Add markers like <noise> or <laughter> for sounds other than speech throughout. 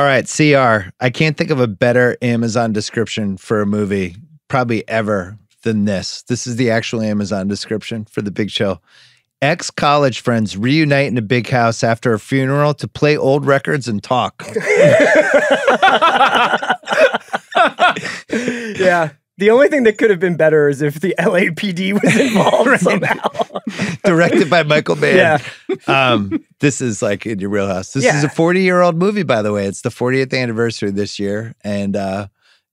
All right, CR. I can't think of a better Amazon description for a movie, probably ever, than this. This is the actual Amazon description for The Big Chill. Ex college friends reunite in a big house after a funeral to play old records and talk. <laughs> yeah. The only thing that could have been better is if the <laughs> LAPD was <laughs> involved somehow. <laughs> Directed by Michael Mann. Yeah. Um, this is like in your real house. This is a 40 year old movie, by the way. It's the 40th anniversary this year. And uh,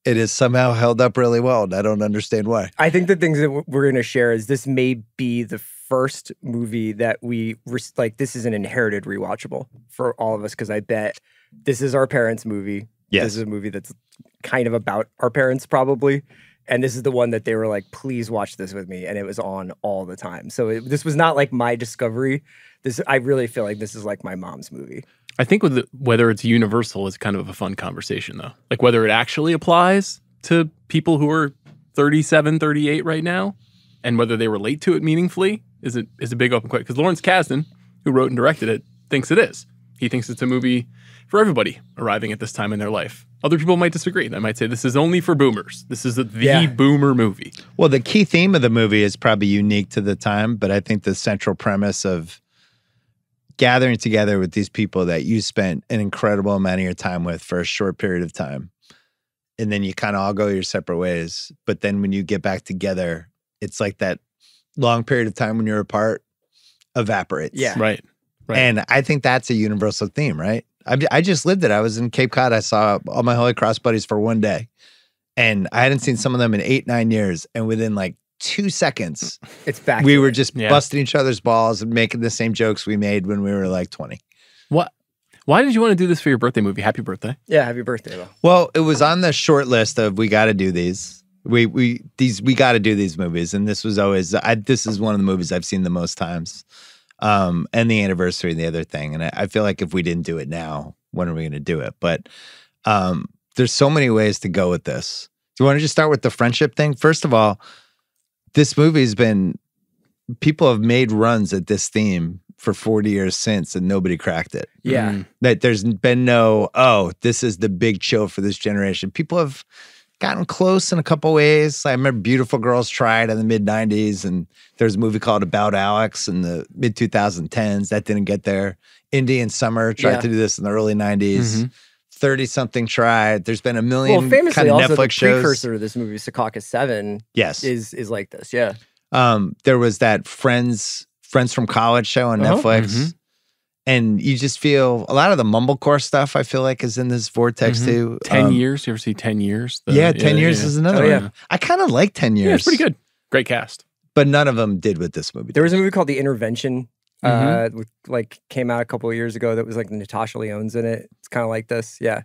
it is somehow held up really well. And I don't understand why. I think the things that we're going to share is this may be the first movie that we like. This is an inherited rewatchable for all of us because I bet this is our parents' movie. Yes. This is a movie that's kind of about our parents, probably. And this is the one that they were like, please watch this with me. And it was on all the time. So it, this was not like my discovery. This I really feel like this is like my mom's movie. I think with the, whether it's universal is kind of a fun conversation though. Like whether it actually applies to people who are 37, 38 right now and whether they relate to it meaningfully is it is a big open question because Lawrence Kasdan, who wrote and directed it, thinks it is. He thinks it's a movie for everybody arriving at this time in their life. Other people might disagree. They might say this is only for boomers. This is a, the Yeah. boomer movie. Well, the key theme of the movie is probably unique to the time, but I think the central premise of gathering together with these people that you spent an incredible amount of your time with for a short period of time. And then you kind of all go your separate ways. But then when you get back together, it's like that long period of time when you're apart evaporates. Yeah. Right. Right. And I think that's a universal theme, right? I, I just lived it. I was in Cape Cod. I saw all my Holy Cross buddies for one day. And I hadn't seen some of them in eight, nine years. And within like two seconds, It's back. we were just Yeah. busting each other's balls and making the same jokes we made when we were like 20. what why did you want to do this for your birthday movie? Happy birthday. yeah. Happy birthday, though. Well, it was on the short list of we got to do these. We we these we got to do these movies, and this was always I, this is one of the movies I've seen the most times, um, and the anniversary and the other thing. And I, I feel like if we didn't do it now, when are we going to do it? But um, there's so many ways to go with this. Do you want to just start with the friendship thing? First of all, this movie's been people have made runs at this theme for 40 years since, and nobody cracked it Yeah. Mm. that there's been no oh this is the big chill for this generation people have gotten close in a couple ways i remember beautiful girls tried in the mid 90s and there's a movie called about alex in the mid 2010s that didn't get there indian summer tried Yeah. to do this in the early 90s Mhm. 30 something tried there's been a million Well, famously, kind of also netflix the shows precursor to this movie, Secaucus Seven, yes is is like this. Yeah. um there was that friends friends from college show on Uh-huh. netflix Mhm. And you just feel a lot of the mumblecore stuff i feel like is in this vortex Mhm. too 10 Um, years. You ever see 10 years? The- yeah, 10 years yeah. is another Oh, one. yeah. I kind of like 10 years. Yeah, it's pretty good. Great cast. But none of them did what this movie There was a movie called The Intervention, uh, Mm-hmm. which, like came out a couple of years ago. That was like Natasha Lyonne's in it. It's kind of like this. Yeah,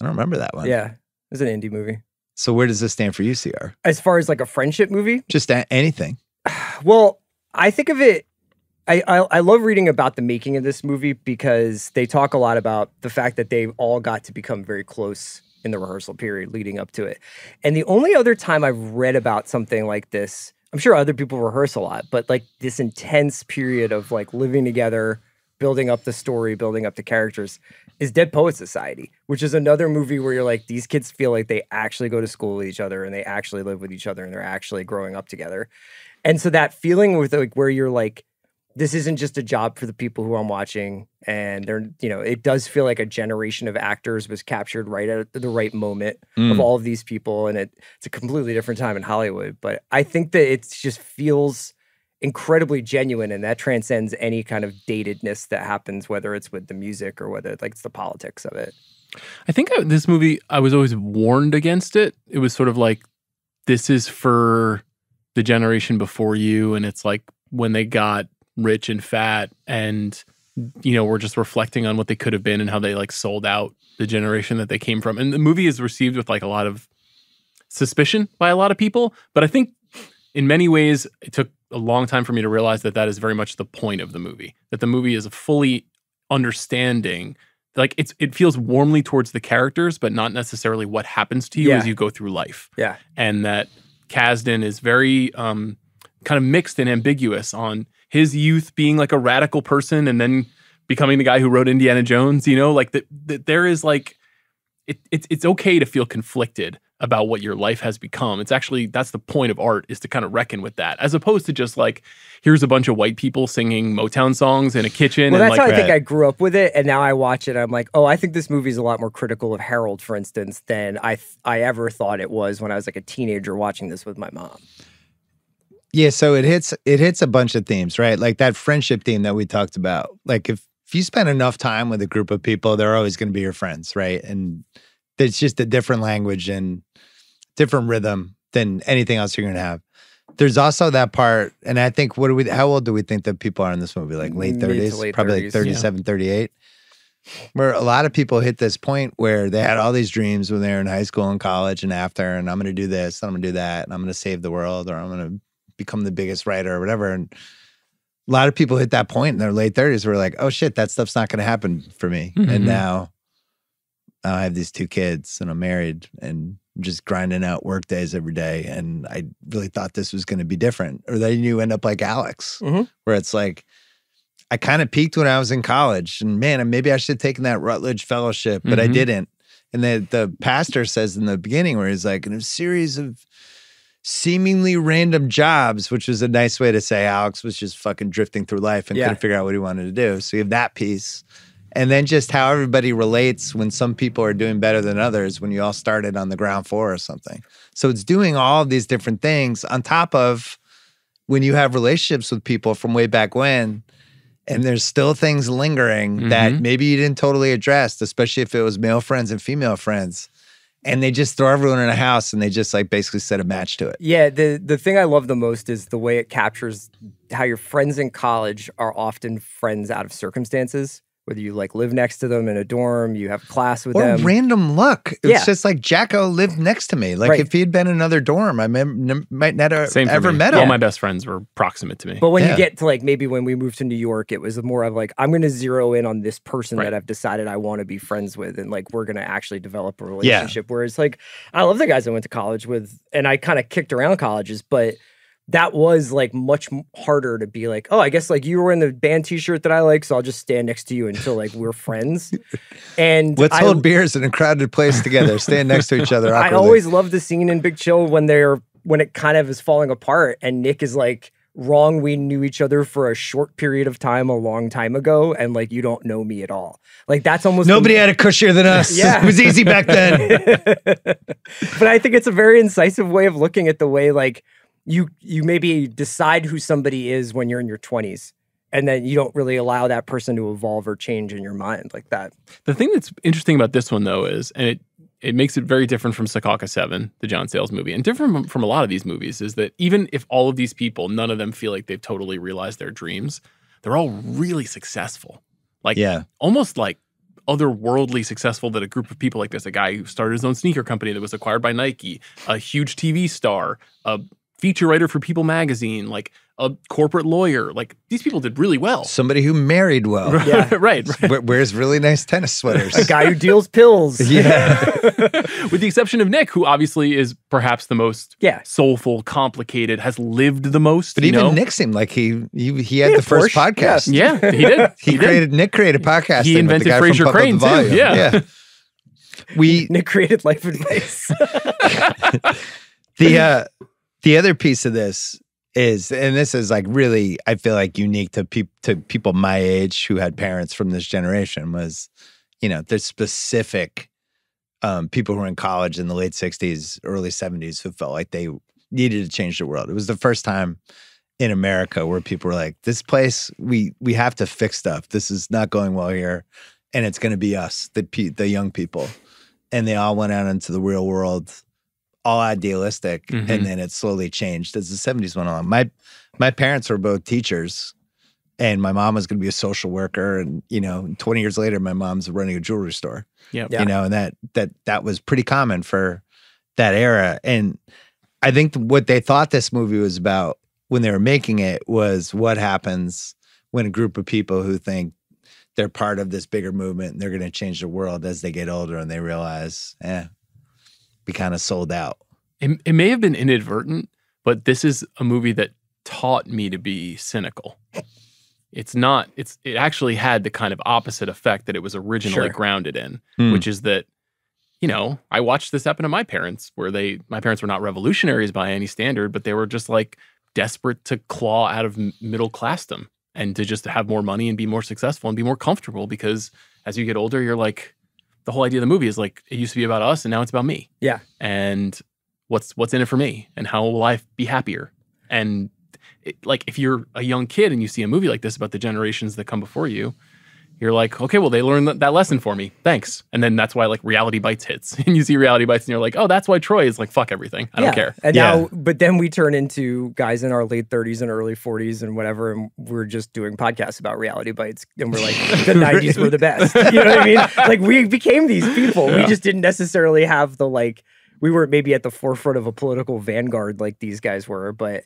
I don't remember that one. yeah. It was an indie movie. So where does this stand for you, CR? As far as like a friendship movie, Just a- anything. <sighs> well, I think of it. I, I I love reading about the making of this movie because they talk a lot about the fact that they all got to become very close in the rehearsal period leading up to it. And the only other time I've read about something like this, I'm sure other people rehearse a lot, but like this intense period of like living together, building up the story, building up the characters is Dead Poet Society, which is another movie where you're like these kids feel like they actually go to school with each other and they actually live with each other and they're actually growing up together. And so that feeling with like where you're like, this isn't just a job for the people who I'm watching, and they're you know it does feel like a generation of actors was captured right at the right moment of Mm. all of these people, and it, it's a completely different time in Hollywood. But I think that it just feels incredibly genuine, and that transcends any kind of datedness that happens, whether it's with the music or whether like it's the politics of it. I think I, this movie, I was always warned against it. It was sort of like, this is for the generation before you. And it's like when they got rich and fat and, you know, we're just reflecting on what they could have been and how they like sold out the generation that they came from. And the movie is received with like a lot of suspicion by a lot of people. But I think in many ways, it took a long time for me to realize that that is very much the point of the movie, that the movie is a fully understanding like it's it feels warmly towards the characters, but not necessarily what happens to you Yeah. as you go through life. Yeah. And that Kasdan is very um, kind of mixed and ambiguous on his youth being like a radical person and then becoming the guy who wrote Indiana Jones. You know, like that that there is like it, it's it's okay to feel conflicted about what your life has become. It's actually that's the point of art is to kind of reckon with that, as opposed to just like here's a bunch of white people singing Motown songs in a kitchen. Well, and that's like, how I think. I grew up with it, and now I watch it. I'm like, oh, I think this movie is a lot more critical of Harold, for instance, than I th- I ever thought it was when I was like a teenager watching this with my mom. Yeah, so it hits it hits a bunch of themes, right? Like that friendship theme that we talked about. Like if if you spend enough time with a group of people, they're always going to be your friends, right? And it's just a different language and different rhythm than anything else you're going to have. There's also that part, and I think what do we? How old do we think that people are in this movie? Like late thirties, probably 30s, like yeah. 37, 38. Where a lot of people hit this point where they had all these dreams when they were in high school and college and after, and I'm going to do this, and I'm going to do that, and I'm going to save the world, or I'm going to become the biggest writer or whatever. And a lot of people hit that point in their late 30s where like, oh shit, that stuff's not going to happen for me. Mhm. And now I have these two kids and I'm married and just grinding out work days every day. And I really thought this was going to be different. Or then you end up like Alex, Mhm. where it's like, I kind of peaked when I was in college, and man, maybe I should have taken that Rutledge fellowship, but I Mhm. didn't. And the the pastor says in the beginning, where he's like, in a series of seemingly random jobs, which was a nice way to say Alex was just fucking drifting through life and Yeah. couldn't figure out what he wanted to do. So you have that piece. And then just how everybody relates when some people are doing better than others when you all started on the ground floor or something. So it's doing all of these different things on top of when you have relationships with people from way back when and there's still things lingering that Mhm. maybe you didn't totally address, especially if it was male friends and female friends. And they just throw everyone in a house and they just like basically set a match to it. Yeah, the the thing I love the most is the way it captures how your friends in college are often friends out of circumstances. Whether you like live next to them in a dorm, you have class with Or them. random luck. It's Yeah. just like Jacko lived next to me. Like Right. if he had been another dorm, I mem- n- might never Same ever me. met All my best friends were proximate to me. But when Yeah. you get to like maybe when we moved to New York, it was more of like I'm going to zero in on this person Right. that I've decided I want to be friends with, and like we're going to actually develop a relationship. Whereas like I love the guys I went to college with, and I kind of kicked around colleges, but that was like much harder to be like, oh, I guess like you were in the band T-shirt that I like, so I'll just stand next to you until like we're friends. <laughs> And Let's I, hold beers in a crowded place together, stand next to each other. <laughs> I always love the scene in Big Chill when they're when it kind of is falling apart and Nick is like wrong we knew each other for a short period of time a long time ago and like you don't know me at all. Like that's almost Nobody had it cushier than us. Yeah. It was easy back then. <laughs> but I think it's a very incisive way of looking at the way like you you maybe decide who somebody is when you're in your 20s and then you don't really allow that person to evolve or change in your mind like that. The thing that's interesting about this one, though, is, and it it makes it very different from Secaucus Seven, the John Sayles movie, and different from, from a lot of these movies, is that even if all of these people, none of them feel like they've totally realized their dreams, they're all really successful. Like yeah. almost like otherworldly successful that a group of people like this, a guy who started his own sneaker company that was acquired by Nike, a huge TV star, a feature writer for People magazine, like a corporate lawyer, like these people did really well. Somebody who married well. <laughs> Yeah. <laughs> right, right. we- Wears really nice tennis sweaters. A guy who deals pills. <laughs> Yeah. With the exception of Nick, who obviously is perhaps the most Yeah. soulful, complicated, has lived the most. But you even know? Nick seemed like he he, he had Yeah, the first Porsche, podcast. yeah, he did. He, did. created Nick created podcasting. He invented guy Fraser Pump Up the Crane, too. Volume. Yeah. We Nick created life advice. the uh the other piece of this is and this is like really i feel like unique to people to people my age who had parents from this generation was you know there's specific um people who were in college in the late 60s early 70s who felt like they needed to change the world. It was the first time in america where people were like this place we we have to fix stuff. This is not going well here and it's going to be us the the young people. And they all went out into the real world all idealistic Mhm. and then it slowly changed as the 70s went on my my parents were both teachers and my mom was going to be a social worker and you know 20 years later my mom's running a jewelry store Yep. Yeah. you know and that that that was pretty common for that era and i think what they thought this movie was about when they were making it was what happens when a group of people who think they're part of this bigger movement and they're going to change the world as they get older and they realize eh we kind of sold out It, it may have been inadvertent, but this is a movie that taught me to be cynical. It's not. It's it actually had the kind of opposite effect that it was originally Sure. grounded in, Hmm. which is that you know, I watched this happen to my parents where they, my parents were not revolutionaries by any standard, but they were just like desperate to claw out of middle classdom and to just have more money and be more successful and be more comfortable because as you get older, you're like, the whole idea of the movie is like, it used to be about us and now it's about me. Yeah. And what's, what's in it for me and how will I be happier? And it, like, if you're a young kid and you see a movie like this about the generations that come before you, you're like, okay, well, they learned that, that lesson for me. Thanks. And then that's why like reality bites hits. <laughs> And you see reality bites and you're like, oh, that's why Troy is like, fuck everything. I don't care. And Yeah. now, but then we turn into guys in our late 30s and early 40s and whatever, and we're just doing podcasts about reality bites. And we're like, the <laughs> 90s were the best. <laughs> You know what I mean? Like, we became these people. We just didn't necessarily have the, like, we weren't maybe at the forefront of a political vanguard like these guys were, but.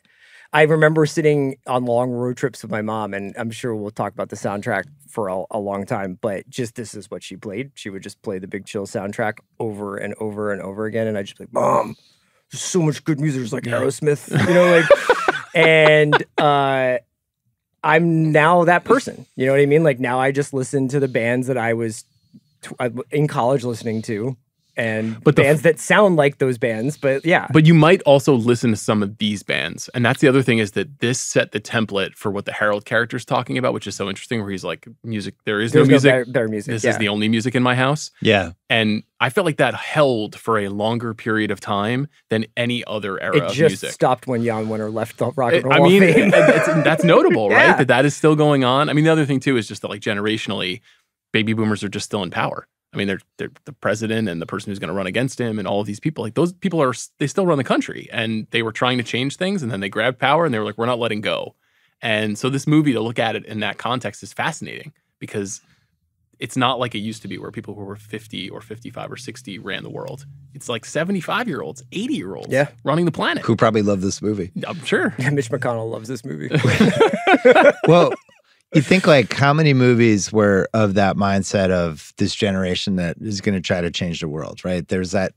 I remember sitting on long road trips with my mom, and I'm sure we'll talk about the soundtrack for a, a long time. But just this is what she played. She would just play the Big Chill soundtrack over and over and over again, and I just be like, "Mom, there's so much good music. There's like. Aerosmith, <laughs> you know, like, and uh, I'm now that person. You know what I mean? Like now I just listen to the bands that I was tw- uh, in college listening to, and But the f- bands that sound like those bands. But yeah, But you might also listen to some of these bands. And that's the other thing is that this set the template for what the Harold character is talking about, which is so interesting, where he's like, music, there is there's no music. better, better music. this yeah. is the only music in my house. Yeah. And I felt like that held for a longer period of time than any other era it of just music. stopped when Jan Winter left the Rock and It- Roll I mean, of Fame. it's- that's notable, <laughs> right? Yeah. That that is still going on. I mean, the other thing too is just that like generationally, baby boomers are just still in power. I mean, they're they're the president and the person who's going to run against him and all of these people. Like those people are they still run the country, and they were trying to change things, and then they grabbed power, and they were like, we're not letting go. And so this movie to look at it in that context is fascinating because it's not like it used to be where people who were 50 or 55 or 60 ran the world. It's like 75 year olds, 80 year olds Yeah. running the planet. Who probably love this movie. I'm sure. Yeah, Mitch McConnell loves this movie. <laughs> <laughs> well, you think like how many movies were of that mindset of this generation that is going to try to change the world, right? There's that,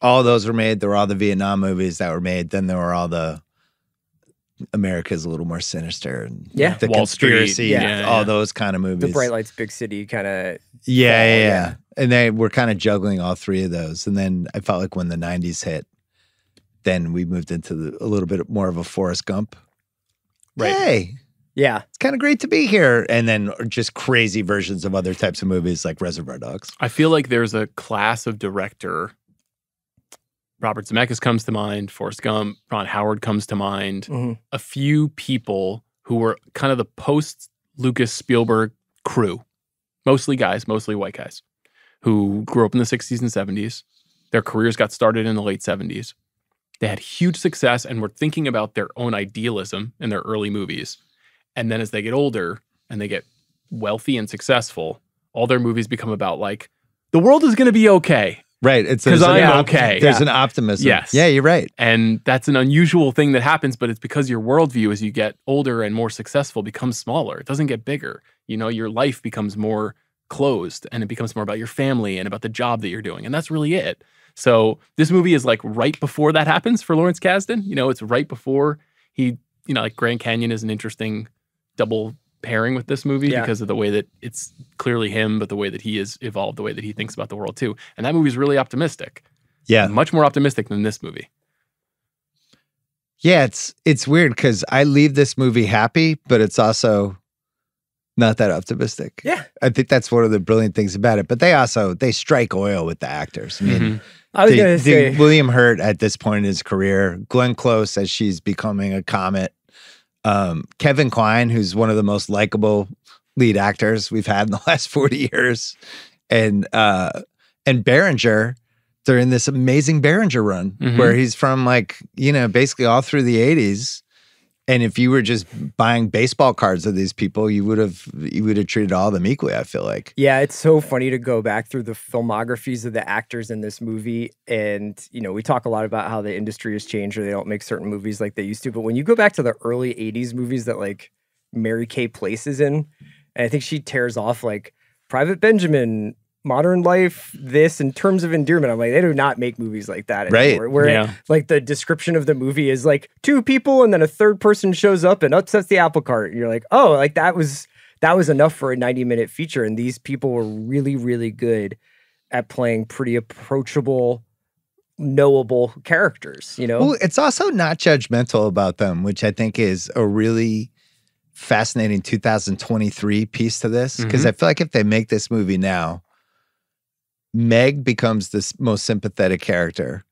all those were made. There were all the Vietnam movies that were made. Then there were all the America's a little more sinister and Yeah. the Wall Street, conspiracy, yeah, all yeah. those kind of movies. the Bright Lights, Big City kind of. Yeah, yeah, yeah. yeah. And they were kind of juggling all three of those. And then I felt like when the 90s hit, then we moved into the, a little bit more of a Forrest Gump. Right. Hey, Yeah, it's kind of great to be here. And then just crazy versions of other types of movies like Reservoir Dogs. I feel like there's a class of director. Robert Zemeckis comes to mind. Forrest Gump, Ron Howard comes to mind. Mhm. A few people who were kind of the post Lucas Spielberg crew, mostly guys, mostly white guys, who grew up in the 60s and 70s. Their careers got started in the late 70s. They had huge success and were thinking about their own idealism in their early movies. And then as they get older and they get wealthy and successful, all their movies become about like, the world is going to be okay. Right. It's 'Cause there's an I'm okay. There's Yeah. an optimism. Yes. Yeah, you're right. And that's an unusual thing that happens, but it's because your worldview as you get older and more successful becomes smaller. It doesn't get bigger. You know, your life becomes more closed and it becomes more about your family and about the job that you're doing. And that's really it. So this movie is like right before that happens for Lawrence Kasdan. You know, it's right before he, you know, like Grand Canyon is an interesting double pairing with this movie Yeah. because of the way that it's clearly him, but the way that he has evolved, the way that he thinks about the world too. And that movie is really optimistic. Yeah. Much more optimistic than this movie. Yeah, it's it's weird because I leave this movie happy, but it's also not that optimistic. Yeah. I think that's one of the brilliant things about it. But they also they strike oil with the actors. I mean, Mhm. I was the- gonna say. William Hurt at this point in his career, Glenn Close as she's becoming a comet, um, Kevin Kline, who's one of the most likable lead actors we've had in the <laughs> last 40 years, and uh, and Berenger in this amazing Berenger run Mhm. where he's from like, you know, basically all through the 80s. And if you were just buying baseball cards of these people, you would have you would have treated all of them equally, I feel like. Yeah, it's so funny to go back through the filmographies of the actors in this movie. And, you know, we talk a lot about how the industry has changed or they don't make certain movies like they used to. But when you go back to the early 80s movies that like Mary Kay Place is in, and I think she tears off like Private Benjamin, Modern Life, this in terms of endearment. I'm like, they do not make movies like that Right. anymore. Where Yeah. like the description of the movie is like two people and then a third person shows up and upsets the apple cart. And you're like, oh, like that was that was enough for a 90 minute feature. And these people were really, really good at playing pretty approachable, knowable characters. You know, Well, it's also not judgmental about them, which I think is a really fascinating 2023 piece to this. Because mm-hmm. I feel like if they make this movie now, Meg becomes the most sympathetic character.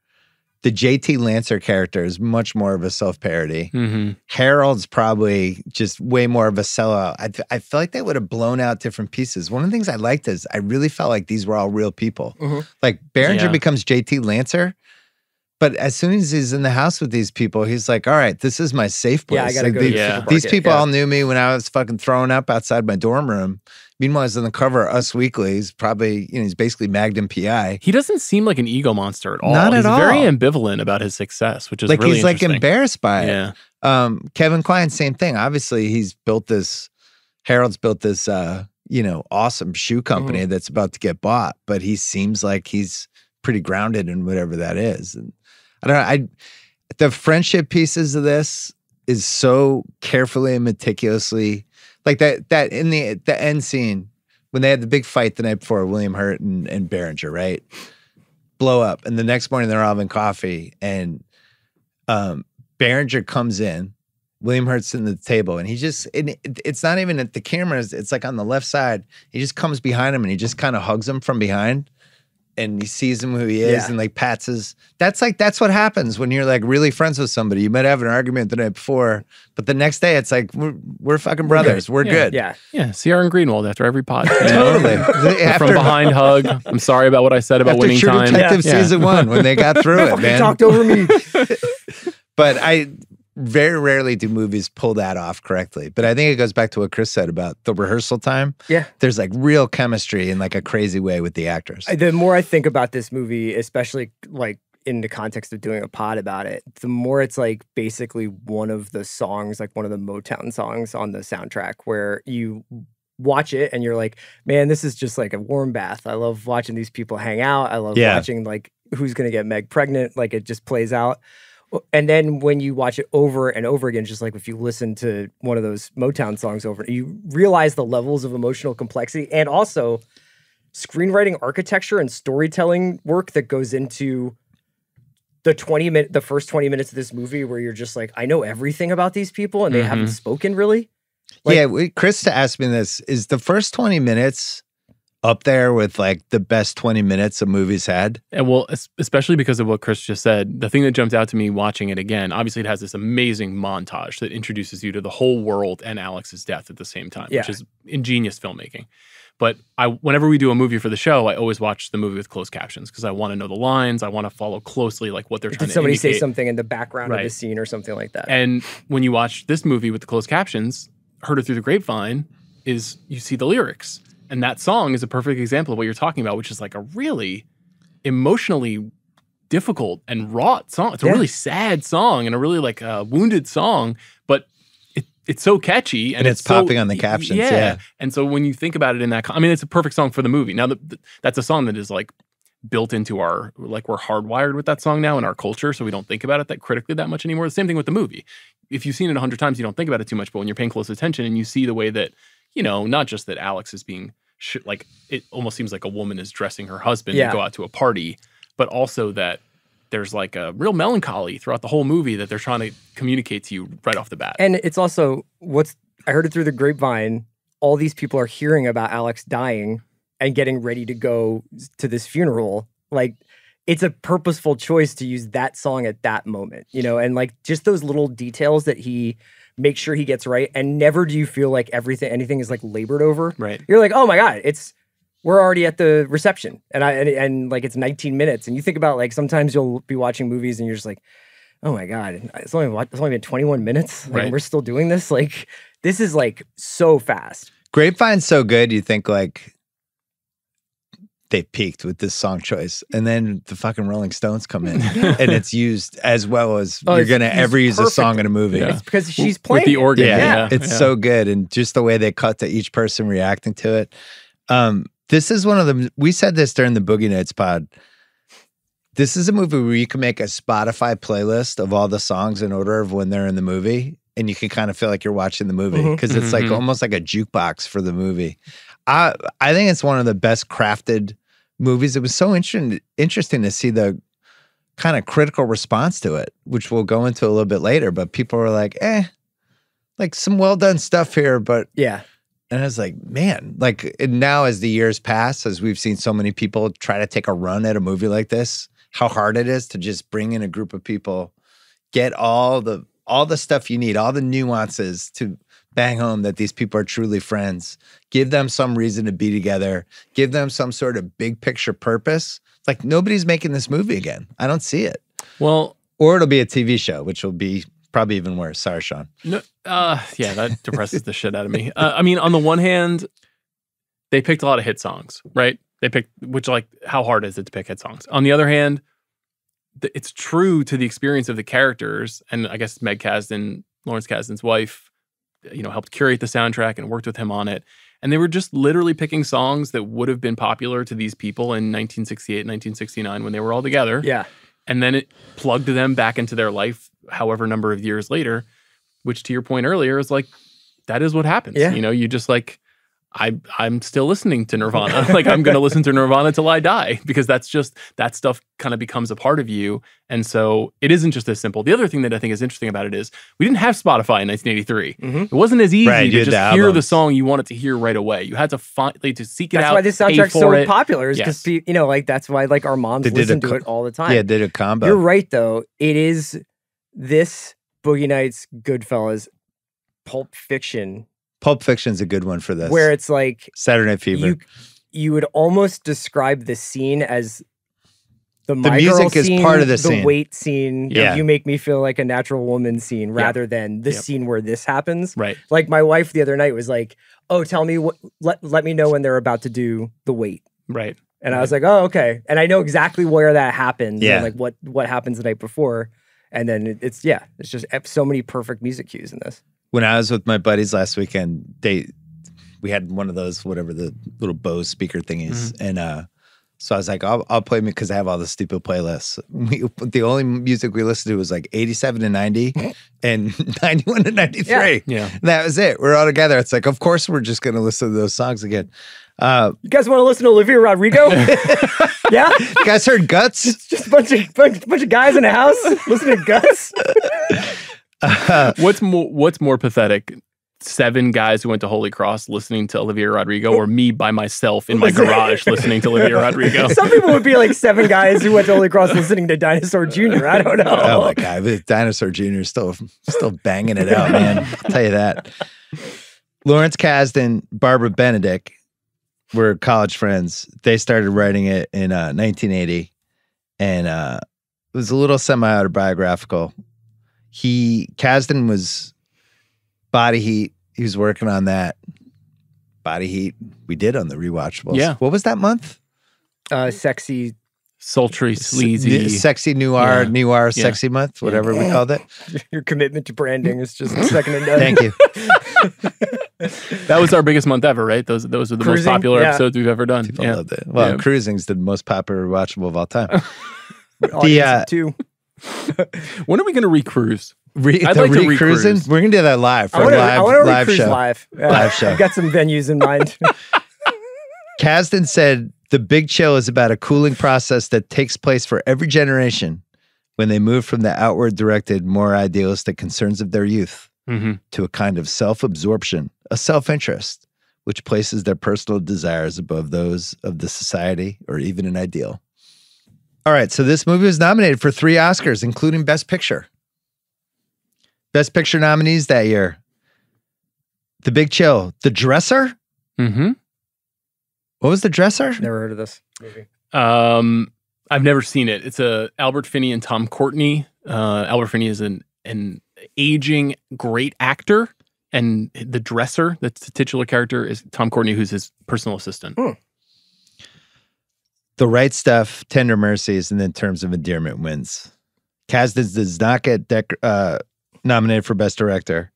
The JT Lancer character is much more of a self parody. hmm Harold's probably just way more of a sellout. I, th- I feel like they would have blown out different pieces. One of the things I liked is I really felt like these were all real people. Mhm. Like Berenger Yeah. becomes JT Lancer, but as soon as he's in the house with these people, he's like, "All right, this is my safe place." yeah, I gotta Like, go. the- to Yeah. These people Yeah. all knew me when I was fucking throwing up outside my dorm room. Meanwhile, he's on the cover of Us Weekly. He's probably, you know, he's basically Magnum PI. He doesn't seem like an ego monster at all. Not at He's very ambivalent about his success, which is Like really he's like embarrassed by it. Yeah, Um, Kevin Kline, same thing. Obviously, he's built this. Harold's built this, uh, you know, awesome shoe company Mm-hmm. that's about to get bought, but he seems like he's pretty grounded in whatever that is. And I don't know. I the friendship pieces of this is so carefully and meticulously like that. That in the the end scene when they had the big fight the night before, William Hurt and, and Berenger, right? Blow up, and the next morning they're all having coffee, and um, Berenger comes in. William Hurt's at the table, and he just, it, it's not even at the cameras, it's like on the left side. He just comes behind him and he just kind of hugs him from behind and he sees him who he is Yeah. and like pats his. That's like, that's what happens when you're like really friends with somebody. You might have an argument the night before, but the next day it's like, we're, we're fucking brothers. We're Yeah. good. Yeah, yeah. CR and Greenwald after every pod. <laughs> Totally. After, from behind hug. I'm sorry about what I said about after winning True time. Detective Yeah. season one when they got through <laughs> it, Fucking man. talked over me. <laughs> but I very rarely do movies pull that off correctly. But I think it goes back to what Chris said about the rehearsal time. Yeah. There's like real chemistry in like a crazy way with the actors. The more I think about this movie, especially like in the context of doing a pod about it, the more it's like basically one of the songs, like one of the Motown songs on the soundtrack, where you watch it and you're like, man, this is just like a warm bath. I love watching these people hang out. I love Yeah. watching like who's gonna get Meg pregnant. Like it just plays out. And then when you watch it over and over again, just like if you listen to one of those Motown songs over, you realize the levels of emotional complexity and also screenwriting architecture and storytelling work that goes into the 20 minute the first 20 minutes of this movie where you're just like I know everything about these people and they haven't Mhm. spoken really. Like- yeah, Chris asked me this: Is the first 20 minutes up there with like the best 20 minutes a movie's had? And well, especially because of what Chris just said, the thing that jumped out to me watching it again, obviously it has this amazing montage that introduces you to the whole world and Alex's death at the same time, Yeah. which is ingenious filmmaking. But I, whenever we do a movie for the show, I always watch the movie with closed captions because I want to know the lines. I want to follow closely like what they're trying Did somebody to say something in the background of the scene or something like that? And when you watch this movie with the closed captions, Heard It Through the Grapevine, is you see the lyrics. And that song is a perfect example of what you're talking about, which is like a really emotionally difficult and wrought song. It's a Yeah. really sad song and a really like uh, wounded song, but it, it's so catchy and, And it's so- popping on the captions, yeah. And so when you think about it in that, I mean, it's a perfect song for the movie. Now, the, the- that's a song that is like built into our like we're hardwired with that song now in our culture so we don't think about it that critically that much anymore the same thing with the movie if you've seen it a hundred times you don't think about it too much but when you're paying close attention and you see the way that you know not just that alex is being sh- like it almost seems like a woman is dressing her husband Yeah. to go out to a party but also that there's like a real melancholy throughout the whole movie that they're trying to communicate to you right off the bat And it's also what's I heard it through the grapevine. All these people are hearing about Alex dying and getting ready to go to this funeral. Like it's a purposeful choice to use that song at that moment, you know, and like just those little details that he makes sure he gets right. And never do you feel like everything, anything is like labored over. right You're like, oh my god, it's we're already at the reception, and I and, and like it's 19 minutes, and you think about like sometimes you'll be watching movies and you're just like, oh my god, it's only it's only been 21 minutes, like, Right. we're still doing this. Like this is like so fast. Grapevine's so good, you think like they peaked with this song choice, and then the fucking Rolling Stones come in, <laughs> and it's used as well as Oh, you're gonna used ever use a song in a movie. Yeah. It's because she's playing with playing the organ Yeah, yeah, it's yeah. so good, and just the way they cut to each person reacting to it. Um, this is one of the. We said this during the Boogie Nights pod. This is a movie where you can make a Spotify playlist of all the songs in order of when they're in the movie, and you can kind of feel like you're watching the movie because it's like Mhm. almost like a jukebox for the movie. I I think it's one of the best crafted movies. It was so interesting interesting to see the kind of critical response to it, which we'll go into a little bit later. But people were like, "Eh, like some well done stuff here," but Yeah. and I was like, man, like and now as the years pass, as we've seen so many people try to take a run at a movie like this, how hard it is to just bring in a group of people, get all the all the stuff you need, all the nuances to bang home that these people are truly friends, give them some reason to be together, give them some sort of big picture purpose. It's like nobody's making this movie again. I don't see it. Well, Or it'll be a TV show, which will be probably even worse. Sorry, Sean. No, uh, yeah, that depresses the shit out of me. Uh, I mean, on the one hand, they picked a lot of hit songs, right? They picked, which like, how hard is it to pick hit songs? On the other hand, it's true to the experience of the characters, and I guess Meg Kasdan, Lawrence Kasdan's wife, you know, helped curate the soundtrack and worked with him on it. And they were just literally picking songs that would have been popular to these people in 1968, 1969 when they were all together Yeah. and then it plugged them back into their life however number of years later which to your point earlier is like that is what happens Yeah. you know you just like i i'm still listening to nirvana <laughs> like i'm going to listen to nirvana till i die because that's just that stuff kind of becomes a part of you and so it isn't just as simple the other thing that i think is interesting about it is we didn't have spotify in 1983 Mhm. it wasn't as easy Right, to just the hear the song you wanted to hear right away you had to find like, to seek it That's out why this pay soundtrack's so it. popular. Is because Yes. you know, like that's why like our moms They did a listen to co- it all the time. Yeah, did a combo. You're right though. It is this Boogie Nights, Goodfellas, Pulp Fiction, Pulp Fiction's a good one for this. where it's like Saturday Night Fever. you you would almost describe the scene as the, The music is scene, part of the the scene. wait scene. Yeah. you make me feel like a natural woman scene rather than the Yep. scene where this happens. right Like my wife the other night was like, "Oh, tell me what let let me know when they're about to do the wait." right And I was like, "Oh, okay." And I know exactly where that happens. Yeah. And like what what happens the night before. And then it- it's yeah, it's just eh, so many perfect music cues in this. When I was with my buddies last weekend, they we had one of those whatever the little Bose speaker thingies, Mm-hmm. and uh, so I was like, I'll, I'll play me because I have all the stupid playlists. <laughs> We, the only music we listened to was like eighty-seven to ninety <laughs> and <laughs> ninety-one to ninety-three. yeah That was it. We're all together. It's like, of course, we're just gonna listen to those songs again. Uh, You guys want to listen to Olivia Rodrigo? yeah, you guys heard Guts? it's just a bunch of bunch, bunch of guys in a house listening to Guts. <laughs> What's more what's more pathetic? Seven guys who went to Holy Cross listening to Olivia Rodrigo, or me by myself in my <laughs> garage listening to Olivia Rodrigo. <laughs> Some people would be like seven guys who went to Holy Cross listening to Dinosaur Jr. I don't know. oh my god, but Dinosaur Jr. is still still banging it out, man. I'll tell you that. Lawrence Kasdan, Barbara Benedict were college friends. They started writing it in uh, 1980, and uh, it was a little semi-autobiographical. He Kasdan was Body Heat. He was working on that. Body Heat. We did on the rewatchables. Yeah. What was that month? Uh, sexy. Sultry, S- sleazy. sexy noir, Yeah. noir, Yeah. sexy month, whatever we called it. <laughs> Your commitment to branding is just second to none. Thank you. <laughs> That was our biggest month ever, right? Those those are the Cruising? most popular Yeah. episodes we've ever done. People yeah. loved it. Well, Yeah. Cruising's the most popular watchable of all time. <laughs> Audience uh, of two. <laughs> When are we going to recruise? Re- I'd the like to re-cruising? re-cruise. We're gonna do that live for I a want to. live, I want to live show. live. Yeah. Live show. I've got some venues in mind. <laughs> Kasdan said the big chill is about a cooling process that takes place for every generation when they move from the outward directed, more idealistic concerns of their youth Mm-hmm. to a kind of self absorption, a self interest, which places their personal desires above those of the society or even an ideal. All right, so this movie was nominated for three Oscars, including Best Picture. Best Picture nominees that year The Big Chill, The Dresser. Mm-hmm. What was The Dresser? Never heard of this movie. Um, I've never seen it. It's a Albert Finney and Tom Courtenay. Uh, Albert Finney is an an aging great actor, and the dresser, that's the titular character, is Tom Courtenay, who's his personal assistant. The Right Stuff, Tender Mercies, and then Terms of Endearment wins. Kasdan does not get dec- uh, nominated for Best Director.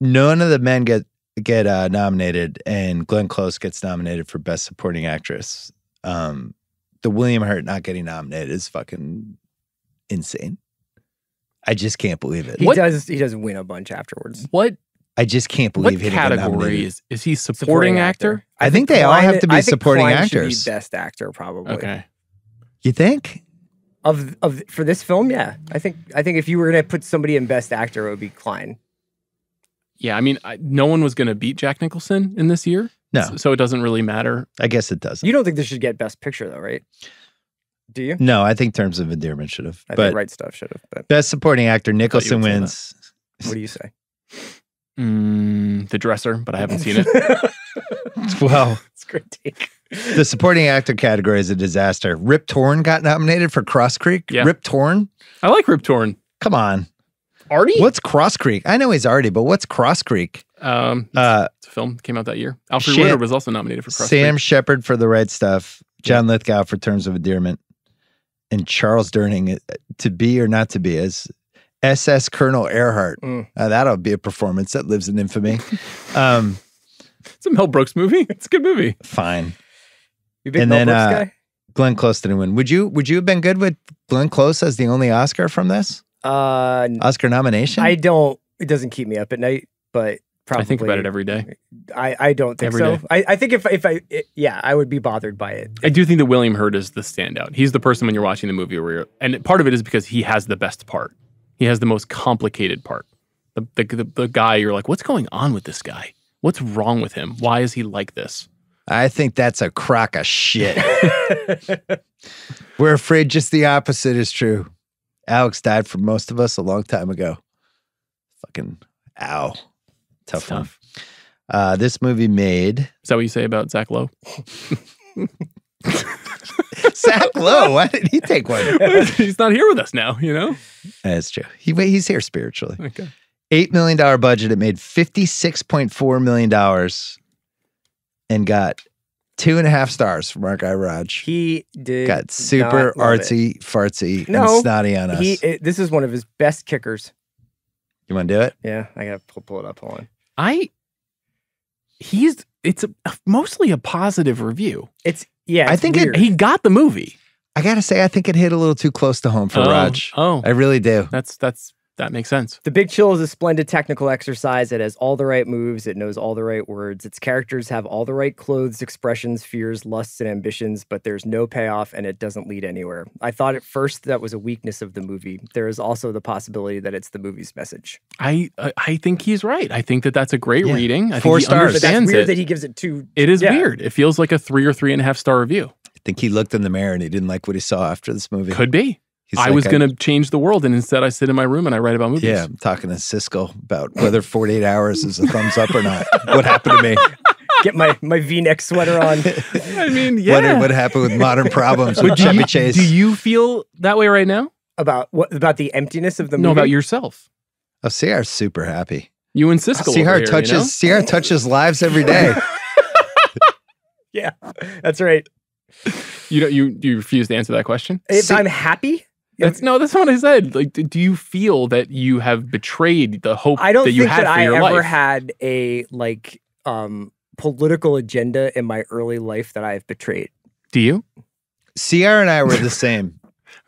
None of the men get get uh, nominated, and Glenn Close gets nominated for Best Supporting Actress. Um, the William Hurt not getting nominated is fucking insane. I just can't believe it. He What- does. He does win a bunch afterwards. What I just can't what believe he didn't category nominated. is is he supporting, actor? I think they all have to be I think supporting Kline should be actors. best actor, probably. Okay. You think? Of of for this film, yeah. I think I think if you were gonna put somebody in best actor, it would be Kline. Yeah, I mean, I, no one was going to beat Jack Nicholson in this year. No. so, so it doesn't really matter. I guess it doesn't. You don't think this should get best picture though, right? Do you? No, I think Terms of Endearment should have. I But think right stuff should have. But best supporting actor, Nicholson would say that. wins. what do you say? Mm, the dresser, but I haven't seen it. <laughs> Well, <laughs> it's a great take. the supporting actor category is a disaster. Rip Torn got nominated for Cross Creek. Yeah. Rip Torn? I like Rip Torn. Come on. Artie? What's Cross Creek? I know he's Artie, but what's Cross Creek? Um, Uh, it's a film that came out that year. Alfred. Ritter was also nominated for Cross Sam Creek. Shepard for the right stuff. John Lithgow for Terms of Endearment. And Charles Durning uh, to be or not to be as SS Colonel Erhardt. Mm. Uh, that'll be a performance that lives in infamy. <laughs> um, It's a Mel Brooks movie. It's a good movie. fine. You big And Mel then, Brooks uh, guy? Glenn Close didn't win. Would you would you have been good with Glenn Close as the only Oscar from this? Uh, Oscar nomination? I don't. It doesn't keep me up at night, but probably I think about it every day. I, I don't think Every so. day. I, I think if if I it, yeah, I would be bothered by it. I do think that William Hurt is the standout. He's the person when you're watching the movie where you're, and part of it is because he has the best part. He has the most complicated part. The, the, the, the guy, you're like, what's going on with this guy? What's wrong with him? Why is he like this? I think that's a crock of shit. We're afraid just the opposite is true. Alex died for most of us a long time ago. Fucking ow. Tough It's one. tough. Uh, this movie made Is that what you say about Zach Lowe? <laughs> Zach Lowe. Why did he take one? <laughs> He's not here with us now, you know? That's true. He he's here spiritually. Okay. Eight million dollar budget. It made fifty six point four million dollars, and got two and a half stars from our guy Raj. he did got super not love it. artsy, fartsy, No, and snotty on us. He it, this is one of his best kickers. you want to do it? Yeah, I gotta pull, pull it up. Hold on. I, he's, it's a, mostly a positive review. It's yeah. I think it- He got the movie. I gotta say, I think it hit a little too close to home for oh, Raj. Oh, I really do. that's, that's, that makes sense. The Big Chill is a splendid technical exercise. It has all the right moves. It knows all the right words. Its characters have all the right clothes, expressions, fears, lusts, and ambitions, but there's no payoff and it doesn't lead anywhere. I thought at first that was a weakness of the movie. There is also the possibility that it's the movie's message. I, I I think he's right. I think that that's a great Yeah. reading. I Four think he stars. But that's understands weird it. that he gives it two. it is yeah. weird. It feels like a three or three and a half star review. I think he looked in the mirror and he didn't like what he saw after this movie. Could be. He's I like, was going to change the world, and instead I sit in my room and I write about movies. Yeah, I'm talking to Siskel about whether 48 hours is a thumbs up or not. <laughs> What happened to me? Get my, my v neck sweater on. <laughs> I mean, yeah. What, what happened with modern problems with do Chevy you, Chase? do you feel that way right now? about what about the emptiness of the movie? no, movie? about yourself. oh, CR's super happy. You and Siskel. CR touches You know? CR touches lives every day. <laughs> yeah, that's right. You don't. You you refuse to answer that question. If See- I'm happy, That's no. That's not what I said. Like, do you feel that you have betrayed the hope I don't that you think had that for I your ever life? had a like um political agenda in my early life that I have betrayed. do you? CR and I were the <laughs> same.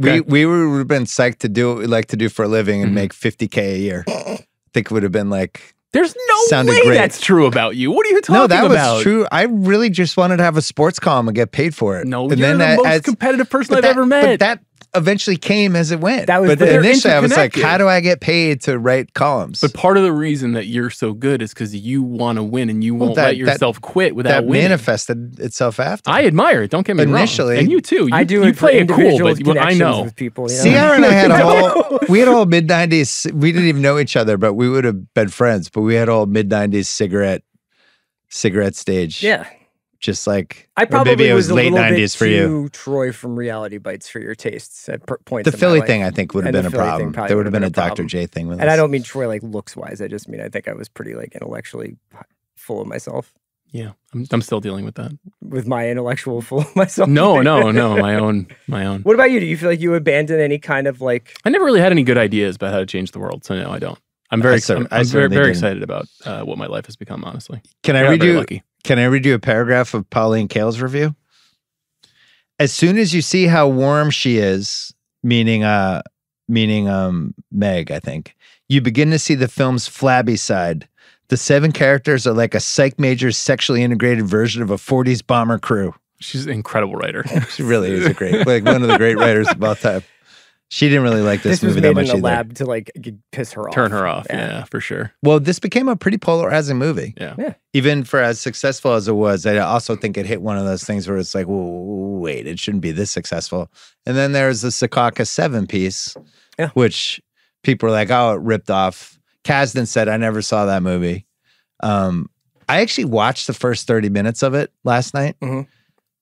Okay. We we would have been psyched to do what we like to do for a living and Mhm. make 50k a year. I <laughs> think it would have been like There's no Sounded way great. that's true about you. What are you talking about? no, that about? was true. I really just wanted to have a sports column and get paid for it. No, and you're the I- most as- competitive person but I've that- ever But met. that eventually came as it went. That was but the- initially I was like, how do I get paid to write columns? But part of the reason that you're so good is because you want to win and you Well, won't that- let that- yourself quit without that winning. manifested itself after. I admire it. Don't get me Initially- wrong. And you too. You, I do you it play it cool, individual but you- I connections know. with people. You know? CR and I had a <laughs> whole <laughs> we had a whole mid nineties we didn't even know each other, but we would have been friends. But we had a whole mid nineties cigarette cigarette stage. Yeah, Just like I probably maybe it was, a late nineties for you. Troy from Reality Bites for your tastes at per- points. The in my Philly life. thing I think would have been a Philly problem. There would have been a been a Dr. J thing with And us. I don't mean Troy like looks wise. I just mean I think I was pretty like intellectually full of myself. Yeah, I'm, I'm still dealing with that. With my intellectual full of myself. No, <laughs> no, no. My own, my own. What about you? Do you feel like you abandoned any kind of like? I never really had any good ideas about how to change the world, so no, I don't. I'm very, I cer- I'm, I I'm very, very excited about uh, what my life has become. Honestly, Can I got read very you lucky. Can I read you a paragraph of Pauline Kael's review? As soon as you see how warm she is, meaning uh meaning um Meg, I think, you begin to see the film's flabby side, The seven characters are like a psych major's sexually integrated version of a 40s bomber crew. She's an incredible writer. <laughs> She really is a great, like one of the great writers of all time. She didn't really like this, This, was movie that made much in a either. lab to like piss her off. Turn her off. Yeah, for sure. Well, this became a pretty polarizing movie. Yeah. Yeah. Even for as successful as it was, I also think it hit one of those things where it's like, well, wait, it shouldn't be this successful. And then there's the Secaucus 7 piece, Yeah. which people are like, oh, it ripped off. Kasdan said, I never saw that movie. Um, I actually watched the first 30 minutes of it last night Mhm.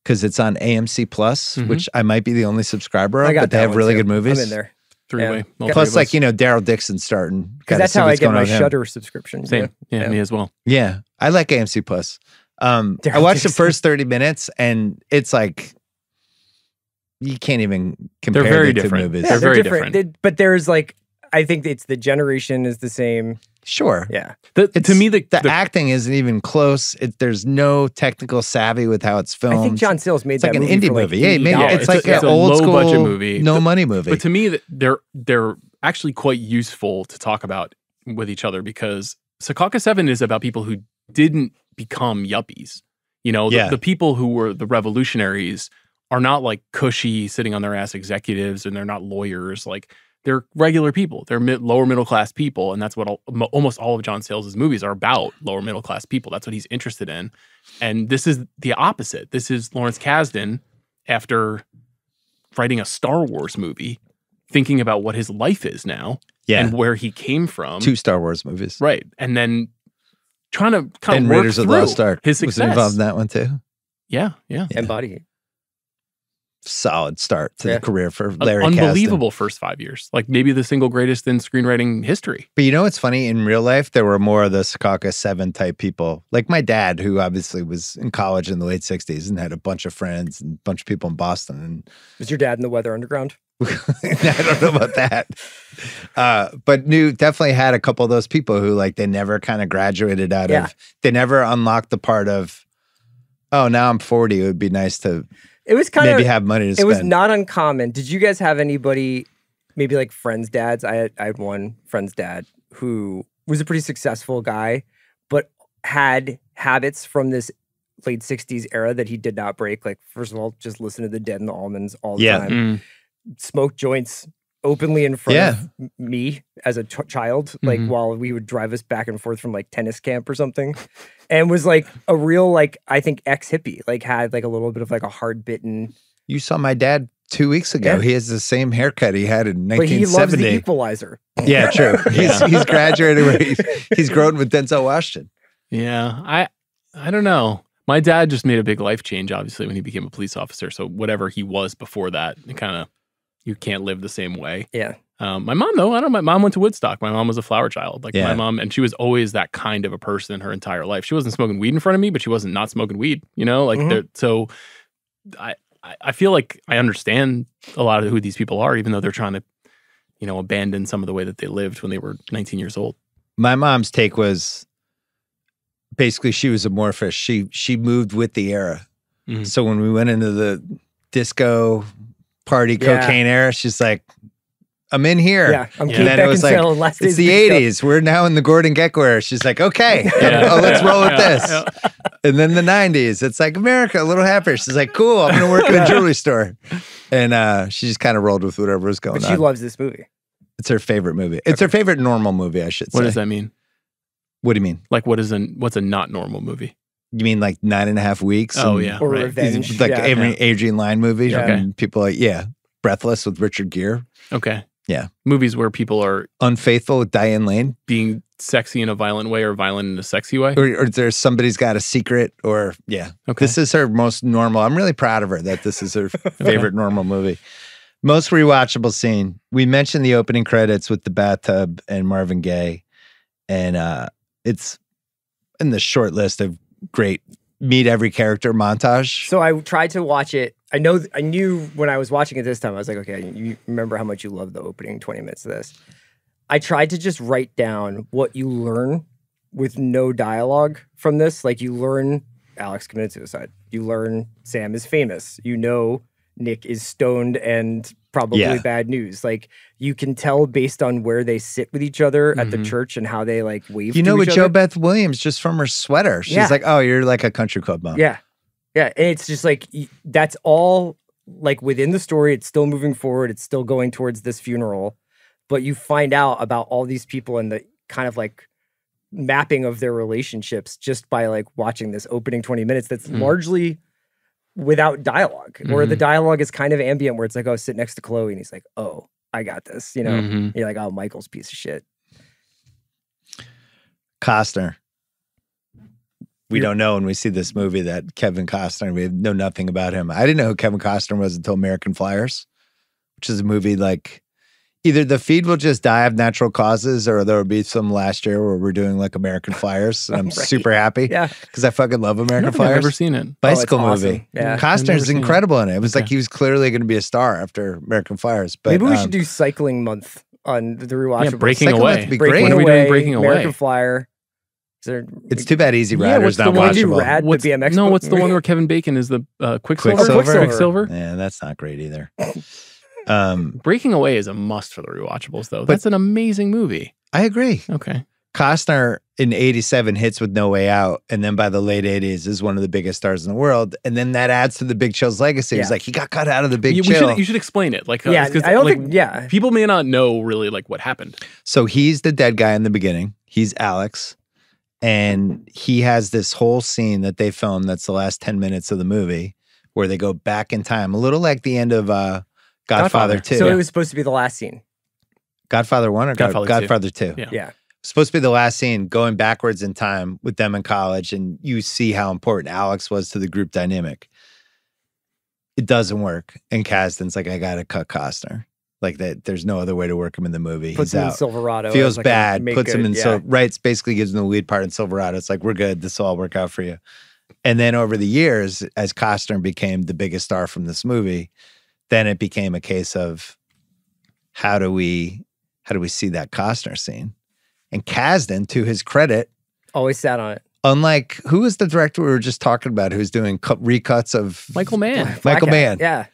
Because it's on AMC Plus, Mhm. which I might be the only subscriber I of, got but they have really too. good movies. I'm in there Three way. Yeah. Plus, like, you know, Daryl Dixon starting. because that's how I get my on with him. Shutter subscription. Same. Yeah, Yeah. me as well. Yeah, I like AMC Plus. Um, I Daryl watched the first thirty minutes, and it's like you can't even compare very the two different. movies. Yeah, They're they're, very different. different. They- but there's like, I think it's the generation is the same. Sure, Yeah. The, to me, the, the, the acting isn't even close. It, there's no technical savvy with how it's filmed. I think John Sayles made it's like an movie indie for like movie. Yeah, maybe $80. it's, It's like a- an it's a old school low-budget movie. no The- money movie. But to me, they're they're actually quite useful to talk about with each other because Secaucus Seven is about people who didn't become yuppies. You know, the, Yeah. the people who were the revolutionaries are not like cushy, sitting on their ass executives, and they're not lawyers. Like they're regular people. They're mid, lower middle class people, and that's what all, mo- almost all of John Sayles' movies are about. Lower middle class people. That's what he's interested in. And this is the opposite. This is Lawrence Kasdan after writing a Star Wars movie, thinking about what his life is now yeah, and where he came from. two Star Wars movies. right. And then trying to kind and of work Raiders of the Lost Ark his was success. involved in that one too. Yeah, yeah. and Body Heat. Solid start to Yeah. the career for An Larry. Kasdan. unbelievable first five years. Like maybe the single greatest in screenwriting history. But you know what's funny? In real life, there were more of the Secaucus 7 type people. Like my dad, who obviously was in college in the late 60s and had a bunch of friends and a bunch of people in Boston. And was your dad in the Weather Underground? <laughs> I don't know about that. Uh, but knew definitely had a couple of those people who like they never kind of graduated out Yeah. of, they never unlocked the part of, oh, now I'm 40. It would be nice to It was kind of maybe have money to It spend. was not uncommon. Did you guys have anybody, maybe like friends' dads? I had, I had one friend's dad who was a pretty successful guy, but had habits from this late 60s era that he did not break. Like, first of all, just listen to the Dead and the Almonds all the Yeah. time. Mm. Smoke joints openly in front Yeah. of me as a child, like Mhm. while we would drive us back and forth from like tennis camp or something, and was like a real like I think ex hippie, like had like a little bit of like a hard bitten, you saw my dad two weeks ago. Yeah. He has the same haircut he had in but he loves the 1970. Equalizer. yeah, <laughs> true. He's, Yeah. he's graduated where he's, he's grown with Denzel Washington. Yeah. I I don't know. My dad just made a big life change, obviously, when he became a police officer. So whatever he was before that, it kind of you can't live the same way. Yeah, Um, my mom, though, I don't. My mom went to Woodstock. My mom was a flower child. Like Yeah. my mom, and she was always that kind of a person in her entire life. She wasn't smoking weed in front of me, but she wasn't not smoking weed. You know, like Mhm. so. I I feel like I understand a lot of who these people are, even though they're trying to, you know, abandon some of the way that they lived when they were 19 years old. My mom's take was basically she was amorphous. She she moved with the era. Mhm. So when we went into the disco party Yeah. cocaine era, she's like, I'm in here. yeah. I'm Yeah. Kate And then it was like, Beckinsale. in Last It's Days the of Disco. 80s. We're now in the Gordon Gekko era. She's like, okay, <laughs> Yeah. oh, let's roll with Yeah, this. yeah. And then the 90s, it's like America, a little happier. She's like, cool, I'm going to work in a <laughs> jewelry store. And uh, she just kind of rolled with whatever was going But she on. loves this movie. it's her favorite movie. It's her favorite normal movie, I should say. What does that mean? What do you mean? Like, what is a what's a not normal movie? You mean like nine and a half weeks? Oh and yeah, Or right. Revenge. Like yeah. Adrian, Adrian Lyne movies. Yeah. And people like, yeah, Breathless with Richard Gere, Okay. Yeah. Movies where people are Unfaithful with Diane Lane, being sexy in a violent way or violent in a sexy way. or, or there's somebody's got a secret, or yeah. Okay. This is her most normal. I'm really proud of her that this is her <laughs> favorite normal movie. Most rewatchable scene. We mentioned the opening credits with the bathtub and Marvin Gaye, and uh, it's in the short list of great meet every character montage. So I tried to watch it. I know I knew when I was watching it this time. I was like, okay, you remember how much you love the opening twenty minutes of this. I tried to just write down what you learn with no dialogue from this. Like you learn Alex committed suicide. You learn Sam is famous. You know Nick is stoned and probably Yeah. bad news. Like you can tell based on where they sit with each other at the Mhm. church and how they like wave. You know, with Joe. Beth Williams, just from her sweater, she's Yeah. like, "Oh, you're like a country club mom." Yeah. Yeah. And it's just like that's all like within the story. It's still moving forward. It's still going towards this funeral. But you find out about all these people and the kind of like mapping of their relationships just by like watching this opening 20 minutes that's Mm. largely without dialog or the dialogue is kind of ambient where it's like, oh, sit next to Chloe and he's like, oh, I got this. You know, Mhm. you're like, oh, Michael's piece of shit. Costner. We You're- don't know when we see this movie that Kevin Costner, we know nothing about him. I didn't know who Kevin Costner was until American Flyers, which is a movie like either the feed will just die of natural causes or there will be some last year where we're doing like American Flyers. And I'm <laughs> Right. super happy Yeah. because I fucking love American don't think I've Flyers. never seen it. Bicycle Oh, movie. awesome. Yeah. Costner's seen it. incredible in it. It was like he was clearly going to be a star after American Flyers. But Maybe we um, should do cycling month on the rewatch. Yeah, breaking Second away. month would be Breaking great. When are we away, doing Breaking American Away? Flyer. There, It's too bad Easy Yeah, Rider's what's the not one- do watchable. Rad, the What's, BMX no, what's the one where Kevin Bacon is the uh, Quicksilver? Quicksilver? Quicksilver. Yeah, that's not great either. <laughs> Um, Breaking Away is a must for the rewatchables, though. But- That's an amazing movie. I agree. Okay. Costner in 87 hits with No Way Out. And then by the late 80s is one of the biggest stars in the world. And then that adds to the Big Chill's legacy. It's Yeah. like he got cut out of the Big you, we Chill. should, you should explain it. Like, uh, yeah, 'cause, I don't like, think. Yeah, people may not know really like what happened. so he's the dead guy in the beginning. He's Alex. And he has this whole scene that they filmed that's the last 10 minutes of the movie where they go back in time, a little like the end of uh, Godfather, Godfather. 2. So it was supposed to be the last scene. Godfather 1 or God- Godfather Godfather, 2. 2? Yeah. Yeah. supposed to be the last scene going backwards in time with them in college and you see how important alex was to the group dynamic it doesn't work and Kasdan's like i gotta cut costner like that there's no other way to work him in the movie Puts he's him in out Silverado. feels like bad make puts him in yeah. so writes basically gives him the lead part in silverado it's like we're good this will all work out for you and then over the years as costner became the biggest star from this movie then it became a case of how do we how do we see that costner scene and Kasdan, to his credit, Always sat on it. unlike who was the director we were just talking about who's doing cut, recuts of Michael Mann. Michael Black Mann. Yeah,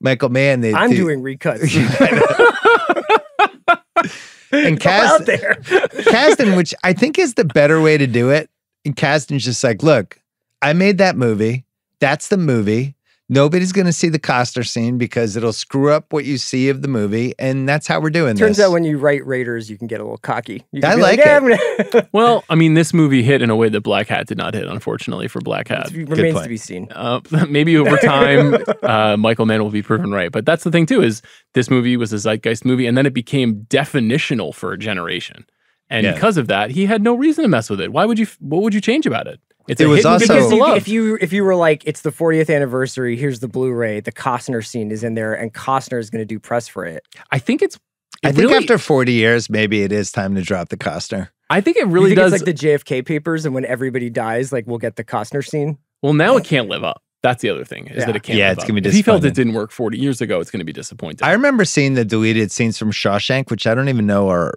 Michael Mann. They, I'm they- doing recuts. <laughs> and <laughs> Go out Kas, there. <laughs> Kasdan, which I think is the better way to do it. And Kasdan's just like, look, I made that movie. That's the movie. Nobody's going to see the Costner scene because it'll screw up what you see of the movie, and that's how we're doing this. Turns this. out when you write Raiders, you can get a little cocky. You can I be like "Yeah, I'm <laughs> Well, I mean, this movie hit in a way that Black Hat did not hit, unfortunately, for Black Hat. it remains point. to be seen. Uh, <laughs> maybe over <laughs> time, uh, Michael Mann will be proven right. But that's the thing too: is this movie was a zeitgeist movie, and then it became definitional for a generation. And Yeah. because of that, he had no reason to mess with it. Why would you? What would you change about it? It's It a was also- Because you, if you if you were like, it's the 40th anniversary, here's the Blu-ray, the Costner scene is in there, and Costner is going to do press for it. I think it's. I think really- after 40 years, maybe it is time to drop the Costner. I think it You really think does. It's like the JFK papers, and when everybody dies, like we'll get the Costner scene. well, now it can't live up. That's the other thing is Yeah. that it can't. Yeah, live it's gonna be If he felt it didn't work 40 years ago, it's going to be disappointing. I remember seeing the deleted scenes from Shawshank, which I don't even know are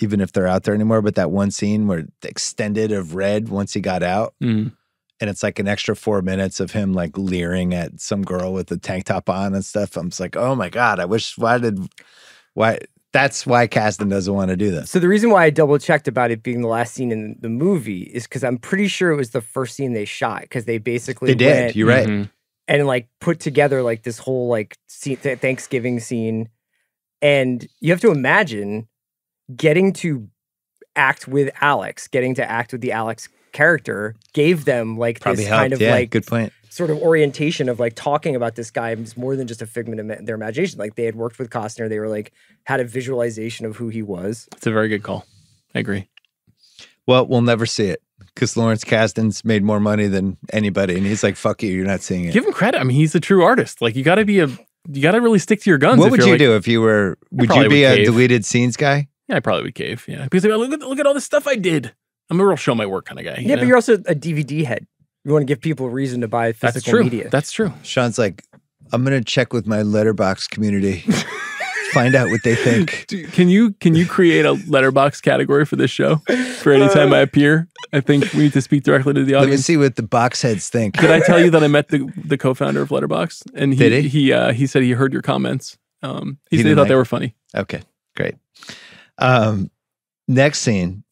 even if they're out there anymore, but that one scene where the extended of Red once he got out, Mm. and it's like an extra four minutes of him like leering at some girl with a tank top on and stuff. I'm just like, oh my God, I wish why did why that's why Kasdan doesn't want to do this. So the reason why I double checked about it being the last scene in the movie is because I'm pretty sure it was the first scene they shot because they basically They did. went You're right. Mhm. and like put together like this whole like scene, th- Thanksgiving scene, and you have to imagine getting to act with Alex, getting to act with the Alex character gave them like Probably this helped. kind of yeah, like good point. sort of orientation of like talking about this guy is more than just a figment of ma- their imagination. Like they had worked with Costner, they were like had a visualization of who he was. It's a very good call. I agree. Well, we'll never see it because Lawrence Kasdan's made more money than anybody, and he's like, "Fuck you, you're not seeing it." Give him credit. I mean, he's a true artist. Like you got to be a. You got to really stick to your guns. what if would you're you like- do if you were? Would you be would a cave. deleted scenes guy? Yeah, I probably would cave. Yeah, because like, look at look at all the stuff I did. I'm a real show my work kind of guy. Yeah, know? but you're also a DVD head. You want to give people a reason to buy physical that's true. media. That's true. Sean's like, I'm gonna check with my Letterboxd community, <laughs> find out what they think. <laughs> Can you can you create a Letterboxd category for this show? For any time I appear, I think we need to speak directly to the Let me audience. see what the box heads think. Did I tell you that I met the the co-founder of Letterboxd? And he Did he? he uh, he said he heard your comments Um, He he, they didn't thought like they were funny. Okay, great. Um, next scene.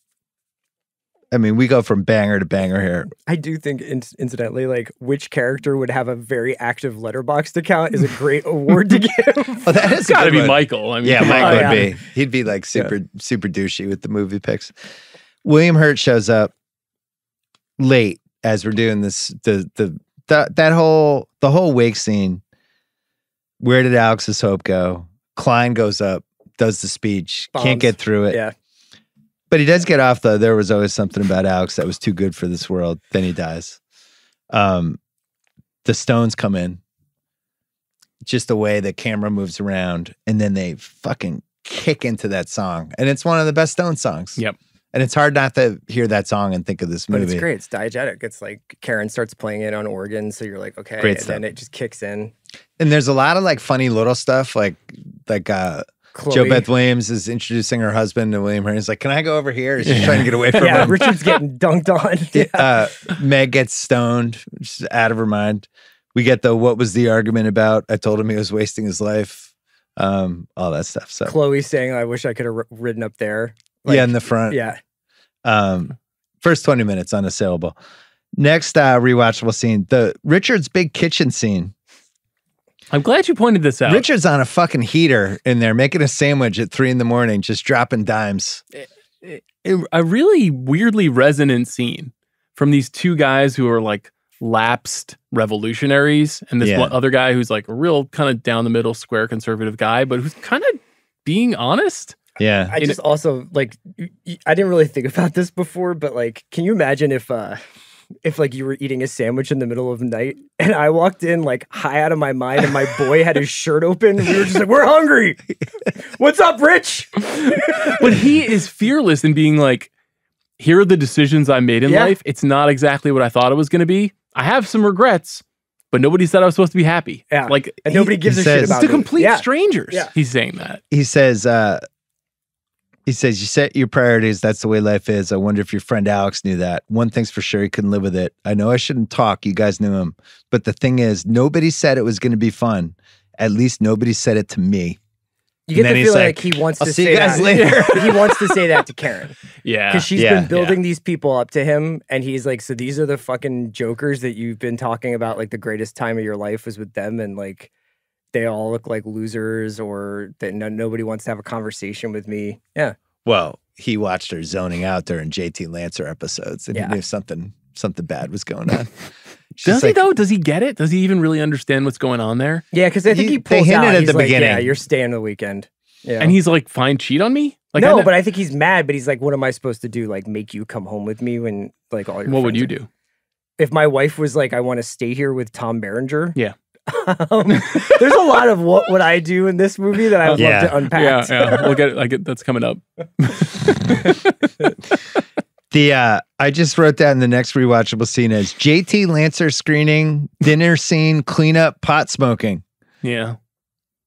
I mean, we go from banger to banger here. I do think, in- incidentally, like which character would have a very active letterboxd account is a great <laughs> award to give. Oh, that is It's a got to be one. Michael. I mean, Yeah, Michael Mike on. would be. He'd be like super, super douchey with the movie picks. William Hurt shows up late as we're doing this. The the that that whole the whole wake scene. Where did Alex's hope go? Kline goes up, does the speech, can't get through it. yeah, But he does get off though. There was always something about Alex that was too good for this world. Then he dies. Um, the Stones come in. Just the way the camera moves around, and then they fucking kick into that song, and it's one of the best Stone songs. Yep. And it's hard not to hear that song and think of this but movie. it's great. It's diegetic. It's like Karen starts playing it on organ, so you're like, okay, Great and stuff. then it just kicks in. And there's a lot of like funny little stuff, like like uh, Chloe. JoBeth Williams is introducing her husband to William. He's like, "Can I go over here?" She's Yeah. trying to get away from yeah, him. Richard's getting dunked on. <laughs> Yeah. uh, Meg gets stoned, she's out of her mind. We get the what was the argument about? I told him he was wasting his life. Um, all that stuff. So Chloe saying, "I wish I could have r- ridden up there." yeah, in the front. yeah. Um, first twenty minutes unassailable. Next uh, rewatchable scene: the Richard's big kitchen scene. I'm glad you pointed this out. Richard's on a fucking heater in there making a sandwich at three in the morning, just dropping dimes. a- a really weirdly resonant scene from these two guys who are like lapsed revolutionaries and this Yeah. one other guy who's like a real kind of down the middle square conservative guy but who's kind of being honest Yeah, I You know- just also like I didn't really think about this before, but like, can you imagine if uh if like you were eating a sandwich in the middle of the night and I walked in like high out of my mind and my boy had his shirt open and we were just like, We're hungry. <laughs> What's up, Rich? but he is fearless in being like here are the decisions i made in Yeah. life it's not exactly what i thought it was going to be i have some regrets but nobody said i was supposed to be happy Yeah. like And he- nobody gives he a says- shit about to me. complete Yeah. strangers Yeah. he's saying that he says uh he says you set your priorities. That's the way life is. I wonder if your friend alex knew that. One thing's for sure he couldn't live with it. I know i shouldn't talk. You guys knew him. But the thing is nobody said it was going to be fun. At least nobody said it to me. You get And the feeling like, like, he wants "I'll to see say you guys that. later." <laughs> he wants to say that to Karen. <laughs> yeah because she's Yeah, been building these people up to him and he's like so these are the fucking jokers that you've been talking about like the greatest time of your life was with them and like they all look like losers or that no, nobody wants to have a conversation with me. Yeah. Well he watched her zoning out during jt lancer episodes and Yeah. he knew something something bad was going on. <laughs> Does like, he though? Does he get it? Does he even really understand what's going on there? Yeah because i think He- he, they pulls hinted out, at he's the like, yeah you're staying the weekend. Yeah. And he's like fine cheat on me? Like no kn- but i think he's mad but he's like what am i supposed to do? Like make you come home with me when like all your what would you are- do? If my wife was like i want to stay here with tom berenger Yeah. Um, there's a lot of what would I do in this movie that I would Yeah. love to unpack. yeah yeah we'll get it like that's coming up <laughs> The uh, I just wrote down the next rewatchable scene as JT Lancer screening, dinner scene, cleanup, pot smoking. yeah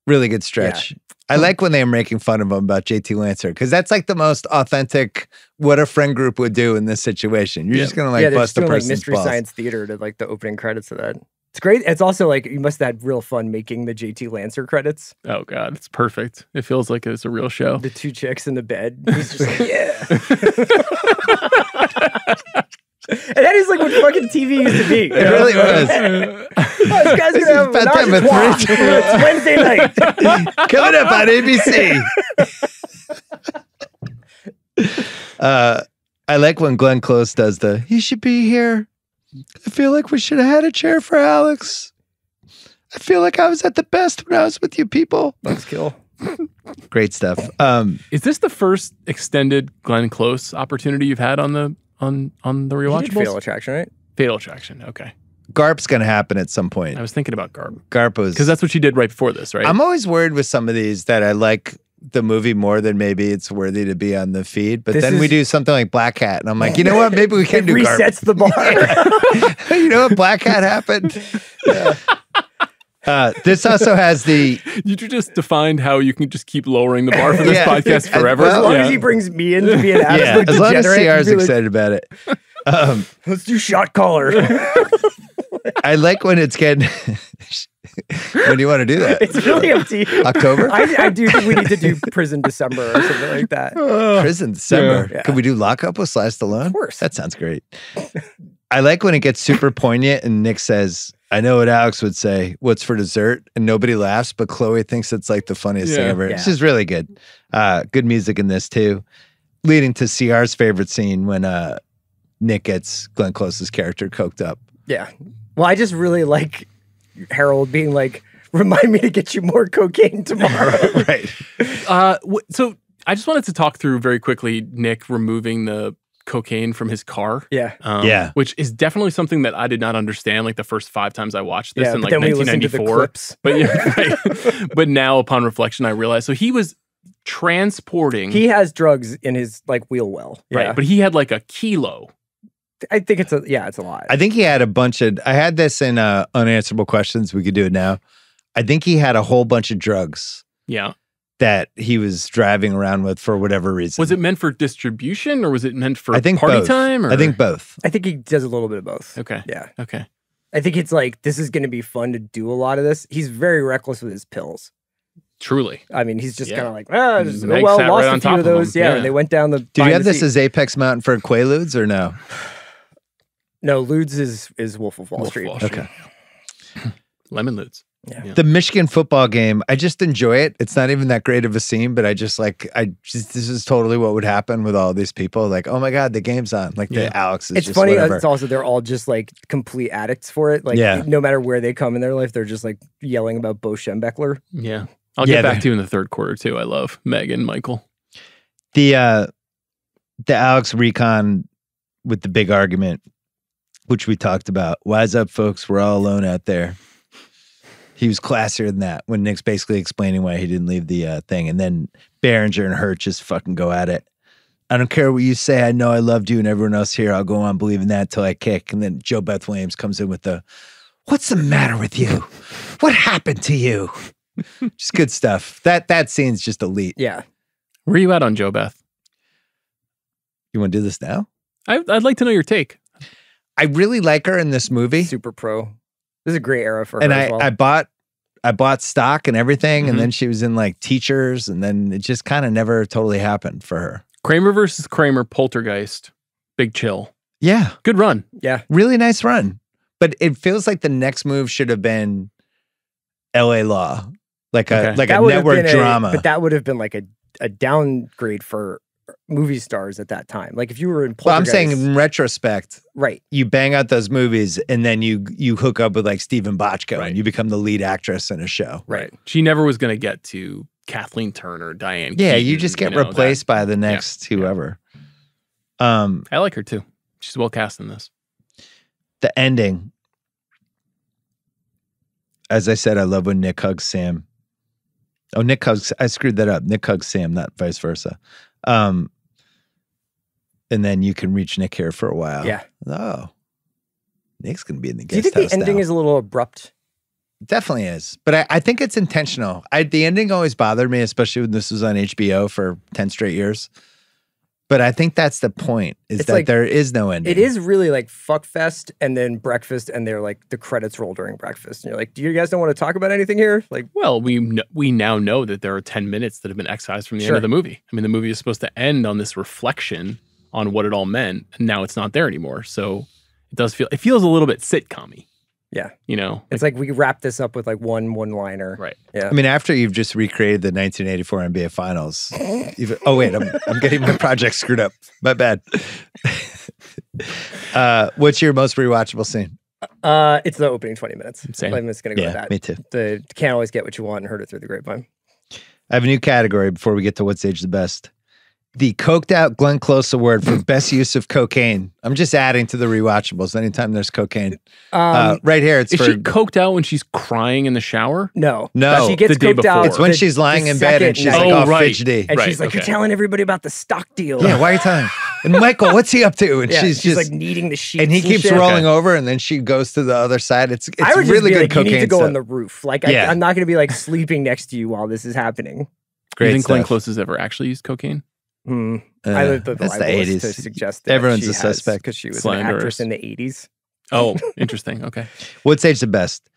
Really good stretch. I like when they are making fun of him about JT Lancer because that's like the most authentic what a friend group would do in this situation. You're Yeah. just gonna like yeah, bust just a doing like person's mystery balls. science theater to like the opening credits of that. It's great. It's also like you must have had real fun making the JT Lancer credits. oh god it's perfect it feels like it's a real show The two chicks in the bed. <laughs> He's just like, yeah. <laughs> and that is like what fucking TV used to be. It know? really was. <laughs> Oh, this guy's This gonna have is a menage three. It's Wednesday night. Coming up on ABC. uh, I like when Glenn Close does the he should be here. I feel like we should have had a chair for Alex. I feel like I was at the best when I was with you people. Bugs kill. <laughs> Great stuff. Um, Is this the first extended Glenn Close opportunity you've had on the on on the He did rewatchables? Fatal Attraction, right? Fatal Attraction. Okay, Garp's gonna happen at some point. I was thinking about Garb Garp was because that's what she did right before this, right? I'm always worried with some of these that I like the movie more than maybe it's worthy to be on the feed. But This then we do something like Black Hat, and I'm like, <laughs> you know what? Maybe we can It do Garp. resets the bar. <laughs> you know what? Black Hat happened. <laughs> Uh, this also has the you just defined how you can just keep lowering the bar for this Yeah. podcast forever. well, as long Yeah. as he brings me in to be an absolute yeah. As long as degenerate, CR's he'd like, excited about it. Um, Let's do shot caller. I like when it's getting <laughs> when do you want to do that? It's really up to you. October? I, I do think we need to do prison December or something like that. <laughs> Prison December. Yeah. Could we do lockup with Sly Stallone? Of course. That sounds great. I like when it gets super poignant and Nick says, I know what Alex would say, what's for dessert? And nobody laughs, but Chloe thinks it's like the funniest thing ever. Yeah. It's just really good. Uh, good music in this too. Leading to CR's favorite scene when uh, Nick gets Glenn Close's character coked up. Yeah. Well, I just really like Harold being like, remind me to get you more cocaine tomorrow. <laughs> right. Uh, wh- so I just wanted to talk through very quickly Nick removing the cocaine from his car. yeah. Um, Yeah. which is definitely something that I did not understand like the first five times I watched this Yeah. in like then we listened to the 1994. <laughs> But yeah, right. but now upon reflection, I realized so he was transporting He has drugs in his like wheel well. Yeah. right, but he had like a kilo. I think it's a yeah, it's a lot. I think he had a bunch of. I had this in uh, unanswerable questions. We could do it now. I think he had a whole bunch of drugs Yeah, that he was driving around with for whatever reason. was it meant for distribution or was it meant for I think party both. time? Or? I think both. I think he does a little bit of both. Okay. Yeah. Okay. I think it's like this is going to be fun to do a lot of this. He's very reckless with his pills. Truly. I mean, he's just Yeah. kind of like, ah, just, Meg well, lost right a few of of those. him. Yeah, Yeah. and they went down the. Did you have the this seat. as Apex Mountain for Quaaludes or no? No, Ludes is is Wolf of Wall Wolf Street. Wall Street. Okay. Lemon loots. The Michigan football game, I just enjoy it. It's not even that great of a scene, but I just like I just this is totally what would happen with all these people. Like, oh my god, the game's on. Like Yeah. the Alex is It's just funny. uh, whatever. It's also they're all just like complete addicts for it. Like Yeah. no matter where they come in their life, they're just like yelling about Bo Schembechler. Yeah. I'll Yeah, get back to you in the third quarter too. I love Meg and Michael. the uh the Alex recon with the big argument, which we talked about. Wise up, folks. We're all alone out there. He was classier than that when Nick's basically explaining why he didn't leave the uh, thing, and then Berenger and Hurt just fucking go at it. I don't care what you say. I know I loved you and everyone else here. I'll go on believing that till I kick. And then JoBeth Williams comes in with the, "What's the matter with you? What happened to you?" <laughs> just good stuff. That that scene's just elite. Yeah. Where are you at on Joe Beth? You want to do this now? I, I'd like to know your take. I really like her in this movie, Super pro. This is a great era for and her I well. I bought I bought stock and everything, Mhm. and then she was in like teachers, and then it just kind of never totally happened for her. Kramer versus Kramer, Poltergeist, Big Chill. Yeah, Good run. yeah. really nice run, but it feels like the next move should have been L.A. Law, like a Okay. like that a network been a- drama. but that would have been like a, a downgrade for movie stars at that time. Like if you were in well, I'm saying in retrospect, right. you bang out those movies, and then you you hook up with like Steven Bochco, Right. and you become the lead actress in a show. Right. She never was going to get to Kathleen Turner, Diane. Yeah, you just get know, that- replaced by the next whoever. Um, I like her too. She's well cast in this. the ending. As I said, I love when Nick hugs Sam. Oh, Nick hugs. I screwed that up. Nick hugs Sam, not vice versa. Um, and then you can reach Nick here for a while. Yeah. Oh, Nick's gonna be in the Do you think house the ending now. is a little abrupt? Definitely is, but I, I think it's intentional. I, the ending always bothered me, especially when this was on HBO for ten straight years. But I think that's the point: is It's that like- there is no ending. It is really like fuck fest and then breakfast and they're like the credits roll during breakfast. And you're like, do you guys don't want to talk about anything here? Like Well, we kn- we now know that there are ten minutes that have been excised from the end of the movie. I mean, the movie is supposed to end on this reflection on what it all meant, and now it's not there anymore. So it does feel it feels a little bit sitcom-y. Yeah. you know, it's like we wrap this up with like one one liner. right. Yeah. I mean, after you've just recreated the 1984 NBA Finals. <laughs> you've- oh wait, I'm, I'm getting my project screwed up. My bad. <laughs> uh, what's your most rewatchable scene? Uh it's the opening 20 minutes. Same. I'm just gonna go with that. me too. The can't always get what you want and heard it through the grapevine. I have a new category before we get to what's age the best. The coked out Glenn Close Award for best use of cocaine. I'm just adding to the rewatchables anytime there's cocaine. Um uh, right here, it's Is for she coked out when she's crying in the shower? no. No, She gets the day coked out. it's when the- she's lying in bed and she's night. like Oh, all right. fidgety. and Right, she's like, You're telling everybody about the stock deal. Yeah, why are you telling? <laughs> And Michael, what's he up to? And Yeah, she's, she's, just like kneading the sheets. and he keeps shit. rolling over, and then she goes to the other side. It's it's I would just really be good like, you need to go stuff. on the roof. Like, Yeah. I, I'm not going to be like sleeping next to you while this is happening. Great you think Glenn. Close has ever actually used cocaine? Hmm. Uh, I lived the that's the eighties. to suggest that Everyone's she a suspect. because she was Slanderous. an actress in the 80s. Oh, <laughs> interesting. Okay. What's age the best?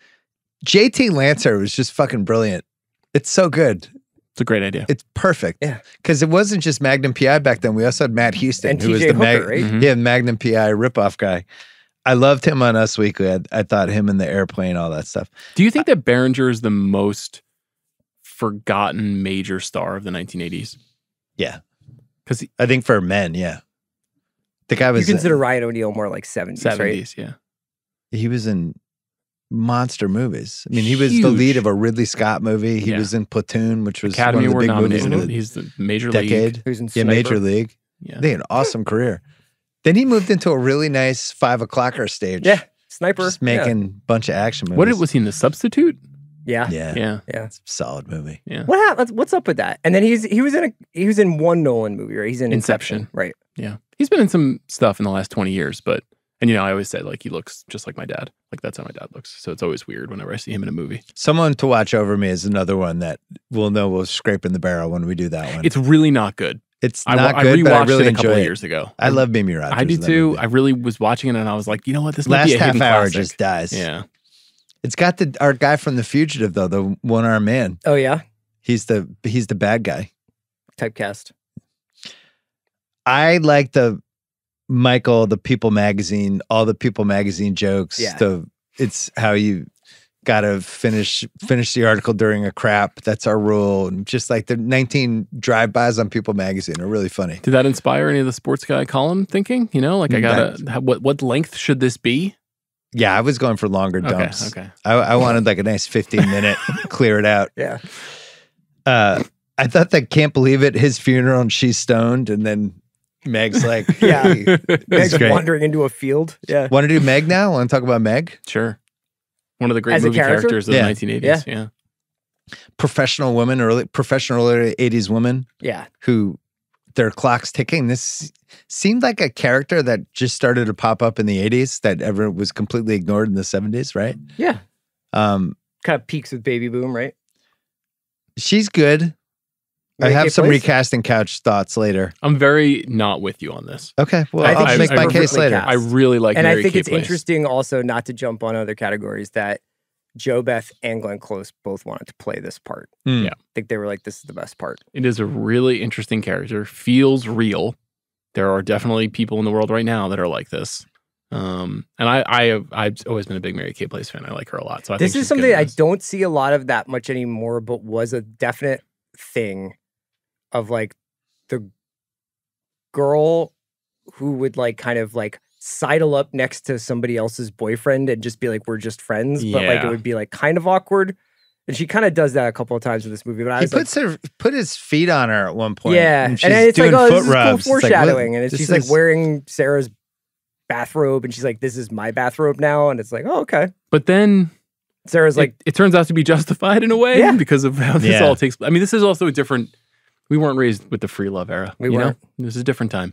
JT Lancer was just fucking brilliant. It's so good. It's a great idea. It's perfect. Yeah. Because it wasn't just Magnum PI back then. We also had Matt Houston, And who was the Hooker, Mag- right? Mhm. yeah, Magnum PI ripoff guy. I loved him on Us Weekly. I, I thought him in the airplane, all that stuff. Do you think that Berenger is the most forgotten major star of the 1980s? Yeah. 'Cause I think for men, yeah. The guy was You consider Ryan O'Neal more like 70s, right? 70s, yeah. he was in monster movies. I mean, he was the lead of a Ridley Scott movie. He Yeah. was in Platoon, which was Academy one of the Award big movies nominated. of the He's the major league. decade. Who's in Yeah, Major League. Yeah. They had an awesome career. Then he moved into a really nice five o'clocker stage. Yeah, Sniper. Just making a bunch of action movies. What was he in the substitute? Yeah. Yeah. Yeah. Yeah. It's a solid movie. Yeah. What happened? What's up with that? And then he's he was in a he was in one Nolan movie, right? He's in Inception, Inception. right? Yeah. He's been in some stuff in the last 20 years, but, and you know, I always say, like, he looks just like my dad. Like, that's how my dad looks. So it's always weird whenever I see him in a movie. Someone to watch over me is another one that we'll know we're scraping the barrel when we do that one. It's really not good. it's I, not I good, rewatched but I really it a couple of it. years ago. I love Mimi Rogers. I do too. movie. I really was watching it and I was like, you know what? This might be Last a hidden half hour classic. just dies. Yeah. It's got the our guy from The Fugitive though, the one armed man. Oh yeah, He's the he's the bad guy. typecast. I like the Michael, the People magazine, all the People magazine jokes. Yeah. The it's how you gotta finish finish the article during a crap. That's our rule. And just like the 19 drive-bys on People magazine are really funny. Did that inspire any of the sports guy column thinking? You know, like I mm, gotta, how- what, what length should this be? Yeah, I was going for longer dumps. Okay. Okay. I, I wanted like a nice 15 minute <laughs> clear it out. Yeah, Uh I thought that can't believe it, his funeral and she's stoned, and then Meg's <laughs> like, Yeah. hey, <laughs> Meg's great. wandering into a field. Yeah, Want to do Meg now? Want to talk about Meg? Sure. One of the great As movie character? characters of Yeah. the 1980s. Yeah. Yeah. Professional woman, early professional early 80s woman yeah. who their clock's ticking. This seemed like a character that just started to pop up in the 80s that ever was completely ignored in the 70s, right? Yeah. Um, Kind of peaks with Baby Boom, right? she's good. I have some Place? recasting couch thoughts later. I'm very not with you on this. Okay, well, I think I'll she's make my case later. cast. I really like and I think Kay it's Place. interesting also not to jump on other categories that JoBeth and Glenn Close both wanted to play this part. Hmm. Yeah. I think they were like, this is the best part. It is a really interesting character. Feels real. There are definitely people in the world right now that are like this. Um, and I, I, have, I've always been a big Mary Kay Place fan. I like her a lot. So I this is something I this. don't see a lot of that much anymore, but was a definite thing of like the girl who would like kind of like sidle up next to somebody else's boyfriend and just be like, we're just friends. But like it would be like kind of awkward. And she kind of does that a couple of times in this movie. But I He was like, puts her put his feet on her at one point. yeah. and And, she's then it's like, doing oh, foot this is cool rubs. It's like, foreshadowing. and it's, this she's like is- wearing Sarah's bathrobe and she's like, this is my bathrobe now. And it's like, oh, okay. But then Sarah's like like, it, turns out to be <laughs> justified in a way Yeah. because of how this Yeah. all takes. I mean, this is also a different. We weren't raised with the free love era. We you weren't. This is a different time.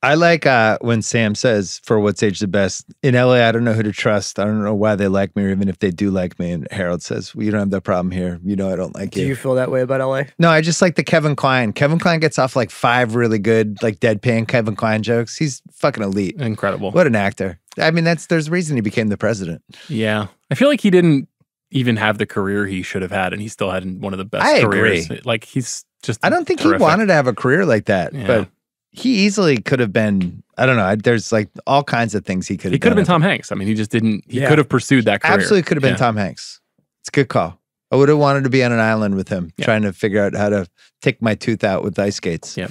I like uh, when Sam says, "For what's age the best?" In LA, I don't know who to trust. I don't know why they like me, or even if they do like me. And Harold says, "Well, don't have that problem here. You know, I don't like do you." you feel that way about LA? no, I just like the Kevin Kline. Kevin Kline gets off like five really good, like deadpan Kevin Kline jokes. He's fucking elite. Incredible. What an actor! I mean, that's there's a reason he became the president. Yeah, I feel like he didn't even have the career he should have had, and he still had one of the best I careers. agree. Like he's just. I don't think terrific. he wanted to have a career like that, Yeah. but he easily could have been. I don't know. There's like all kinds of things he could have. He could have been Tom Hanks. I mean, he just didn't. He Yeah. could have pursued that career. Absolutely could have been Yeah. Tom Hanks. It's a good call. I would have wanted to be on an island with him, Yeah. trying to figure out how to take my tooth out with ice skates. Yeah.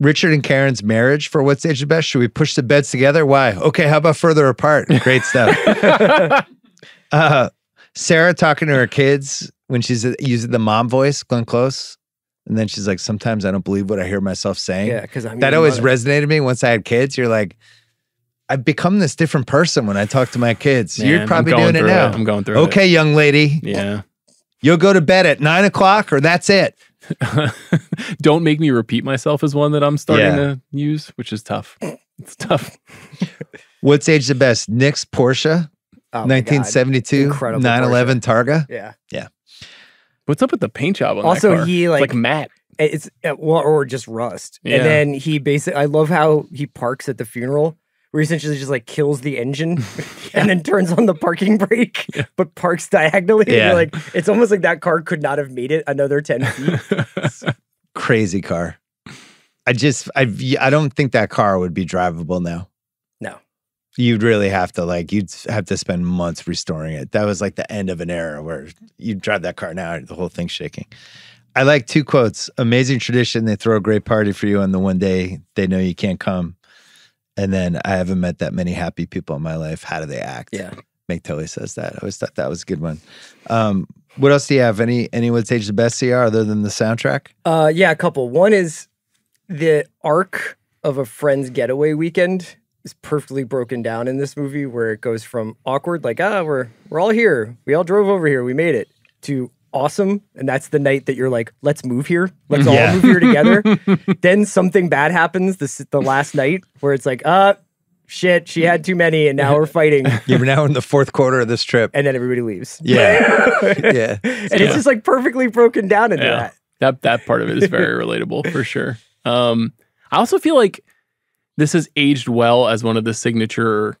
Richard and Karen's marriage for what's age the best? Should we push the beds together? Why? Okay, how about further apart? Great stuff. <laughs> uh, Sarah talking to her kids when she's uh, using the mom voice, Glenn Close. And then she's like, sometimes I don't believe what I hear myself saying. Yeah, because I'm That always mother. resonated me once I had kids. You're like, I've become this different person when I talk to my kids. Man, You're probably doing it now. I'm going through Okay, young lady. Yeah. you'll go to bed at nine o'clock or that's it. <laughs> don't make me repeat myself is one that I'm starting Yeah. to use, which is tough. It's tough. <laughs> What's age the best? Nick's Porsche, Oh 1972, Incredible 911 Targa. Yeah. Yeah. What's up with the paint job on Also, that car? he It's like, like matte. it's uh, well, or just rust. Yeah. And then he basically, I love how he parks at the funeral where he essentially just like kills the engine <laughs> <laughs> and then turns on the parking brake, <laughs> but parks diagonally. Yeah. you're like, it's almost like that car could not have made it another 10 feet. Crazy car. I just I I don't think that car would be drivable now. You'd really have to like you'd have to spend months restoring it. That was like the end of an era where you drive that car now, the whole thing's shaking. I like two quotes. Amazing tradition. They throw a great party for you on the one day they know you can't come. And then I haven't met that many happy people in my life. How do they act? Yeah. Meg Tully says that. I always thought that was a good one. Um, what else do you have? Any any would age the best CR other than the soundtrack? Uh, yeah, a couple. One is the arc of a friend's getaway weekend is perfectly broken down in this movie, where it goes from awkward, like ah, we're we're all here, we all drove over here, we made it, to awesome, and that's the night that you're like, let's move here, let's all move here together. <laughs> then something bad happens this the last night where it's like ah, shit, she had too many, and now we're fighting, <laughs> You're now in the fourth quarter of this trip. and then everybody leaves. Yeah. <laughs> yeah. And it's just like perfectly broken down into Yeah. that. that that part of it is very relatable for sure. Um, I also feel like this has aged well as one of the signature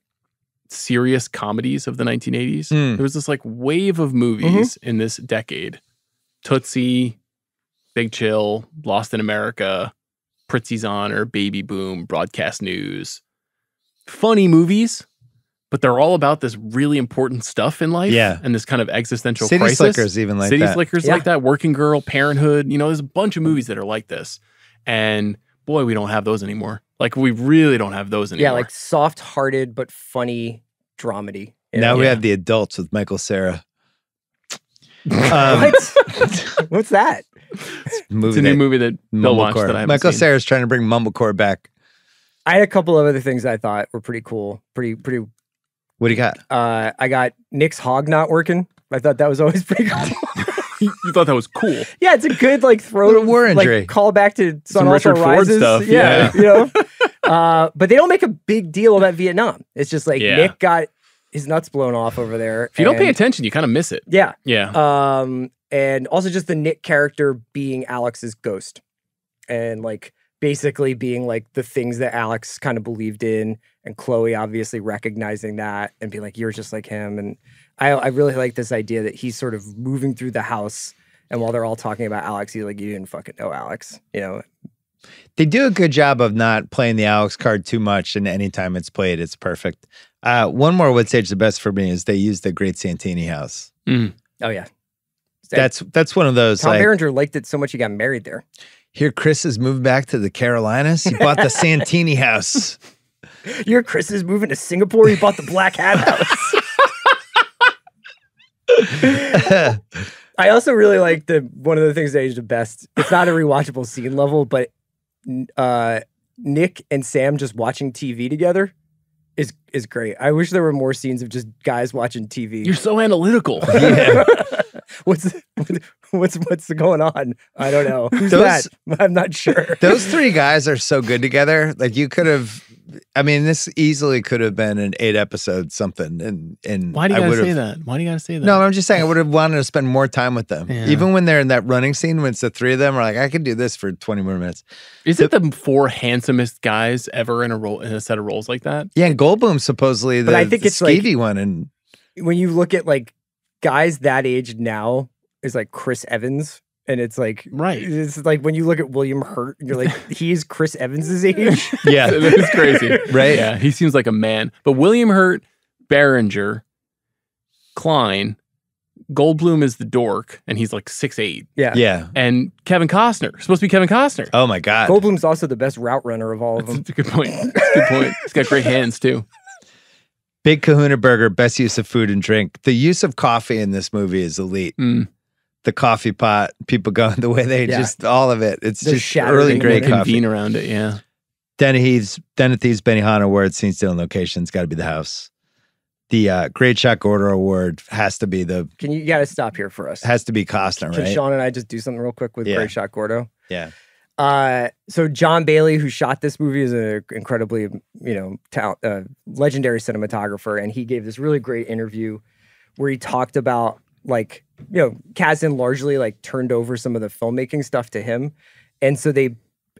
serious comedies of the 1980s. Mm. There was this like wave of movies in this decade: Tootsie, Big Chill, Lost in America, Prizzi's Honor, Baby Boom, Broadcast News. Funny movies. But they're all about this really important stuff in life, Yeah. and this kind of existential City crisis. Slickers even like City that. Slickers Yeah. like that, Working Girl, Parenthood. You know, there's a bunch of movies that are like this. And boy, we don't have those anymore. Like we really don't have those anymore. Yeah, like soft-hearted but funny dramedy. you now know? we have the adults with Michael Cera. <laughs> Um, what? <laughs> What's that? movie it's a new that- movie that Bill watched Mumblecore. that I haven't Michael seen. Sarah's trying to bring Mumblecore back. I had a couple of other things I thought were pretty cool. Pretty, pretty. What do you got? Uh, I got Nick's hog not working. I thought that was always <laughs> pretty cool. you, you thought that was cool. yeah, it's a good like throw to war injury. like call back to Sun Some Also Richard Ford Rises. stuff, Yeah, yeah. you know. Uh, but they don't make a big deal about Vietnam. It's just like Yeah. Nick got his nuts blown off over there. If you don't pay attention, you kind of miss it. yeah. Yeah. Um, and also just the Nick character being Alex's ghost, and like basically being like the things that Alex kind of believed in, and Chloe obviously recognizing that and being like, "You're just like him." And I, I really like this idea that he's sort of moving through the house, and while they're all talking about Alex, he's like, "You didn't fucking know Alex," you know. They do a good job of not playing the Alex card too much, and anytime it's played, it's perfect. Uh, one more would stage the best for me is they use the Great Santini House. Mm. Oh yeah, That's that's one of those Tom like Berenger liked it so much he got married there. here. Chris is moving back to the Carolinas. He bought the <laughs> Santini house. Your Chris is moving to Singapore. He bought the Black Hat House. <laughs> I also really like the one of the things that aged the best. It's not a rewatchable scene level, but uh, Nick and Sam just watching TV together is is great. I wish there were more scenes of just guys watching TV. You're so analytical. <laughs> yeah. <laughs> what's <laughs> what's what's going on? I don't know. <laughs> Who's Those- that? <laughs> I'm not sure. Those three guys are so good together. Like you could have, I mean, this easily could have been an eight episode something. And and Why do you I gotta say that? Why do you gotta say that? No, I'm just saying I would have wanted to spend more time with them. Yeah. Even when they're in that running scene, when it's the three of them, are like, I could do this for 20 more minutes. Is it the four handsomest guys ever in a role in a set of roles like that? Yeah, and Goldblum's supposedly the, But I think the it's like- one. And when you look at like guys that age now is like Chris Evans. And it's like Right. It's like when you look at William Hurt, you're like, <laughs> he's Chris Evans's age. yeah, <laughs> it's crazy. right? Yeah, he seems like a man. But William Hurt, Berenger, Kline, Goldblum is the dork, and he's like six eight. Yeah. Yeah. And Kevin Costner, supposed to be Kevin Costner. Oh my God. Goldblum's also the best route runner of all of them. That's them. a good point. That's a good point. He's got great hands too. Big Kahuna Burger, best use of food and drink. The use of coffee in this movie is elite. Mm. The coffee pot, people going <laughs> the way they Yeah. just all of it. It's The just shattering early great. Convene coffee. around it. Yeah. Dennehy's Dennehy's Benihana Award, Scene Stealing in Location's got to be the house. The uh, Great Shot Gordo Award has to be the Can you, you got to stop here for us? has to be Costner, Can right? Sean and I just do something real quick with Yeah. Great Shot Gordo? Yeah. Uh, so John Bailey, who shot this movie, is an incredibly, you know, uh, legendary cinematographer, and he gave this really great interview where he talked about like, you know, Kasdan largely like turned over some of the filmmaking stuff to him, and so they,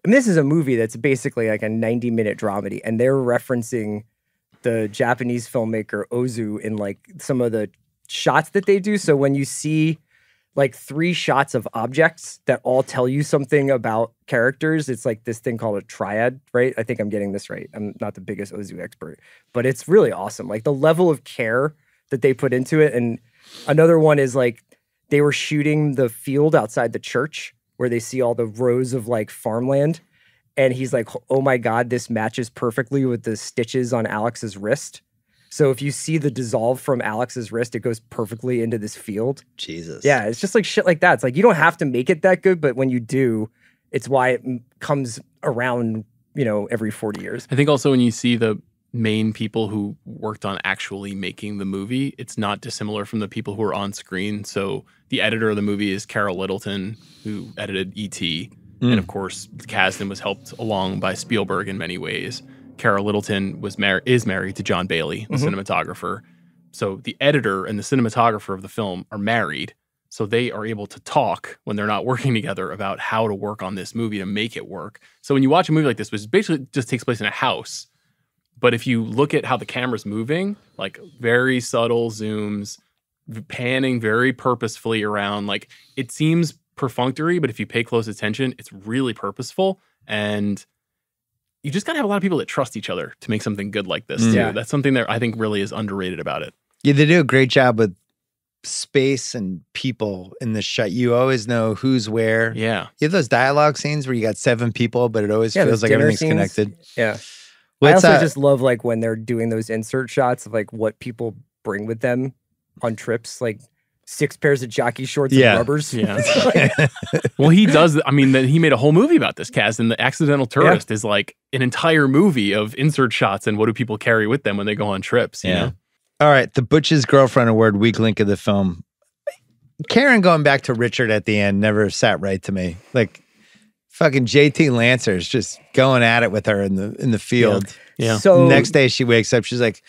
and this is a movie that's basically like a ninety-minute dramedy, and they're referencing the Japanese filmmaker Ozu in like some of the shots that they do. So when you see like three shots of objects that all tell you something about characters, it's like this thing called a triad, right? I think I'm getting this right. I'm not the biggest Ozu expert, but it's really awesome. Like the level of care that they put into it. And another one is like they were shooting the field outside the church where they see all the rows of like farmland. And he's like, oh my God, this matches perfectly with the stitches on Alex's wrist. So if you see the dissolve from Alex's wrist, it goes perfectly into this field. Jesus. Yeah, it's just like shit like that. It's like you don't have to make it that good, but when you do, it's why it m- comes around, you know, every 40 years. I think also when you see the main people who worked on actually making the movie, it's not dissimilar from the people who are on screen. So the editor of the movie is Carol Littleton, who edited E.T. Mm. And of course, Kasdan was helped along by Spielberg in many ways. Carol Littleton was mar- is married to John Bailey, the Mhm. cinematographer. So the editor and the cinematographer of the film are married. So they are able to talk when they're not working <laughs> together about how to work on this movie to make it work. So when you watch a movie like this, which basically just takes place in a house, but if you look at how the camera's moving, like very subtle zooms, panning very purposefully around, like it seems perfunctory, but if you pay close attention, it's really purposeful. And you just gotta have a lot of people that trust each other to make something good like this. Mm. Yeah. That's something that I think really is underrated about it. Yeah, they do a great job with space and people in the shot. You always know who's where. Yeah. You have those dialogue scenes where you got seven people, but it always Yeah, feels like everything's scenes. connected. Yeah. I also that? just love like when they're doing those insert shots of like what people bring with them on trips, like six pairs of jockey shorts Yeah. and rubbers. Yeah. <laughs> Like, <laughs> Well, he does. I mean, he made a whole movie about this cast, and the accidental tourist is like an entire movie of insert shots and what do people carry with them when they go on trips. You Yeah. know? All right, the Butch's girlfriend award weak link of the film. Karen going back to Richard at the end never sat right to me. Like fucking JT Lancer's just going at it with her in the in the field. Yeah. So Next day she wakes up, she's like,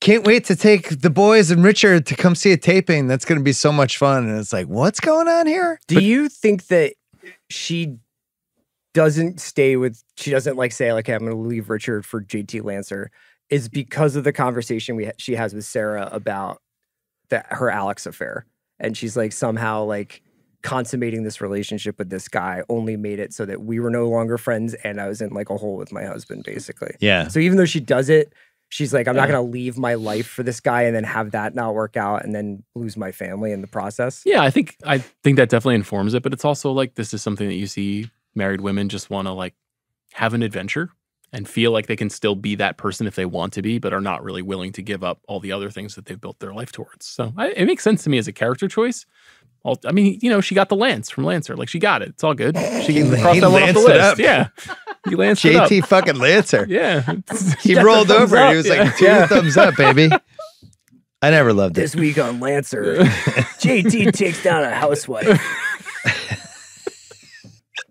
Can't wait to take the boys and Richard to come see a taping. That's gonna be so much fun. And it's like, what's going on here? do you think that she doesn't stay with she doesn't like say like hey, I'm going to leave Richard for JT Lancer is because of the conversation we ha- she has with Sarah about that her Alex affair and she's like somehow like consummating this relationship with this guy only made it so that we were no longer friends and I was in like a hole with my husband basically. Yeah. So even though she does it, she's like, I'm not gonna leave my life for this guy and then have that not work out and then lose my family in the process. Yeah, I think I think that definitely informs it, but it's also like this is something that you see married women just want to like have an adventure and feel like they can still be that person if they want to be, but are not really willing to give up all the other things that they've built their life towards. So I, it makes sense to me as a character choice. All, I mean, you know, she got the lance from Lancer. Like she got it. It's all good. She He- can cross he that one off the list. Yeah, <laughs> he lanced it up. JT fucking Lancer. <laughs> Yeah, He <laughs> got rolled thumbs over and he was yeah. like, two Yeah. thumbs up, baby. <laughs> I never loved it. This week on Lancer, JT takes down a housewife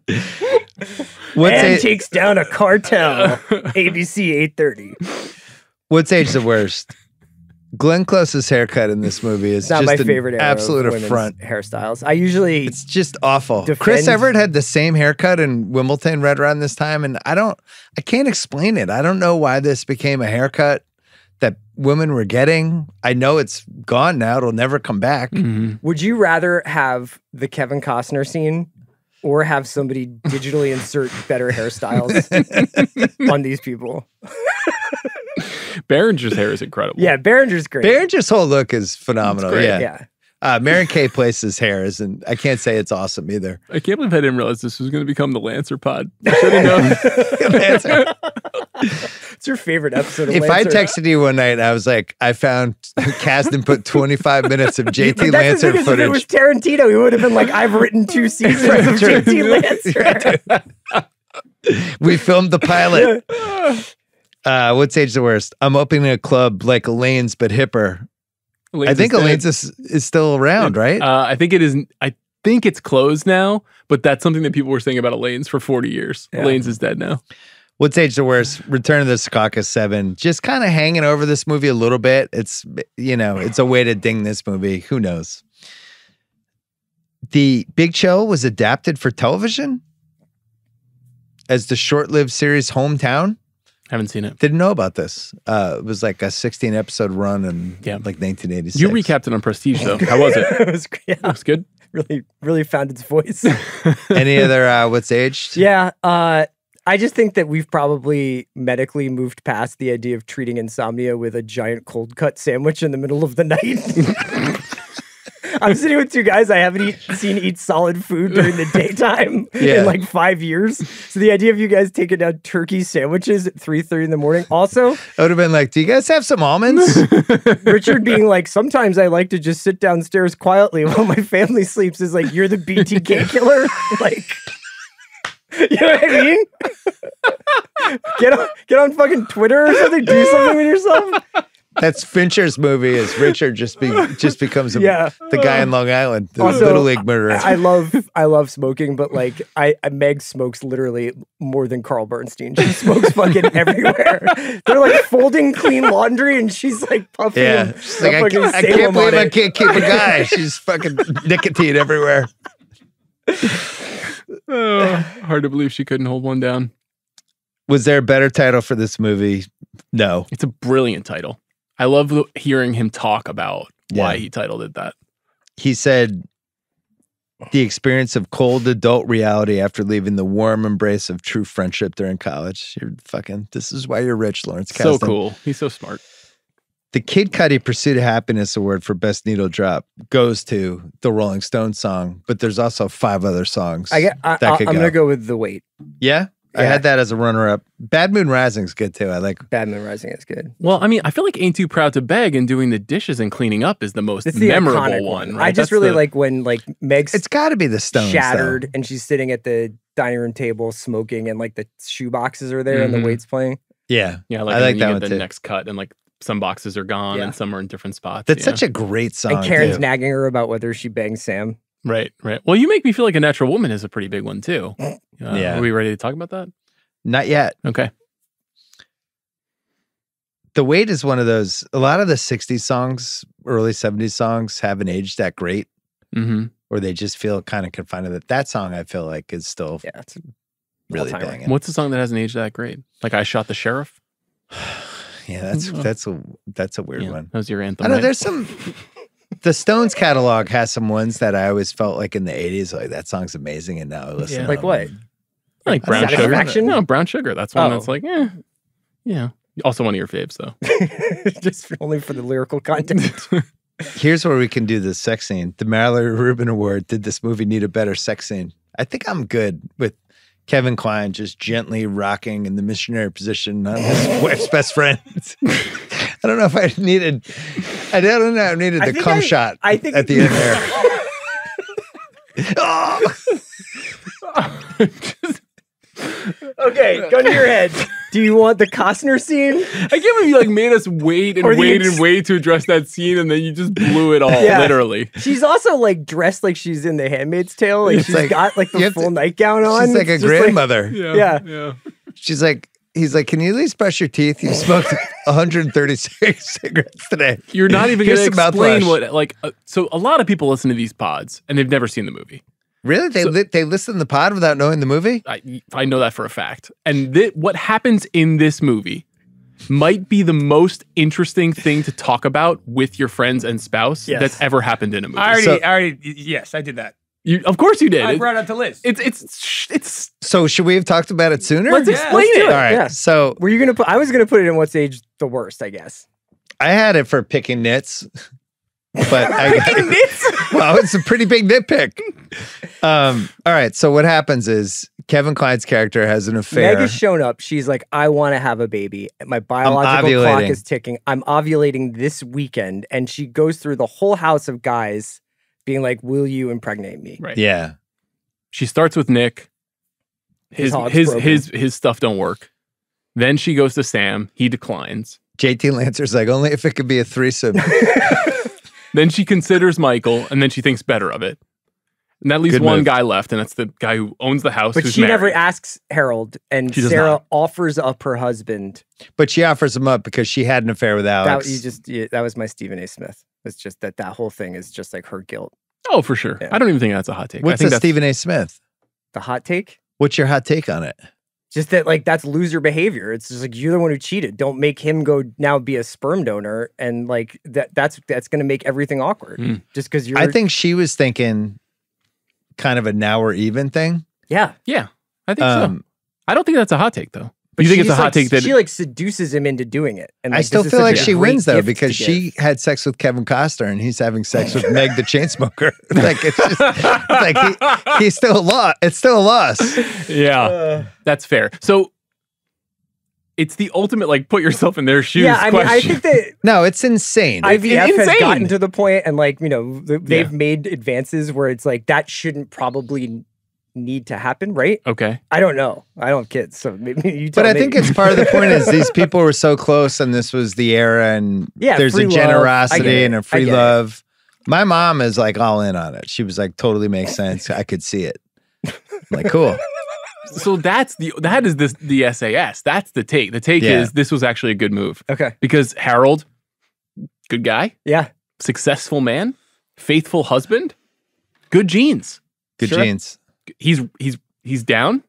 What's and age, takes down a cartel. ABC 830. what's age the worst? Glenn Close's haircut in this movie is not just my favorite era absolute of women's affront. hairstyles. I usually It's just awful. Defend- Chris Evert had the same haircut in Wimbledon right around this time, and I don't, I can't explain it. I don't know why this became a haircut that women were getting. I know it's gone now; it'll never come back. Mhm. would you rather have the Kevin Costner scene or have somebody digitally insert better hairstyles <laughs> on these people? <laughs> <laughs> Berenger's hair is incredible. Yeah, Berenger's great. Berenger's whole look is phenomenal. great. Yeah, yeah. Uh, Mary Kay Place's hair is, and I can't say it's awesome either. I can't believe I didn't realize this was going to become the Lancer pod. I should have known. Lancer. <laughs> <laughs> It's your favorite episode of if I texted you one night, I was like, I found Kasdan put 25 minutes of JT that's the Lancer thing is, If it was. Tarantino, he would have been like, I've written two seasons of True. JT Lancer. We filmed the pilot. Uh, what's age the worst? I'm opening a club like Elaine's, but hipper. I think is. Elaine's is, is still around, right? Uh, I think it is. I think it's closed now, but that's something that people were saying about Elaine's for 40 years. Yeah. Elaine's is dead now. What's age the worst? Return of the Secaucus Seven. Just kind of hanging over this movie a little bit. It's you know, it's a way to ding this movie. Who knows? The Big Chill was adapted for television as the short-lived series Hometown. Haven't seen it. Didn't know about this. Uh, it was like a 16 episode run in Yeah. like 1986. You recapped it on Prestige though. How was it? <laughs> it was yeah, It was good. <laughs> really really found its voice. <laughs> Any other uh, what's aged? yeah, uh, I just think that we've probably medically moved past the idea of treating insomnia with a giant cold cut sandwich in the middle of the night. I'm sitting with two guys I haven't eat, seen eat solid food during the daytime <laughs> Yeah. in like five years. So the idea of you guys taking down turkey sandwiches at 3:30 in the morning. Also, I would have been like, "Do you guys have some almonds?" <laughs> Richard being like, sometimes I like to just sit downstairs quietly while my family sleeps is like, you're the BTK killer. <laughs> like, you know what I mean? get on, get on fucking Twitter or something. Do something with yourself. That's Fincher's movie. Is Richard just be just becomes a, Yeah. the guy in Long Island, the Also, little league murderer. I love, I love smoking, but like, I, I Meg smokes literally more than Carl Bernstein. She smokes fucking <laughs> everywhere. They're like folding clean laundry, and she's like puffing. yeah, she's like, I, fucking can't, I can't on believe I can't keep a guy. She's fucking nicotine everywhere. Oh, hard to believe she couldn't hold one down. Was there a better title for this movie? No. It's a brilliant title. I love hearing him talk about why he titled it that. He said the experience of cold adult reality after leaving the warm embrace of true friendship during college. You're fucking. This is why you're rich, Lawrence. So cool. He's so smart. The Kid Cudi Pursuit of Happiness Award for Best Needle Drop goes to the Rolling Stones song, but there's also five other songs. I get, I, That I, could I'm go. gonna go with the weight. yeah, I had that as a runner up. Bad Moon Rising's good too. I like. Bad Moon Rising is good. Well, I mean, I feel like Ain't Too Proud to Beg and doing the dishes and cleaning up is the most It's the memorable one. one. right? I just That's really the- like when like Meg's It's got to be the Stones. though. shattered and she's sitting at the dining room table smoking and like the shoe boxes are there and Mhm. the weight's playing. Yeah, Yeah, like, I and like that you one the too. next cut and like some boxes are gone Yeah. and some are in different spots. that's yeah. such a great song. and Karen's too. nagging her about whether she bangs Sam. Right, right. Well, you make me feel like a natural woman is a pretty big one too. Uh, Yeah. Are we ready to talk about that? Not yet. Okay. The Weight is one of those. A lot of the '60s songs, early '70s songs, haven't aged that great, Mm-hmm. or they just feel kind of confined to that. That song, I feel like, is still Yeah, it's really all-timer. banging. What's the song that hasn't aged that great? Like I shot the sheriff. <sighs> Yeah, that's Oh. that's a that's a weird Yeah, one. That was your anthem. I know right? there's some. <laughs> The Stones catalog has some ones that I always felt like in the '80s, like that song's amazing, and now I listen. Yeah. Like what? like brown sugar. Satisfaction? No, brown sugar. That's one Oh. that's like, eh, yeah. Also one of your faves though. <laughs> just only for the lyrical content. <laughs> Here's where we can do the sex scene. The Mallory Rubin Award. Did this movie need a better sex scene? I think I'm good with Kevin Kline just gently rocking in the missionary position on his <laughs> wife's best friend. I don't know if I needed. I don't know. I needed I the think cum I- shot I think at the end there. oh! <laughs> <laughs> okay, gun to your head. Do you want the Costner scene? I can't believe you like made us wait and wait ex- and wait to address that scene, and then you just blew it all, Yeah. literally. She's also like dressed like she's in The Handmaid's Tale. Like It's she's like- got like you the have to- full nightgown on. She's like a It's just grandmother. Yeah. yeah. She's like, he's like, can you at least brush your teeth? You smoked 136 <laughs> cigarettes today. You're not even going to some explain mouthwash. what like. Uh, so a lot of people listen to these pods and they've never seen the movie. Really? They So- li- they listen to the pod without knowing the movie? I I know that for a fact. And thi- what happens in this movie might be the most interesting thing to talk about with your friends and spouse Yes. that's ever happened in a movie. I already, So- I already, yes, I did that. You, of course you did. I brought it up to Liz. it's it's it's. So should we have talked about it sooner? Let's Yeah, explain let's do it. All right. Yeah. So Were you gonna put? I was gonna put it in what's age the worst, I guess. I had it for picking nits, but <laughs> I Picking <laughs> nits? well, it's a pretty big nitpick. Um, all right. So what happens is Kevin Kline's character has an affair. Meg has shown up. She's like, I want to have a baby. My biological clock is ticking. I'm ovulating this weekend. And she goes through the whole house of guys being like, Will you impregnate me? Right. yeah. She starts with Nick. His His his his his stuff don't work. Then she goes to Sam. He declines. JT Lancer's like, only if it could be a threesome. <laughs> <laughs> Then she considers Michael, and then she thinks better of it. And that leaves Good one move. guy left, and that's the guy who owns the house. But who's she never asks Harold. And She Sarah not. offers up her husband. but she offers him up because she had an affair with Alex. That, you just, yeah, that was my Stephen A. Smith. It's just that that whole thing is just like her guilt. Oh, for sure. Yeah. I don't even think that's a hot take. I What's think a that's Stephen A. Smith? The hot take? What's your hot take on it? Just that like that's loser behavior. It's just like you're the one who cheated. Don't make him go now be a sperm donor and like that that's that's gonna make everything awkward. Mm. Just because you're I think she was thinking kind of a now we're even thing. yeah. Yeah, I think so. Um, I don't think that's a hot take though. But you think it's a hot like, take that she like seduces him into doing it. And I still feel like she wins though because she had sex with Kevin Costner and he's having sex with Meg the Chainsmoker. <laughs> like it's just it's like he, he's still a loss. It's still a loss. <laughs> yeah, Uh, that's fair. So it's the ultimate like put yourself in their shoes. yeah, I mean, I think that <laughs> No, it's insane. IVF has insane. gotten to the point, and like you know, they've Yeah. made advances where it's like that shouldn't probably need to happen, right? okay. I don't know. I don't have kids, so maybe <laughs> you. Tell but I me. think it's part of the point is these people were so close and this was the era and Yeah, there's a love. I get generosity and a free get it. love. My mom is like all in on it. She was like totally makes sense. I could see it. I'm like cool. <laughs> So that's the that is this the SAS. That's the take. The take Yeah. is this was actually a good move okay. because Harold, good guy, Yeah, successful man, faithful husband, good genes. Good Sure. genes. He's he's he's down.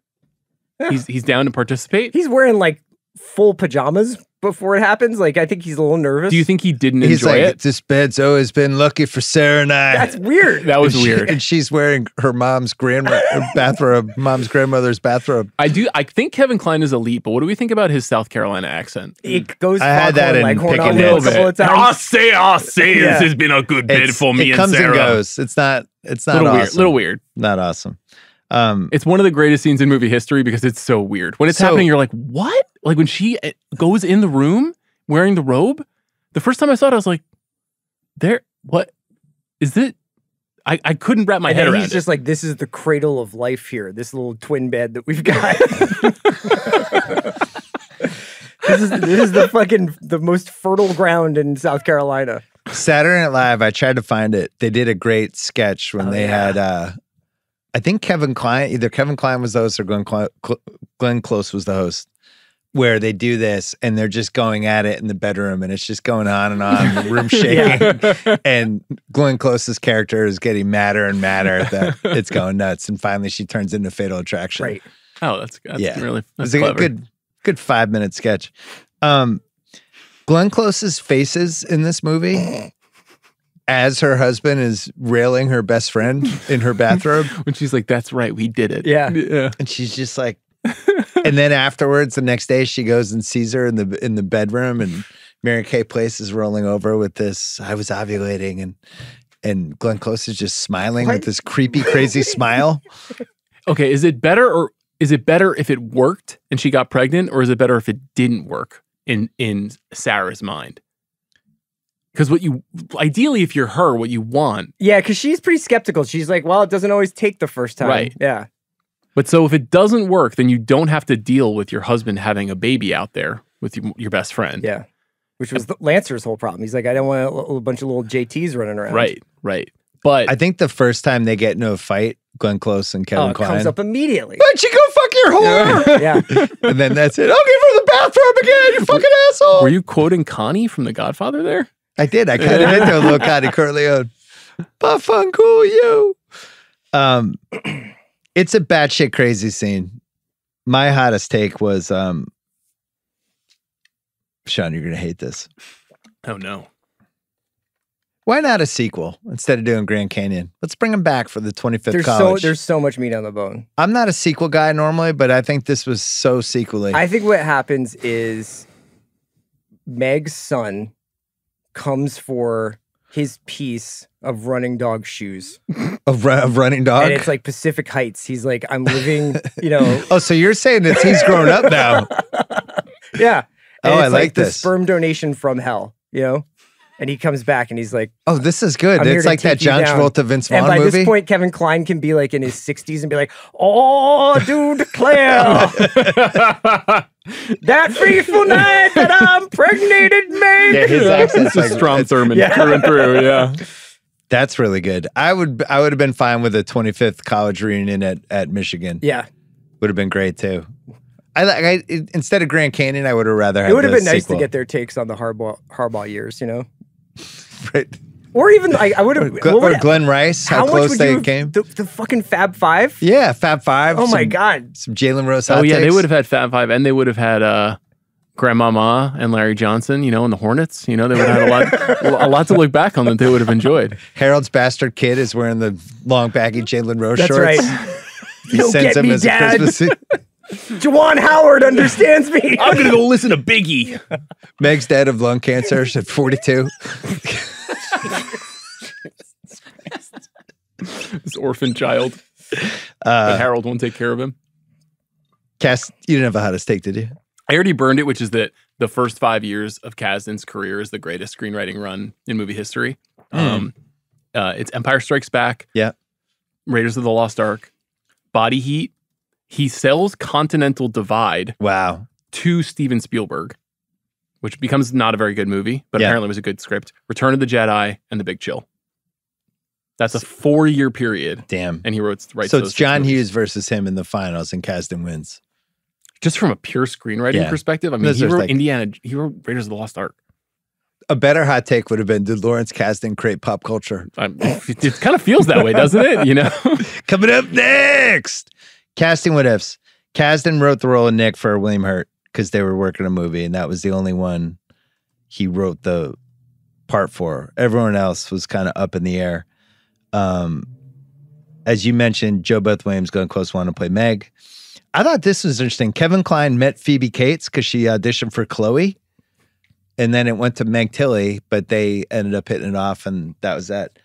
Yeah. He's he's down to participate. he's wearing like full pajamas before it happens. Like I think he's a little nervous. Do you think he didn't He's enjoy like, it? this bed's always been lucky for Sarah and I. that's weird? That was and she- weird. and she's wearing her mom's grandma bathrobe, mom's grandmother's bathrobe. I do. I think Kevin Kline is elite, but what do we think about his South Carolina accent? it goes. I had that in Leghorn Picking on me Nits. couple of times. Ah, say, I say, Yeah. has been a good It's- for me it comes and goes. It's not. It's not Little awesome. weird. Little weird. Not awesome. Um, It's one of the greatest scenes in movie history because it's so weird. When it's So- happening, you're like, what? Like when she uh, goes in the room wearing the robe. The first time I saw it, I was like, there. What is it? I, I couldn't wrap my And head then around he's it. just like, this is the cradle of life here. This little twin bed that we've got. <laughs> <laughs> this is this is the fucking the most fertile ground in South Carolina. Saturday Night Live. I tried to find it. They did a great sketch when Oh, they yeah. had. uh I think Kevin Kline. Either Kevin Kline was the host or Glenn Cl- Glenn Close was the host. Where they do this and they're just going at it in the bedroom and it's just going on and on, the room <laughs> shaking. and Glenn Close's character is getting madder and madder that it's going nuts. And finally, she turns into Fatal Attraction. Right. oh, that's, that's Yeah. really that's It's a good, good five minute sketch. Um, Glenn Close's faces in this movie, as her husband is railing her best friend in her bathrobe, <laughs> when she's like, "That's right, we did it." Yeah. yeah. and she's just like, <laughs> and then afterwards, the next day, she goes and sees her in the in the bedroom, and Mary Kay Place is rolling over with this. I was ovulating, and and Glenn Close is just smiling What? with this creepy, crazy <laughs> smile. Okay, is it better or is it better if it worked and she got pregnant, or is it better if it didn't work in in Sarah's mind? Because what you ideally, if you're her, what you want. Yeah, because she's pretty skeptical. She's like, well, it doesn't always take the first time. Right. Yeah. But so if it doesn't work, then you don't have to deal with your husband having a baby out there with your best friend. Yeah. Which was the, Lancer's whole problem. He's like, I don't want a, a bunch of little JTs running around. Right. Right. But I think the first time they get into a fight, Glenn Close and Oh, Kevin it Kline. comes up immediately. Why'd you go fuck your whore? <laughs> yeah. and then that's it. I'll give her the bathroom again, you fucking asshole. were you quoting Connie from The Godfather there? I did. I kind of did do a little Connie Corleone. Puff uncool you. Um, it's a batshit crazy scene. My hottest take was, um, Sean, you're gonna hate this. Oh no. Why not a sequel instead of doing Grand Canyon? Let's bring them back for the 25th There's so there's so much meat on the bone. I'm not a sequel guy normally, but I think this was so sequely. I think what happens is Meg's son comes for his piece of running dog shoes. <laughs> of, ru- of running dog. And it's like Pacific Heights. He's like, I'm living, you know, <laughs> oh, so you're saying that he's grown up now? <laughs> yeah. Oh, and Oh, I like the this. sperm donation from hell, you know? And he comes back and he's like, Oh, this is good. I'm it's like that John down. Travolta Vince Vaughn movie." and Vaughn by movie. this point, Kevin Kline can be like in his 60s and be like, Oh, dude, declare <laughs> that faithful night that I'm impregnated, Meg. Yeah, his accent's It's a strong it's- sermon Yeah. through and through. Yeah. <laughs> That's really good. I would I would have been fine with a 25th college reunion at at Michigan. Yeah. Would have been great too. I like I instead of Grand Canyon, I would have rather It would have the been nice sequel. to get their takes on the Harbaugh, Harbaugh years, you know? <laughs> Right. Or even I, I would have. Gl- or Glen Rice, how, much close they came. The, the fucking Fab Five. yeah, Fab Five. Oh my god. Some Jalen Rose. Oh hot yeah, they would have had Fab Five, and they would have had uh, Grandmama and Larry Johnson. You know, and the Hornets. You know, they would have had a lot, <laughs> a lot to look back on that they would have enjoyed. Harold's bastard kid is wearing the long baggy Jalen Rose That's shorts. right. He You'll sends get him me, as a Dad. Christmas. <laughs> Juwan Howard understands me. I'm gonna go listen to Biggie. <laughs> Meg's dead of lung cancer at 42. <laughs> this orphan child. but Uh, Harold won't take care of him. Cass, you didn't have a hottest take, did you? I already burned it, which is that the first five years of Kasdan's career is the greatest screenwriting run in movie history. Um, uh, it's Empire Strikes Back. Yeah. Raiders of the Lost Ark, Body Heat. He sells Continental Divide Wow. to Steven Spielberg, which becomes not a very good movie, but Yeah. apparently was a good script. Return of the Jedi and The Big Chill. That's a four-year period, Damn. and he wrote writes so it's John. Hughes versus him in the finals, and Kasdan wins. Just from a pure screenwriting Yeah. perspective, I mean, Those he wrote like- Indiana. He wrote Raiders of the Lost Ark. A better hot take would have been Did Lawrence Kasdan create pop culture? It, um, <laughs> it kind of feels that way, doesn't it? You know, <laughs> Coming up next, casting what ifs. Kasdan wrote the role of Nick for William Hurt because they were working a movie, and that was the only one he wrote the part for. Everyone else was kind of up in the air. Um, as you mentioned, JoBeth Williams going close one to play Meg. I thought this was interesting. Kevin Kline met Phoebe Cates because she auditioned for Chloe, and then it went to Meg Tilly, but they ended up hitting it off, and that was that.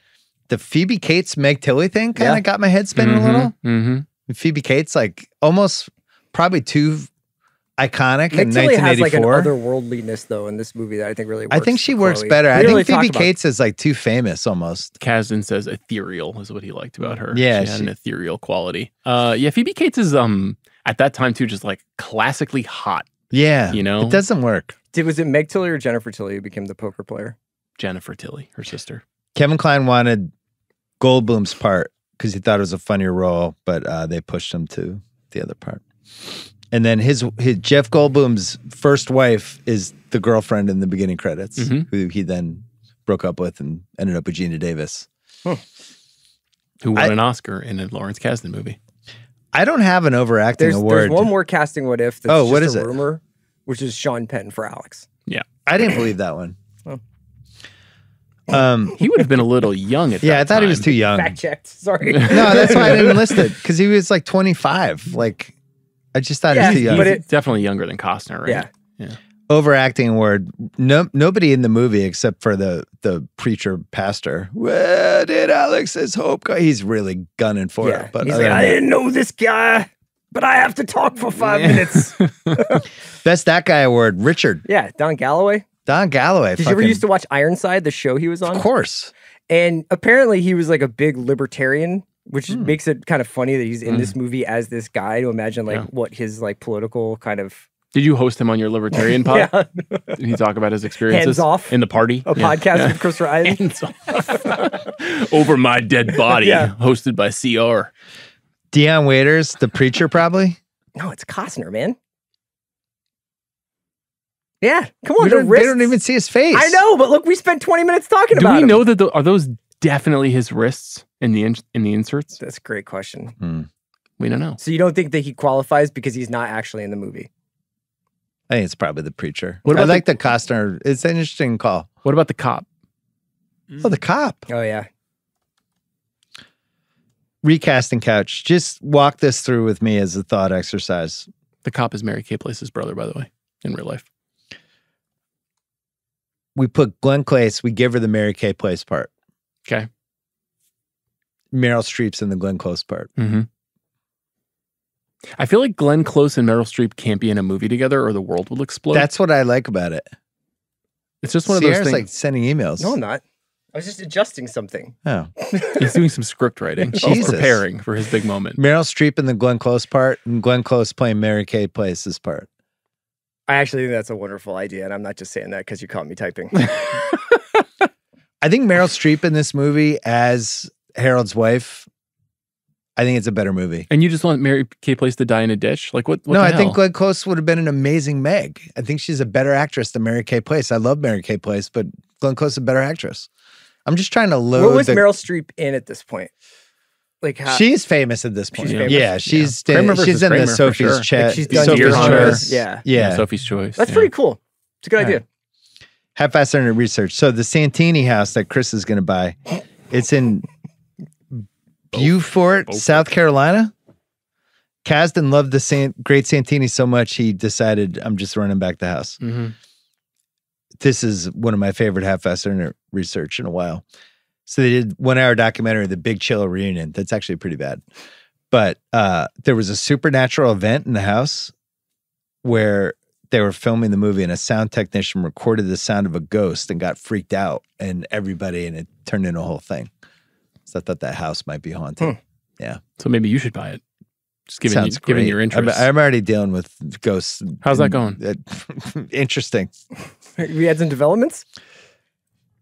The Phoebe Cates Meg Tilly thing kind of Yeah. got my head spinning a little. hmm Phoebe Cates, like almost probably too iconic in Meg Tilly has like an otherworldliness though in this movie that I think really works. I think she works Chloe. better. We I didn't think really talk Phoebe about- Cates is like too famous almost. Kasdan says ethereal is what he liked about her. Yeah, she had she- an ethereal quality. Uh, yeah, Phoebe Cates is um at that time too, just like classically hot. Yeah. You know? It doesn't work. Did was it Meg Tilly or Jennifer Tilly who became the poker player? Jennifer Tilly, her sister. Kevin Kline wanted Goldblum's part because he thought it was a funnier role, but uh, they pushed him to the other part. And then his, his Jeff Goldblum's first wife is the girlfriend in the beginning credits, Mhm. who he then broke up with and ended up with Geena Davis. Who won I- an Oscar in a Lawrence Kasdan movie. I don't have an overacting There's, award. there's one more casting what if. That's Oh, just what a it? Rumor, which is Sean Penn for Alex. Yeah, I didn't believe that one. Um, He would have been a little young at yeah, I that thought he was too young. Fact checked. Sorry. <laughs> No, that's why I didn't list it because he was like 25. Like, I just thought Yeah, he was too young. but it- definitely younger than Costner, right? Yeah. Overacting award. No, nobody in the movie except for the the preacher pastor. Where did Alex's hope go? He's really gunning for yeah. it. But He's like, I that- didn't know this guy, but I have to talk for five minutes. <laughs> best that guy award. Richard yeah, Don Galloway. Don Galloway. Did you ever used to watch Ironside, the show he was on? Of course. And apparently he was like a big libertarian, which Hmm. makes it kind of funny that he's in this movie as this guy to imagine like Yeah. what his like political kind of Did you host him on your libertarian <laughs> pod? yeah, Did he talk about his experiences Hands off. in the party? a Yeah. podcast Yeah. with Chris Ryan. <laughs> Hands off. <laughs> Over my dead body, Yeah. hosted by CR. Dion Waiters, the preacher, probably. No, it's Costner, man. Yeah, come on. We don't, they don't even see his face. I know, but look, we spent 20 minutes talking Do about we him. know that tho- are those definitely his wrists in the in, in the inserts? That's a great question. Hmm. We don't know. So you don't think that he qualifies because he's not actually in the movie? I think it's probably the preacher. What I about the- like the, Costner. It's an interesting call. What about the cop? Oh, the cop. Oh yeah. Recasting couch. Just walk this through with me as a thought exercise. The cop is Mary Kay Place's brother, by the way, in real life. We put Glenn Close, we give her the Mary Kay Place part. Okay. Meryl Streep's in the Glenn Close part. Mm-hmm. I feel like Glenn Close and Meryl Streep can't be in a movie together, or the world will explode. That's what I like about it. it's just one of those things. like sending emails. No, I'm not. I was just adjusting something. Oh. <laughs> He's doing some script writing. <laughs> He's Jesus. preparing for his big moment. Meryl Streep in the Glenn Close part, and Glenn Close playing Mary Kay Place's part. I actually think that's a wonderful idea, and I'm not just saying that because you caught me typing. <laughs> I think Meryl Streep in this movie as Harold's wife. I think it's a better movie. And you just want Mary Kay Place to die in a ditch? Like what? what no, the I think? Glenn Close would have been an amazing Meg. I think she's a better actress than Mary Kay Place. I love Mary Kay Place, but Glenn Close is a better actress. I'm just trying to load. What was the, Meryl Streep in at this point? Like how She's famous at this point. She's famous? Yeah, she's Kramer she's versus in Kramer the Sophie's sure. chat. Like she's done Sophie's Deer Hunter. choice. Yeah. Yeah. Sophie's Choice. That's yeah. pretty cool. It's a good All idea. Half-assed under research. So the Santini house that Chris is going to buy, it's in Beaufort, Beaufort. South Carolina. Kasdan loved the San- Great Santini so much he decided I'm just running back the house. Mhm. This is one of my favorite half-assed under research in a while. So they did one-hour documentary, The Big Chill Reunion. That's actually pretty bad, but uh, there was a supernatural event in the house where they were filming the movie and a sound technician recorded the sound of a ghost and got freaked out and everybody and it turned into a whole thing. So I thought that house might be haunted. Yeah. So maybe you should buy it. Just given you, Sounds given great. your I'm, interest. I'm already dealing with ghosts. How's that going? <laughs> interesting. We had some developments.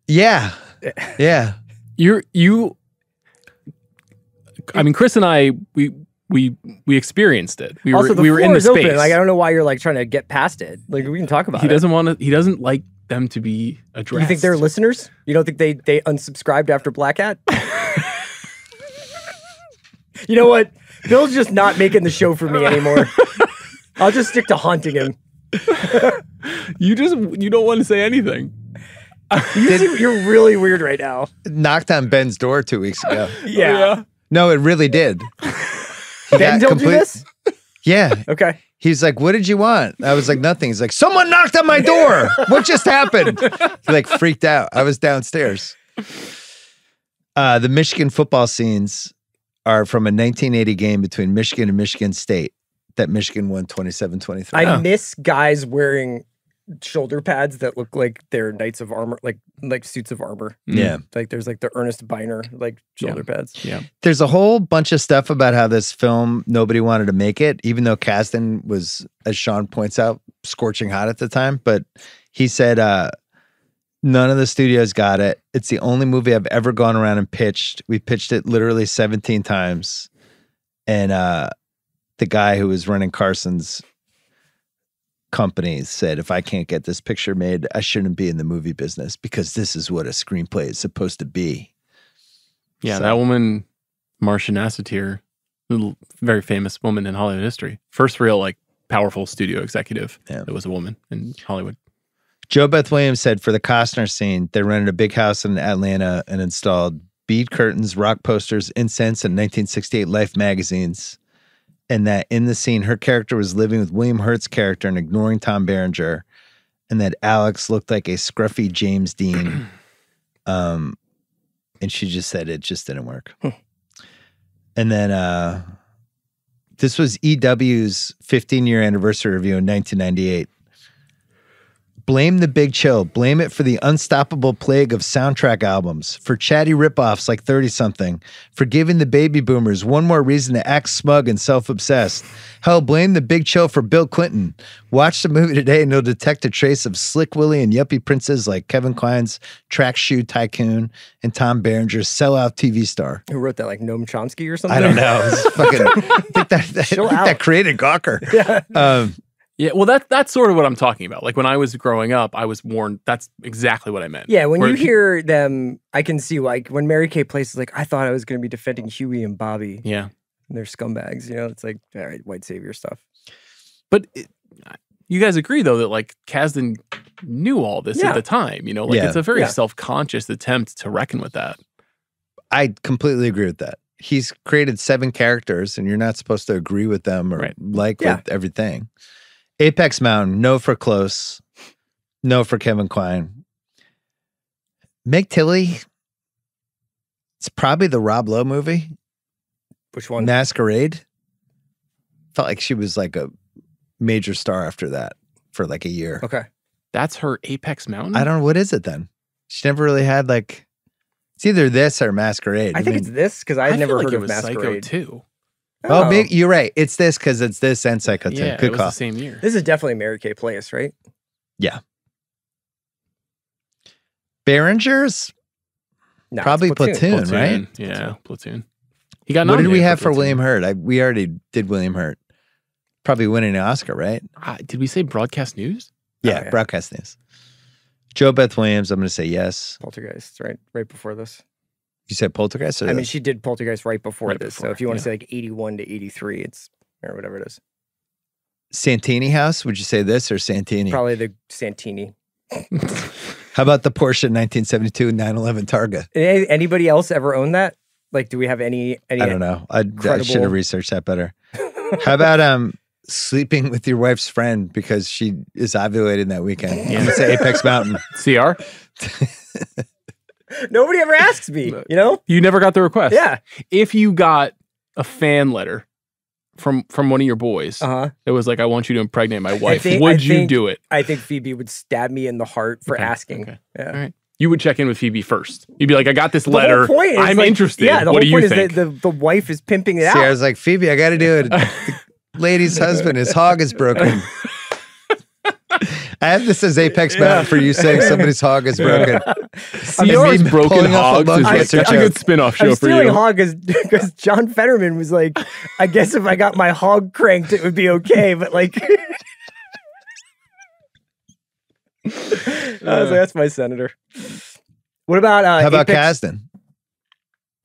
Yeah. <laughs> Yeah. You're you. I mean, Chris and I, we we we experienced it. We also, were the we were in the is space. open. Like I don't know why you're like trying to get past it. Like we can talk about it. he it. doesn't want to. He doesn't like them to be addressed. You think they're listeners? You don't think they they unsubscribed after Black Hat? <laughs> you know what? Bill's just not making the show for me anymore. I'll just stick to haunting him. <laughs> You just you don't want to say anything. You seem- you're really weird right now. Knocked on Ben's door two weeks ago. <laughs> Yeah. No, it really did. He Ben told you this? Yeah. Okay. He's like, "What did you want?" I was like, "Nothing." He's like, "Someone knocked on my door. What just happened?" He like freaked out. I was downstairs. Uh, the Michigan football scenes are from a 1980 game between Michigan and Michigan State that Michigan won 27-23. I Yeah. miss guys wearing shoulder pads that look like they're knights of armor, like like suits of armor. yeah. Like there's like the Ernest Byner like shoulder pads. Yeah. There's a whole bunch of stuff about how this film nobody wanted to make it, even though Kasdan was, as Sean points out, scorching hot at the time. But he said uh, none of the studios got it. It's the only movie I've ever gone around and pitched. We pitched it literally 17 times, and uh, the guy who was running Carson's company said, "If I can't get this picture made, I shouldn't be in the movie business because this is what a screenplay is supposed to be." Yeah, So- that woman, Marcia Nasatir, very famous woman in Hollywood history. First real like powerful studio executive Yeah. that was a woman in Hollywood. JoBeth Williams said for the Costner scene, they rented a big house in Atlanta and installed bead curtains, rock posters, incense, and 1968 Life magazines. And that in the scene, her character was living with William Hurt's character and ignoring Tom Berenger, and that Alex looked like a scruffy James Dean. <clears throat> um, and she just said it just didn't work. and then uh, this was EW's 15 year anniversary review in 1998. Blame the big chill. Blame it for the unstoppable plague of soundtrack albums, for chatty ripoffs like 30 something, for giving the baby boomers one more reason to act smug and self obsessed. Hell, blame the big chill for Bill Clinton. Watch the movie today and you'll detect a trace of Slick Willie and yuppie princes like Kevin Kline's track shoe tycoon and Tom Berenger's sellout TV star. Who wrote that? Like Noam Chomsky or something? I don't know. Fucking, <laughs> I think that, I think that created Gawker. <laughs> Yeah. Um, Yeah, well, that that's sort of what I'm talking about. Like when I was growing up, I was warned. That's exactly what I meant. Yeah, when Where you he- hear them, I can see like when Mary Kay Place is like, I thought I was going to be defending Huey and Bobby, yeah, and they're scumbags. You know, it's like all right, white savior stuff. but it, you guys agree though that like Kasdan knew all this Yeah. at the time. You know, like Yeah. it's a very Yeah. self-conscious attempt to reckon with that. I completely agree with that. He's created seven characters, and you're not supposed to agree with them or Right. like Yeah. with everything. Apex Mountain, no for close, no for Kevin Kline. Meg Tilly, it's probably the Rob Lowe movie, Which one? Masquerade. Felt like she was like a major star after that for like a year. Okay. That's her Apex Mountain. I don't know what is it then. She never really had like. It's either this or Masquerade. I think mean- it's this because I I had never feel like heard it of was Psycho Masquerade. too. Oh, maybe, you're right. It's this because it's this and Psycho. Yeah, Good it was call. the same year. This is definitely Mary Kay Place, right? Yeah. Berenger's. No, it's Probably Platoon. right? Yeah, Platoon. He got What did we nominated have for, Platoon. William Hurt? I, we already did William Hurt. Probably winning an Oscar, right? Ah, did we say broadcast news? Yeah, yeah. broadcast news. JoBeth Williams. I'm going to say yes. Poltergeist, right? Right before this. You said Poltergeist. Or I mean, she did Poltergeist right before Right this. so if you want to say like 81 to 83, it's or whatever it is. Santini House. Would you say this or Santini? Probably the Santini. <laughs> How about the Porsche 1972 911 Targa? Anybody else ever own that? Like, do we have any? any I don't know. I, I should have researched that better. How about um sleeping with your wife's friend because she is ovulating that weekend? I'm gonna say Apex Mountain. <laughs> CR? <laughs> Nobody ever asks me. You know? You never got the request. Yeah. If you got a fan letter from from one of your boys Uh huh. that was like, "I want you to impregnate my wife," think- would I you think- do it? I think Phoebe would stab me in the heart for Okay, asking. okay. Yeah. All right. You would check in with Phoebe first. You'd be like, "I got this The whole letter. point is, I'm like, interested. Yeah, the what whole do you point think?" is that the, the wife is pimping it See, I was like, Phoebe, I got to do it. <laughs> The lady's husband, his hog is broken. <laughs> I have this as Apex Mountain for you saying somebody's <laughs> hog is broken. CR's me Broken pulling off a Hogs is like, cancer that's a good spin-off show I'm for stealing you. hog because John Fetterman was like, I guess if I got my hog cranked, it would be okay. But like, <laughs> I was like, that's my senator. What about uh, How about Apex- Kasdan?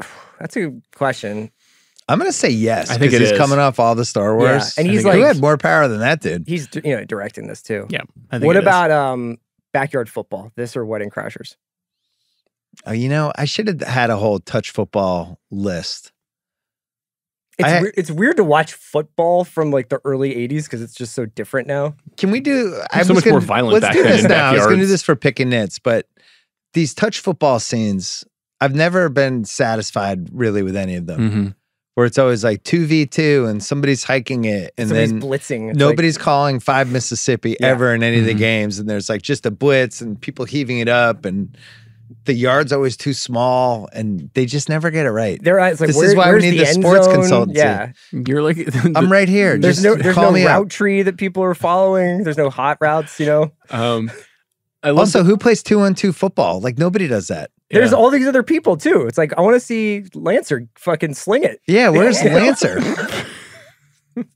<sighs> That's a good question. I'm going to say yes. I think 'cause it he's is. coming off all the Star Wars, Yeah, and he's think Who had more power than that dude? he's you know directing this too. Yeah. I think What it is. about um backyard football? This or Wedding Crashers? Oh, you know, I should have had a whole touch football list. It's I- weird, it's weird to watch football from like the early '80s because it's just so different now. Can we do? I So much more gonna- violent Let's back do then this in now. I was going to do this for picking nits, but these touch football scenes, I've never been satisfied really with any of them. Mhm. Where it's always like two v two, and somebody's hiking it, and Somebody's then blitzing. It's like- nobody's calling five Mississippi Yeah. ever in any of the Mhm. games, and there's like just a blitz and people heaving it up, and the yard's always too small, and they just never get it right. They're it's like This where, is why we need the the sports zone? consultancy. Yeah, You're like, <laughs> I'm right here. there's just no there's call no me route up. tree that people are following. There's no hot routes. You know, um, I love Also, who plays two on two football? Like nobody does that. There's yeah. all these other people too. It's like I want to see Lancer fucking sling it. Yeah, where's Lancer? <laughs>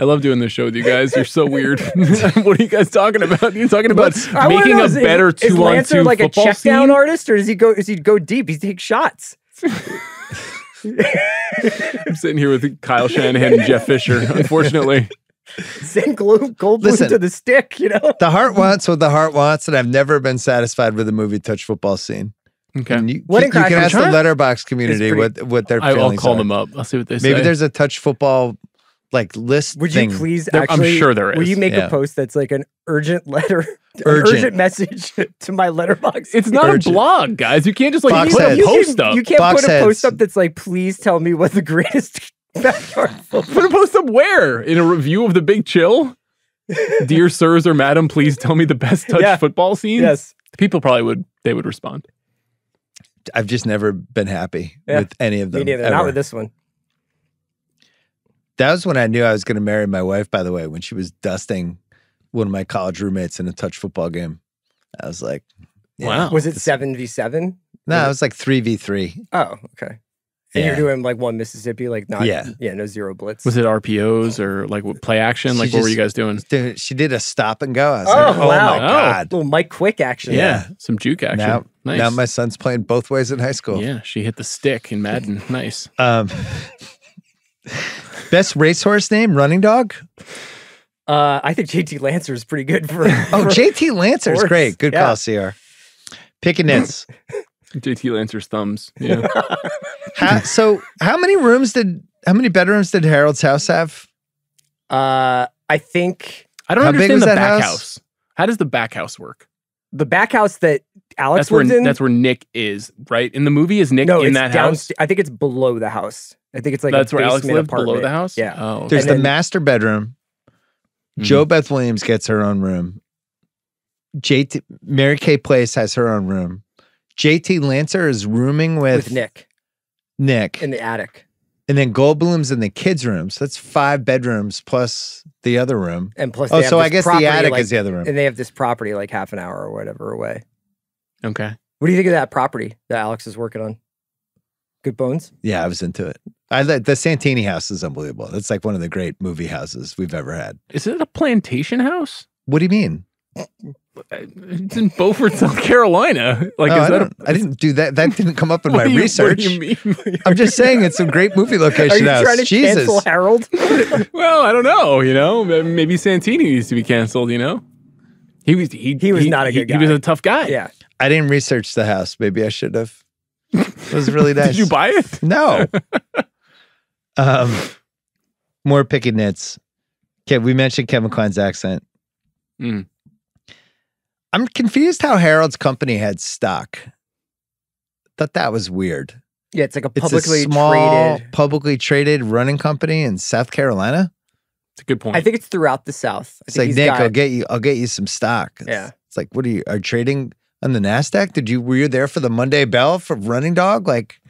I love doing this show with you guys. You're so weird. <laughs> what are you guys talking about? You're talking about I making know, a is- better is, two on Lancer two like a football check down artist, or does he go? Does he go deep? He takes shots. <laughs> I'm sitting here with Kyle Shanahan and Jeff Fisher. Unfortunately, <laughs> Send Gold, Goldblum Listen. to the stick. You know. The heart wants what the heart wants, and I've never been satisfied with the movie touch football scene. okay. And you, Wedding you can ask the Letterboxd community pretty- what what their I, I'll call are. them up. I'll see what they say. Maybe there's a touch football like list. Would thing. you please There- I'm sure there is. Will you make Yeah. a post that's like an urgent letter, <laughs> an Urgent. urgent message <laughs> to my Letterboxd? It's not Urgent. a blog, guys. You can't just like Fox put a heads. you post can, up. You can't Box put a post up that's like, please tell me what the greatest <laughs> backyard football. Put a post up where? In a review of The Big Chill? Dear sirs or madam, please tell me the best touch Yeah. football scenes. Yes. People probably would they would respond. I've just never been happy Yeah. with any of them. Me neither. ever. Not with this one. That was when I knew I was going to marry my wife. By the way, when she was dusting one of my college roommates in a touch football game, I was like, yeah. Wow. Was it seven v seven? No, it was like three v three. Oh, okay. And Yeah. you're doing like one Mississippi, like not Yeah. yeah, no zero blitz. Was it RPOs or like play action? She Like what were you guys doing? Dude, she did a stop and go. I was Oh, like, oh wow. my Oh. god! little Mike Quick action? Yeah. Some juke action. Now, nice. now my son's playing both ways in high school. Yeah, she hit the stick in Madden. <laughs> nice. Um, best racehorse name, Running Dog. Uh, I think JT Lancer is pretty good for. <laughs> Oh, for- JT Lancer is horse. great. Good Yeah. call, CR. Picking nits. <laughs> JT Lancer's thumbs. Yeah. How, <laughs> so, how many rooms did? How many bedrooms did Harold's house have? Uh, I think I don't How big understand was the that back house? house? How does the back house work? the back house that Alex That's where in. that's where Nick is, right? In the movie, is Nick no, in it's that down, house? I think it's below the house. I think it's like that's a where Alex basement lived below the house. Yeah. Oh, okay. There's And the then- master bedroom. Mhm. JoBeth Williams gets her own room. JT Mary Kay Place has her own room. JT Lancer is rooming with, with Nick Nick, in the attic, and then Goldblum's in the kids' room. So that's five bedrooms plus the other room. and plus, Oh, so I this guess the attic like- is the other room. and they have this property like half an hour or whatever away. okay. What do you think of that property that Alex is working on? Good bones. Yeah, I was into it. I the Santini house is unbelievable. That's like one of the great movie houses we've ever had. Is it a plantation house? What do you mean? <laughs> It's in Beaufort, South Carolina. Like, No, is I, that? don't- didn't do that. That didn't come up in <laughs> what my do you- research. What do you mean? I'm just saying it's a great movie location. Are location. you house. trying to Jesus. cancel Harold? <laughs> well, I don't know. You know, maybe Santini needs to be canceled. You know, he was he, He was not a good he, He was a tough guy. yeah. I didn't research the house. Maybe I should have. It was really nice. <laughs> Did you buy it? No. um, more picky nits. Okay, we mentioned Kevin Kline's accent. Mm. I'm confused how Harold's company had stock. Thought that was weird. Yeah, it's like a It's publicly a small, traded. publicly traded running company in South Carolina. It's a good point. I think it's throughout the South. I It's think like he's Nick, got- I'll get you. I'll get you some stock. It's, Yeah. It's like, what are you? Are you trading on the Nasdaq? Did you? Were you there for the Monday Bell for Running Dog? Like,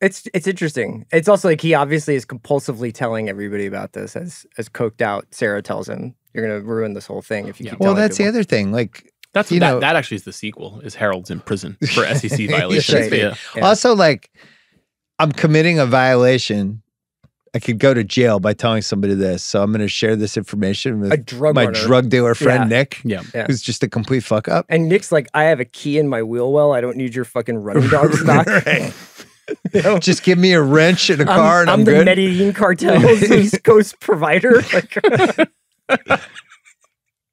It's it's interesting. It's also like he obviously is compulsively telling everybody about this as as coked out. Sarah tells him, "You're gonna ruin this whole thing if you Yeah. keep." well, telling that's the other thing. Like, that's you that, know- that actually is the sequel. Is Harold's in prison <laughs> for SEC Yes, violations? right. yeah. Yeah. Also, like, I'm committing a violation. I could go to jail by telling somebody this. So I'm going to share this information with a drug my runner. drug dealer friend, Yeah. Nick, Yeah. Yeah. who's just a complete fuck up. And Nick's like, I have a key in my wheel well. I don't need your fucking running <laughs> dog stock. Right. <laughs> You know? Just give me a wrench and a car and I'm, I'm the good. Medellin cartel's East Coast provider. Like,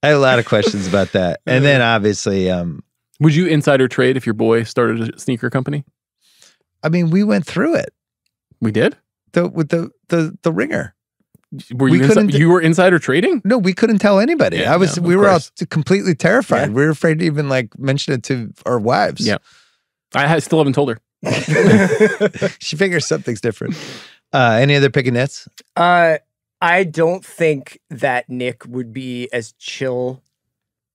I had a lot of questions about that. And then obviously, um, Would you insider trade if your boy started a sneaker company? I mean, we went through it We did. the, with the, the, the ringer. Were We couldn't insi- you were insider trading? No, we couldn't tell anybody. Yeah, I was, no, we were all course. t- completely terrified. Yeah. We were afraid to even like mention it to our wives. Yeah. I ha- still haven't told her. <laughs> she figures something's different. Uh, any other picking nets? uh, I don't think that Nick would be as chill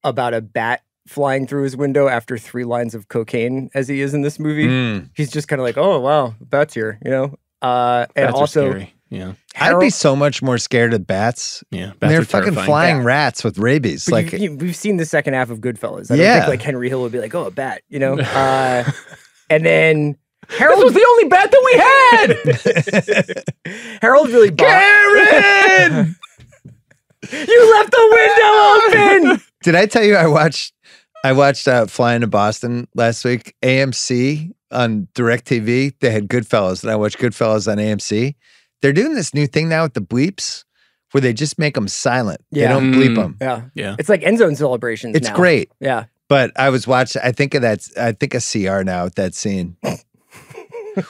about a bat flying through his window after three lines of cocaine as he is in this movie. Mm. He's just kind of like, oh wow, bat's here, you know. Uh, and Bats are also, scary. yeah, I'd be so much more scared of bats. yeah. Bats They're are fucking terrifying. flying Yeah. rats with rabies. But like, you- you- we've seen the second half of Goodfellas. I don't Yeah. think like Henry Hill would be like, "Oh, a bat," you know. <laughs> Uh, and then This Harold was the only bat that we had. <laughs> Harold really bought. Karen! <laughs> you left the window open. <laughs> Did I tell you I watched I watched uh, Flying to Boston last week? AMC on DirecTV. They had Goodfellas, and I watched Goodfellas on AMC. They're doing this new thing now with the bleeps, where they just make them silent. Yeah. They don't bleep Mm. them. yeah, yeah, it's like end zone celebrations. It's now. great. Yeah, But I was watching. I think of that. I think of CR now with that scene.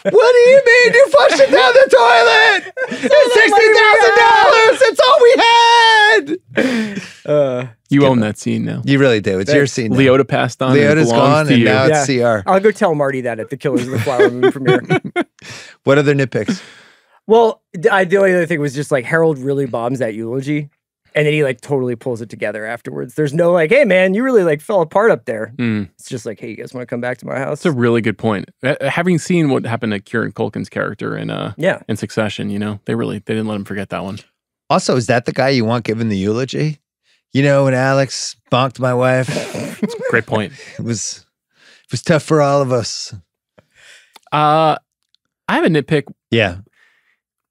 What do you mean you flushed it down the toilet? <laughs> It's sixty thousand dollars. That's all we had. <laughs> uh, you own that scene now. You really do. It's your scene. now. Liotta passed on. and it Liotta's belongs gone, to and you. now it's CR. I'll go tell Marty that at the Killers of the Flower Moon <laughs> premiere. What other nitpicks? Well, d- I, the only other thing was just like Harold really bombs that eulogy, and then he like totally pulls it together afterwards. There's no like, hey man, you really like fell apart up there. Mm, It's just like, hey, you guys want to come back to my house? that's a really good point. Uh, having seen what happened to Kieran Culkin's character in uh yeah, in Succession, you know, they really they didn't let him forget that one. Also, is that the guy you want giving the eulogy? You know, when Alex bonked my wife, Great point. <laughs> it was it was tough for all of us. Uh, I have a nitpick. Yeah.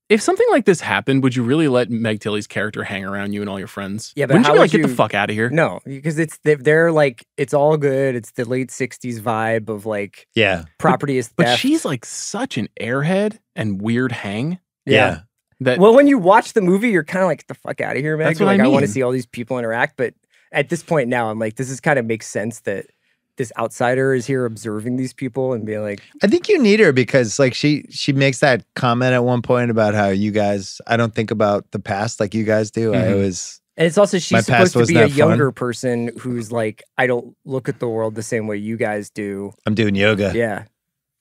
If something like this happened, would you really let Meg Tilly's character hang around you and all your friends? Yeah, but Wouldn't how you be like, would get the fuck out of here? no, because it's they're, they're like it's all good. It's the late '60s vibe of like Yeah. property is But she's like such an airhead and weird hang Yeah. that Well, when you watch the movie, you're kind of like, "Get the fuck out of here, man!" That's what like, I want to see all these people interact. But at this point now, I'm like, this is kind of makes sense that this outsider is here observing these people and being like, I think you need her because like she she makes that comment at one point about how you guys I don't think about the past like you guys do. I Mhm. always and it's also she's past supposed to be a that fun. younger person who's like, I don't look at the world the same way you guys do. I'm doing yoga. Yeah,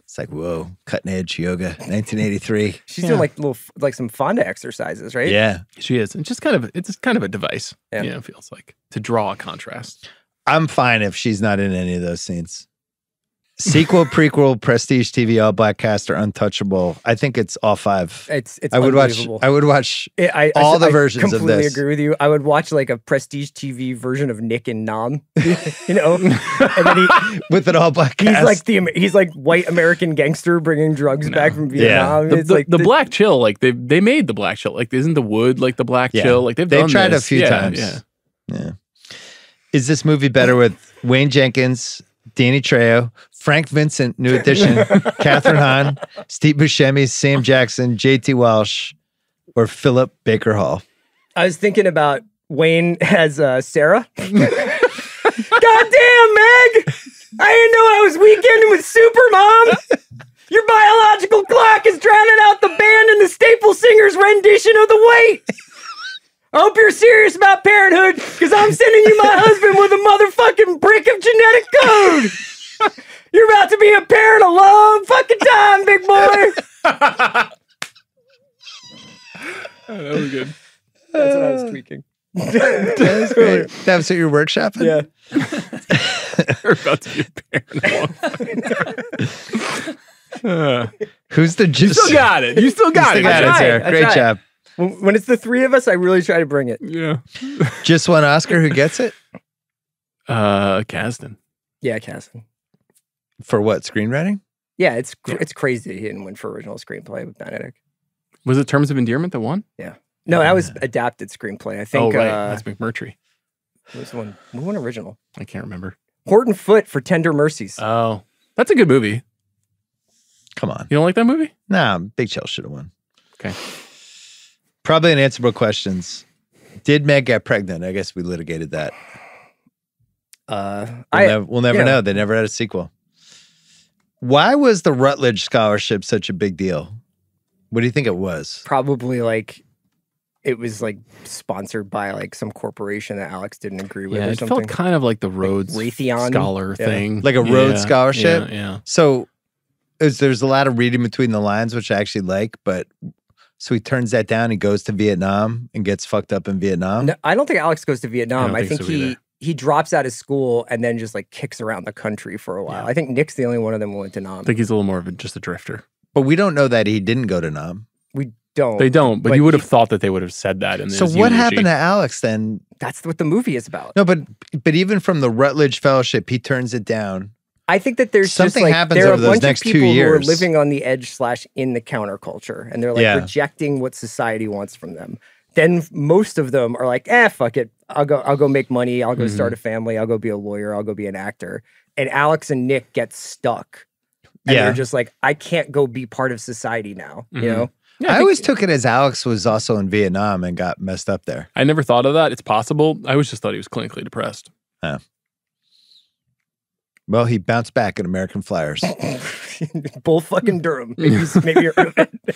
It's like, whoa, cutting edge yoga, 1983. <laughs> she's Yeah. doing like little like some Fonda exercises, right? Yeah. she is. It's just kind of it's just kind of a device. Yeah. You know, it feels like to draw a contrast. I'm fine if she's not in any of those scenes. Sequel, <laughs> prequel, prestige TV, all black cast, or untouchable. I think it's all five. It's it's I would watch. unbelievable. I would watch. It- I, I all s- the I versions of completely agree with you. I would watch like a prestige TV version of Nick and Nam, <laughs> you know, <laughs> and then he, with an all black he's like the he's like white American gangster bringing drugs back from Vietnam. The, it's the, like the black chill, like they they made the black chill. Like isn't the wood like the black Yeah. chill? Like they've They've done tried this. a few Yeah, times. Yeah. Yeah. Is this movie better with Wayne Jenkins, Danny Trejo, Frank Vincent, New Edition, <laughs> Catherine Hahn, Steve Buscemi, Sam Jackson, J.T. Walsh, or Philip Baker Hall? I was thinking about Wayne as uh, Sarah. <laughs> God damn, Meg! I didn't know I was weekending with Supermom. Your biological clock is drowning out the band and the Staple Singers rendition of the weight. I hope you're serious about parenthood, because I'm sending you my husband with a motherfucking brick of genetic code. <laughs> You're about to be a parent a long fucking time, big boy. <laughs> <laughs> that was good. That's what I was tweaking. That's great. That was at your workshop? Yeah. You're about to be a parent. Uh, Who's the you still got it. You still got Still it. got it, tried, Great tried. job. When when it's the three of us, I really try to bring it. Yeah. <laughs> Just one Oscar. Who gets it Uh, Kasdan. Yeah, Kasdan. for what screenwriting? Yeah, it's cr- Yeah. it's crazy he didn't win for original screenplay with Benedek. Was it Terms of Endearment that won? Yeah. No, that was adapted screenplay. I think oh, right. uh, That's McMurtry. what was the one who won original? I can't remember. Horton Foote for Tender Mercies. Oh, that's a good movie. Come on. You don't like that movie? Nah, Big Chill should have won. Okay. Probably unanswerable questions. Did Meg get pregnant? I guess we litigated that. Uh, We'll, I nev- we'll never you know. know. They never had a sequel. Why was the Rutledge scholarship such a big deal? What do you think it was? probably like it was like sponsored by like some corporation that Alex didn't agree with Yeah, or it something. felt kind of like the Rhodes Raytheon? Scholar Yeah. thing, Like a Rhodes Yeah, Scholarship? Yeah, yeah. So is, there's a lot of reading between the lines, which I actually like, but so he turns that down. He goes to Vietnam and gets fucked up in Vietnam. No, I don't think Alex goes to Vietnam. don't I think think, so he either. he drops out of school and then just like kicks around the country for a while. Yeah. I think Nick's the only one of them who went to Nam. I think he's a little more of a, just a drifter. But we don't know that he didn't go to Nam. we don't. They don't, but, but you would have thought that they would have said that in So his what eulogy. happened to Alex then? That's what the movie is about. No, but but even from the Rutledge Fellowship, he turns it down. I think that there's Something just like happens there are over a those bunch next of two people who are living on the edge slash in the counterculture, and they're like Yeah. rejecting what society wants from them. Then most of them are like, "Eh, fuck it. I'll go. I'll go make money. I'll go start Mm-hmm. a family. I'll go be a lawyer. I'll go be an actor." And Alex and Nick get stuck, and Yeah. they're just like, "I can't go be part of society now." You Mhm. know? Yeah, I, think- always took it as Alex was also in Vietnam and got messed up there. I never thought of that. It's possible. I always just thought he was clinically depressed. Well, he bounced back in American Flyers. <laughs> Bull fucking Durham. <laughs> Maybe, maybe you're,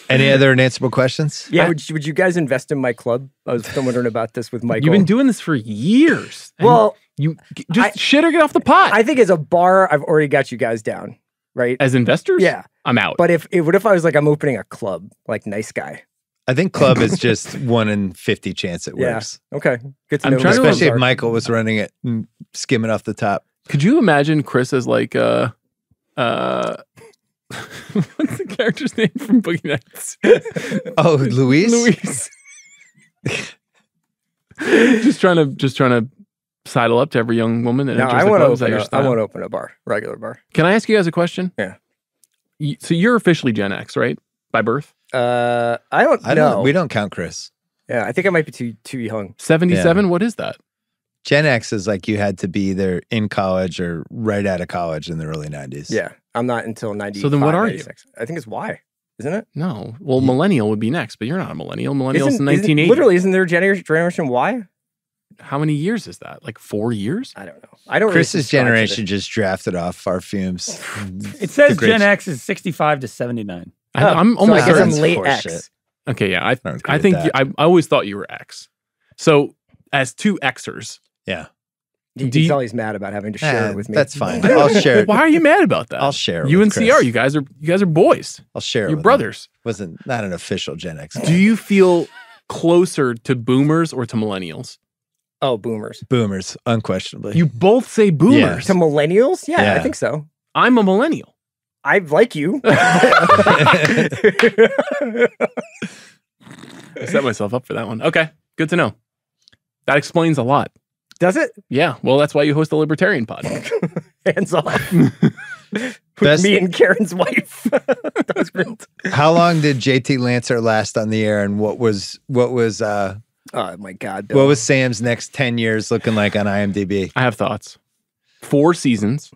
Any other unanswerable questions? yeah. Would you, would you guys invest in my club? I was wondering about this with Michael. You've been doing this for years. well. you just I- shit or get off the pot. I think as a bar, I've already got you guys down, right? As investors, Yeah. I'm out. But if, if what if I was like I'm opening a club, like nice guy? I think club is <laughs> just one in 50 chance it Yeah. works. Okay, good to I'm know. trying who to- Especially if. Michael was running it and skimming off the top. Could you imagine Chris as like uh uh <laughs> what's the character's name from Boogie Nights? <laughs> Oh, Luis? Luis. just trying to just trying to sidle up to every young woman that No, I the want to club. Open. your A, I style? want to open a bar, regular bar. Can I ask you guys a question? Yeah. Y- So you're officially Gen X, right? By birth? Uh, I don't I know. don't, we don't count Chris. Yeah, I think I might be too too young. 77? What is that? Gen X is like you had to be either in college or right out of college in the early 90s. Yeah, I'm not until ninety. So then what are you? I think it's Y, isn't it? No. Well, millennial would be next, but you're not a millennial. Millennials Isn't, in isn't- 1980. literally, isn't there gener- generation Y? How many years is that? Like four years? I don't know. I don't. really Chris's subscribe generation just drafted off our fumes. <laughs> It says Gen X is 65 to 79. I, Oh, I'm so almost I guess I'm late horseshit. X. Okay, yeah. I don't I think you, I, I always thought you were X. So as two Xers, Yeah. You Do you- tell he's mad about having to share Eh, it with me. That's fine. <laughs> I'll share it. why are you mad about that? I'll share it You with and Chris. CR, you guys are you guys are boys. I'll share it You're with him. brothers. Wasn't not an official Gen X. Do you feel closer to boomers or to millennials? Oh, boomers. Boomers, unquestionably. You both say boomers. To millennials? Yeah, I Yeah. think so. I'm a millennial. I like you. <laughs> <laughs> I set myself up for that one. Okay, good to know. That explains a lot. Does it? Yeah, well, that's why you host the Libertarian Pod. <laughs> Hands off. <laughs> Best- me and Karen's wife. <laughs> How long did JT Lancer last on the air, and what was what was uh Oh my God. Bill. What was Sam's next 10 years looking like on IMDb? I have thoughts. Four seasons.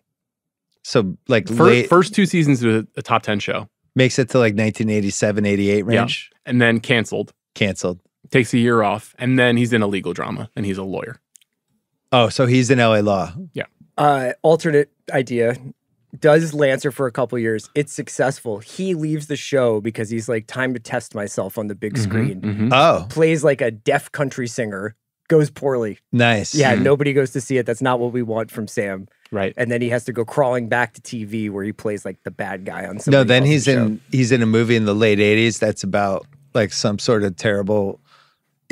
So, like, First, late, first two seasons of a top 10 show, makes it to like 1987, 88 range. and then canceled. Canceled. Takes a year off, and then he's in a legal drama, and he's a lawyer. Oh, so he's in LA Law. Yeah. Uh, alternate idea does Lancer for a couple years. It's successful. He leaves the show because he's like, time to test myself on the big screen. Mhm. Oh, Plays like a deaf country singer, goes poorly. nice. Yeah, Mhm. nobody goes to see it. That's not what we want from Sam. Right. And then he has to go crawling back to TV where he plays like the bad guy on some. No, then he's in he's in a movie in the late 80s that's about like some sort of terrible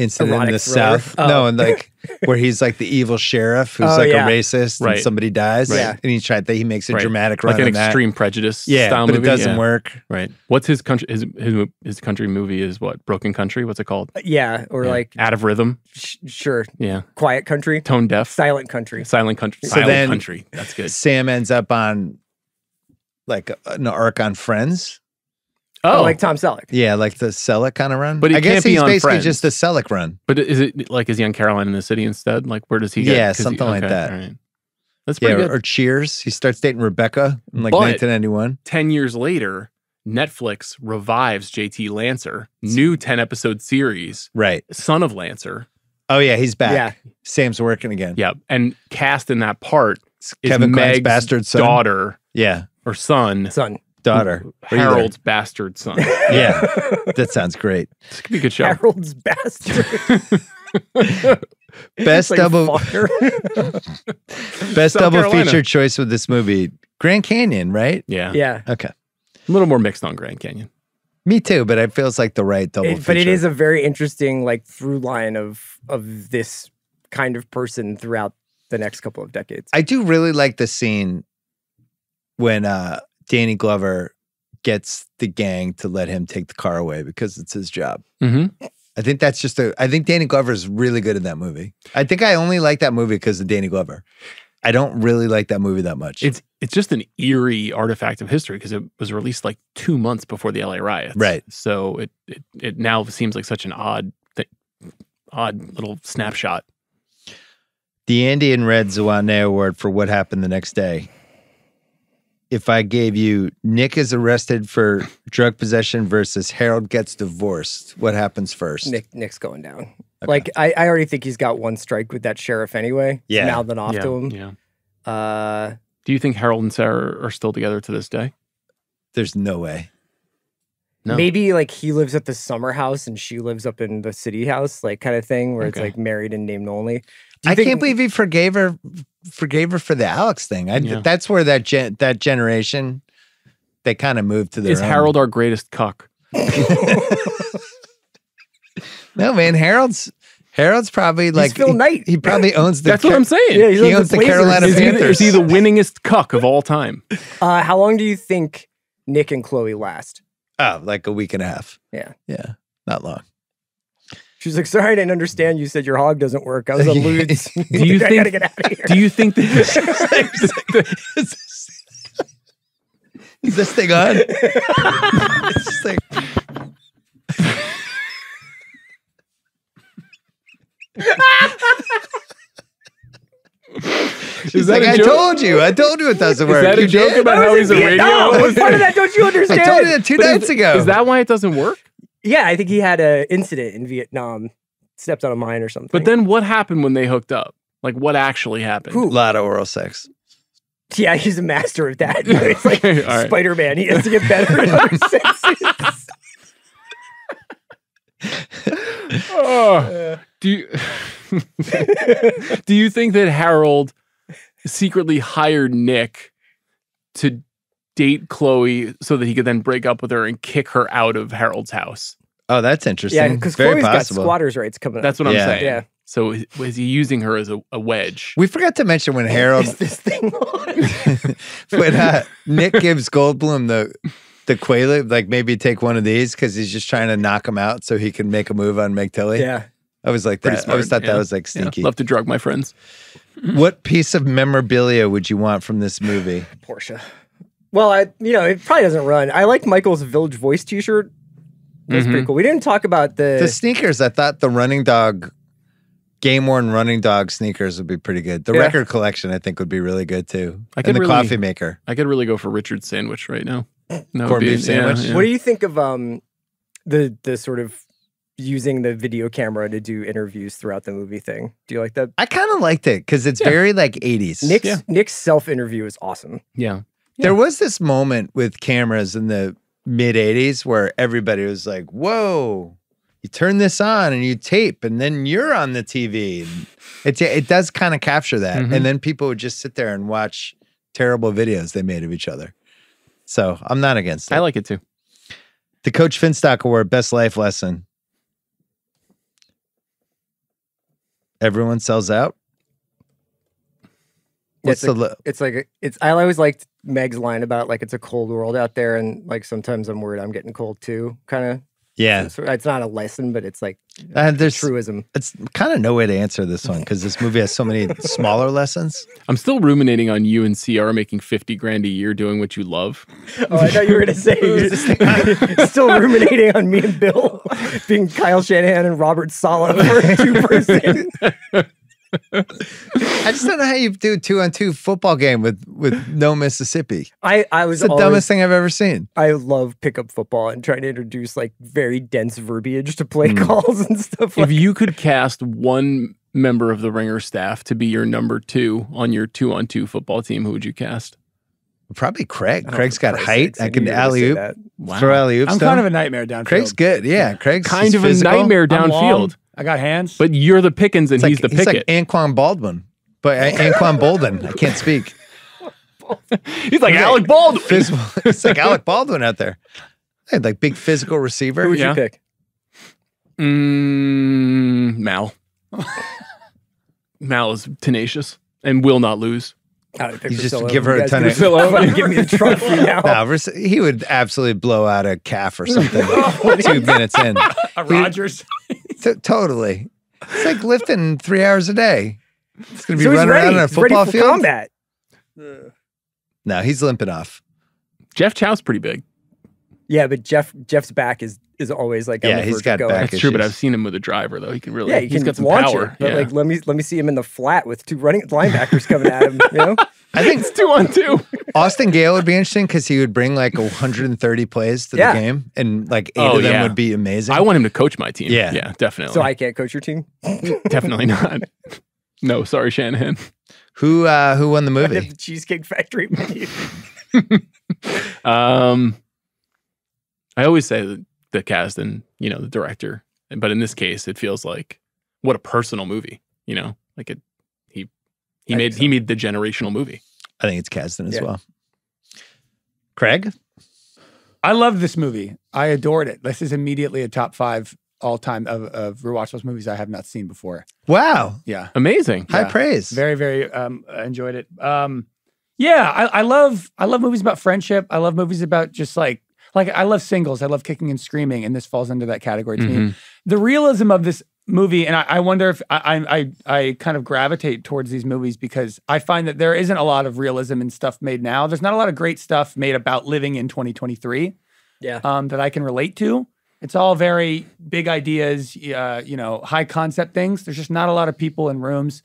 incident in the thriller? South. Oh. No, and like <laughs> where he's like the evil sheriff who's Oh, like yeah. a racist Right. and somebody dies. Right. And he tried that he makes a Right. dramatic run Like an on that. extreme prejudice Yeah, style but movie. it doesn't Yeah. work. Right. What's his country? His, his his country movie is what? Broken Country. What's it called? Uh, yeah, or Yeah. like out of rhythm. sh- sure, Yeah. quiet country, Tone deaf. silent country. Silent country. So Silent then- country. That's good. Sam ends up on like an arc on Friends. Oh, like Tom Selleck. Yeah, like the Selleck kind of run. But he I guess can't be he's on basically Friends. just the Selleck run. But is it like is he on Caroline in the City instead? Like where does he get? Yeah, 'cause he- something like that. all right. That's Yeah, pretty or, good. or Cheers. He starts dating Rebecca in like But- 1991. Ten years later, Netflix revives JT Lancer, new ten episode series, Right. Son of Lancer. Oh yeah, he's back. Yeah. Sam's working again. Yeah, and cast in that part is Kevin Kline's Meg's bastard son. daughter Yeah, or son, Son. Daughter. Were you there? Harold's bastard son. <laughs> Yeah, that sounds great. This could be a good show. Harold's bastard. <laughs> Best Like double, <laughs> best South double Carolina. feature choice with this movie. Grand Canyon, right? Yeah, yeah. Okay, a little more mixed on Grand Canyon. me too. But it feels like the right double. It- but it is a very interesting like through line of of this kind of person throughout the next couple of decades. I do really like the scene when uh Danny Glover gets the gang to let him take the car away because it's his job. Mm-hmm. I think that's just a. I think Danny Glover is really good in that movie. I think I only like that movie because of Danny Glover. I don't really like that movie that much. It's it's just an eerie artifact of history because it was released like two months before the LA riots. Right. So it it, it now seems like such an odd th- odd little snapshot. the Andy and Red Zihuatanejo Award for what happened the next day. If I gave you Nick is arrested for drug possession versus Harold gets divorced, what happens first? Nick Nick's going down. Like I, I already think he's got one strike with that sheriff anyway. Yeah. Now than off yeah. to him. Yeah. Uh Do you think Harold and Sarah are still together to this day? There's no way. No. maybe like he lives at the summer house and she lives up in the city house, like kind of thing where it's like married and named only. Do I think- can't believe he forgave her forgave her for the Alex thing. I, Yeah. That's where that gen, that generation they kind of moved to their Is own. Harold our greatest cuck? <laughs> No man, Harold's Harold's probably like Phil he- Knight. He, probably <laughs> owns the. That's what I'm saying. Yeah, he's He on owns the Blazers. Carolina is, he, the- Panthers. is he the winningest cuck of all time? Uh how long do you think Nick and Chloe last? Oh, like a week and a half. Yeah. Yeah, not long. She's like, sorry, I didn't understand. You said your hog doesn't work. I was on Ludes. <laughs> <laughs> Do you <laughs> I think- gotta get out of here. Do you think that is, this, is this thing on? it's just like, She's like, a I joke? told you. I told you it doesn't work. that a You joke did? about how he's in a radio Vietnam. host? What part of that don't you understand? I told you that two But nights is, ago. Is that why it doesn't work? Yeah, I think he had an incident in Vietnam, stepped on a mine or something. But then what happened when they hooked up? Like what actually happened? a lot of oral sex? yeah, he's a master of that. <laughs> It's like All right. Spider Man. He has to get better in other <laughs> senses. <laughs> Oh, do you do you think that Harold secretly hired Nick to date Chloe so that he could then break up with her and kick her out of Harold's house? Oh, that's interesting. Yeah, because Very Chloe's possible. got squatters' rights coming up. That's what I'm saying. Yeah. So is, is he using her as a, a wedge? We forgot to mention when Harold, Is this thing on? <laughs> when uh, Nick gives Goldblum the the Quaalude, like maybe take one of these because he's just trying to knock him out so he can make a move on Meg Tilly. yeah. I was like Pretty that. I always smart, thought that was like Yeah, sneaky. love to drug my friends. What piece of memorabilia would you want from this movie? Porsche. Well, I you know, it probably doesn't run. I like Michael's Village Voice t shirt. That's pretty Mhm. cool. We didn't talk about the. The sneakers, I thought the running dog, game worn running dog sneakers would be pretty good. The Yeah. record collection, I think, would be really good too. I and could the really- coffee maker. I could really go for Richard's sandwich right now. That would Corned be- beef sandwich? yeah. What do you think of um the the sort of using the video camera to do interviews throughout the movie thing? Do you like that? I kind of liked it because it's Yeah. very like 80s. Nick's Yeah. Nick's self interview is awesome. Yeah. There was this moment with cameras in the mid 80s where everybody was like, whoa, you turn this on and you tape, and then you're on the TV. It, it does kind of capture that. Mhm. And then people would just sit there and watch terrible videos they made of each other. So I'm not against it. I like it too. the Coach Finstock Award, Best Life Lesson. Everyone sells out. What's it's the li- It's like a- it's. I always liked Meg's line about like it's a cold world out there, and like sometimes I'm worried I'm getting cold too. Kind of. yeah? It's, it's not a lesson, but it's like Uh, there's truism. it's kind of no way to answer this one because this movie has so many <laughs> smaller lessons. I'm still ruminating on you and CR making 50 grand a year doing what you love. Oh, I thought you were gonna say <laughs> you're just <laughs> still ruminating on me and Bill being Kyle Shanahan and Robert Saleh for two person. <laughs> I just don't know how you do two on two football game with with no Mississippi. I I was It's the always, dumbest thing I've ever seen. I love pickup football and trying to introduce like very dense verbiage to play Hmm. calls and stuff. If Like, you could cast one member of the Ringer staff to be your number two on your two on two football team, who would you cast? Probably Craig. Craig's got height. sakes, I can you alley oop. Wow. throw alley oops. I'm kind of a nightmare downfield. Craig's good. Yeah, Craig's kind he's of a physical. nightmare I'm long, downfield. I got hands. But you're the Pickens and It's he's the like, he's Pickett. like Anquan Baldwin, but uh, Anquan Boldin. I can't speak. <laughs> he's like Alec Baldwin. Phys- <laughs> it's like Alec Baldwin out there. Hey, like big physical receiver. Who would Yeah. you pick? Mm, Mal. Mal is tenacious and will not lose. I You just Priscilla. give her You a guys ton give of- Priscilla, fucking give me the <laughs> trophy now. Nah, he would absolutely blow out a calf or something two minutes in. a Rogers. T- totally. It's like lifting three hours a day. It's gonna be So he's running ready. around on a He's ready football for field. combat. No, he's limping off. Jeff Chow's pretty big. Yeah, but Jeff Jeff's back is is always like on Yeah, the he's verge of got going. back That's true, but. I've seen him with a driver though. He can really Yeah, you he's can got some launch power. it, but yeah. like let me let me see him in the flat with two running linebackers coming at him. You know, <laughs> I think <laughs> it's two on two. <laughs> Austin Gayle would be interesting because he would bring like 130 plays to Yeah. the game, and like eight Oh, of them yeah. would be amazing. I want him to coach my team. Yeah. Yeah, definitely. so I can't coach your team. definitely not. No, sorry, Shanahan. who uh, who won the movie? the Cheesecake Factory with you. Um, I always say the, the cast and you know the director, but in this case, it feels like what a personal movie. You know, like it. He he I made think he made the generational movie. I think it's Kasdan as Yeah. well. Craig, I love this movie. I adored it. This is immediately a top five all time of, of rewatchables movies I have not seen before. wow, Yeah. Amazing. high Yeah. praise. Very, very um I enjoyed it. Um yeah, I, I love I love movies about friendship. I love movies about just like like I love singles. I love kicking and screaming, and this falls into that category to me. Mhm. The realism of this movie, and I, I wonder if I, I I I kind of gravitate towards these movies because I find that there isn't a lot of realism in stuff made now. There's not a lot of great stuff made about living in 2023 Yeah. um, that I can relate to. It's all very big ideas, uh, you know, high concept things. There's just not a lot of people in rooms.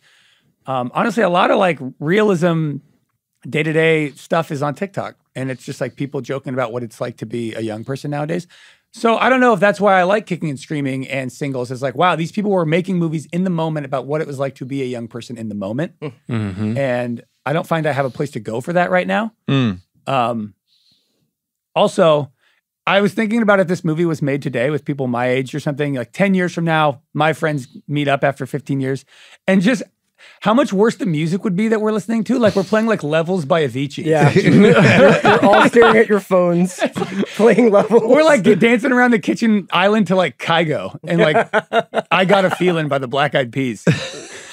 Um, honestly, a lot of like realism, day to day stuff is on TikTok, and it's just like people joking about what it's like to be a young person nowadays. So I don't know if that's why I like kicking and screaming and singles. Is like, wow, these people were making movies in the moment about what it was like to be a young person in the moment, Mhm. and I don't find I have a place to go for that right now. Mm. Um, also, I was thinking about if this movie was made today with people my age or something, like 10 years from now, my friends meet up after 15 years, and just how much worse the music would be that we're listening to. Like we're playing like levels by Avicii. Yeah. <laughs> you're, you're all staring at your phones, <laughs> playing levels. We're like dancing around the kitchen island to like Kygo and like I Got a Feeling by the Black Eyed Peas. <laughs>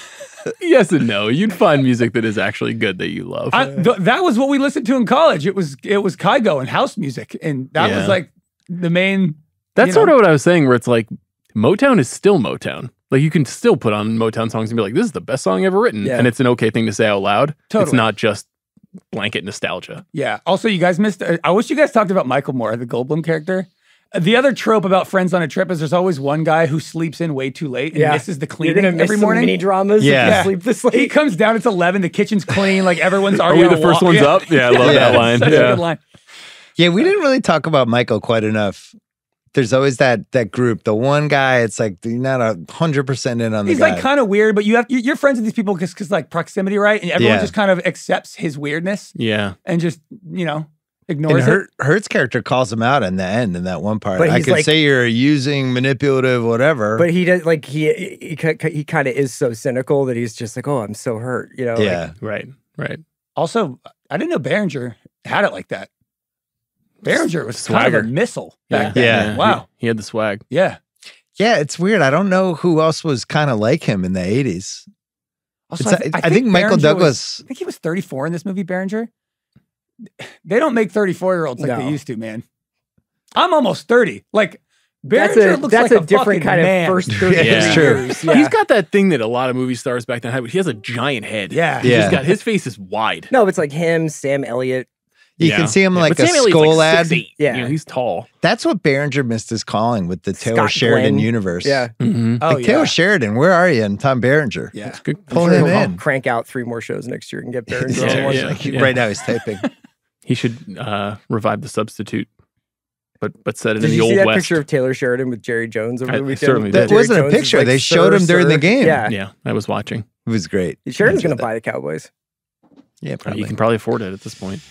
Yes and no. You'd find music that is actually good that you love. I, th- that was what we listened to in college. It was it was Kygo and house music, and that Yeah. was like the main. That's you sort know. of what I was saying, where it's like Motown is still Motown. Like you can still put on Motown songs and be like, "This is the best song ever written," Yeah. and it's an okay thing to say out loud. It's not just blanket nostalgia. Yeah. Also, you guys missed. uh, I wish you guys talked about Michael Moore, the Goldblum character. The other trope about friends on a trip is there's always one guy who sleeps in way too late and Yeah. misses the You're cleaning gonna miss every some morning. mini dramas. Yeah. if Yeah. you sleep this he late. comes down, it's 11, the kitchen's clean, like everyone's <laughs> Are already we on the a first walk. ones Yeah. up? Yeah, I love <laughs> Yeah. that line. Such a Yeah. good line. Yeah, we didn't really talk about Michael quite enough. There's always that that group, the one guy. It's like you're not a hundred percent in on the He's guy. like kind of weird, but you have you- you're friends with these people because because like proximity, right? And everyone Yeah. just kind of accepts his weirdness Yeah. and just you know and ignores it. Hurt, Hurt's character calls him out in the end in that one part. But I he's could like- say you're using manipulative, whatever. But he does like he he, he, he kind of is so cynical that he's just like, oh, I'm so hurt. You know? like- yeah, Right. Right. Also, I didn't know Berenger had it like that. Berenger was kind of Swagger. a missile Yeah. back then. Yeah. Wow. He, had the swag. Yeah. yeah, it's weird. I don't know who else was kind of like him in the '80s. Also, It's, I, I think, Michael Berenger was- Douglas. I think he was 34 in this movie, Berenger. They don't make 34 year olds like they used to, man. I'm almost 30. Like, That's a looks that's like a different kind man. of first <laughs> Yeah, 30 it's true. years. Yeah. He's got that thing that a lot of movie stars back then had. But he has a giant head. Yeah. He's Yeah. just got his face is wide. no, it's like him, Sam Elliott. You Yeah. can see him Yeah, like but a Sam Elliott's skull like lad. 6'8". Yeah. You know, he's tall. That's what Berenger missed his calling with the Taylor Scott Sheridan Glenn. universe. Yeah. Mm-hmm. Oh, like yeah. Taylor Sheridan, where are you? And Tom Berenger. Yeah. Good. Pull I'm sure him he'll in. Crank out three more shows next year and get Berenger <laughs> Yeah, on one. yeah. Like, Right now he's typing. <laughs> He should uh, revive the substitute, but but set it Did in the you see old that west. picture of Taylor Sheridan with Jerry Jones over I- the weekend? certainly That did. Jerry wasn't a Jones is picture. like, They showed him during the game. Yeah. yeah, I was watching. It was great. Sheridan's going to buy the Cowboys. Yeah, probably. You can probably afford it at this point.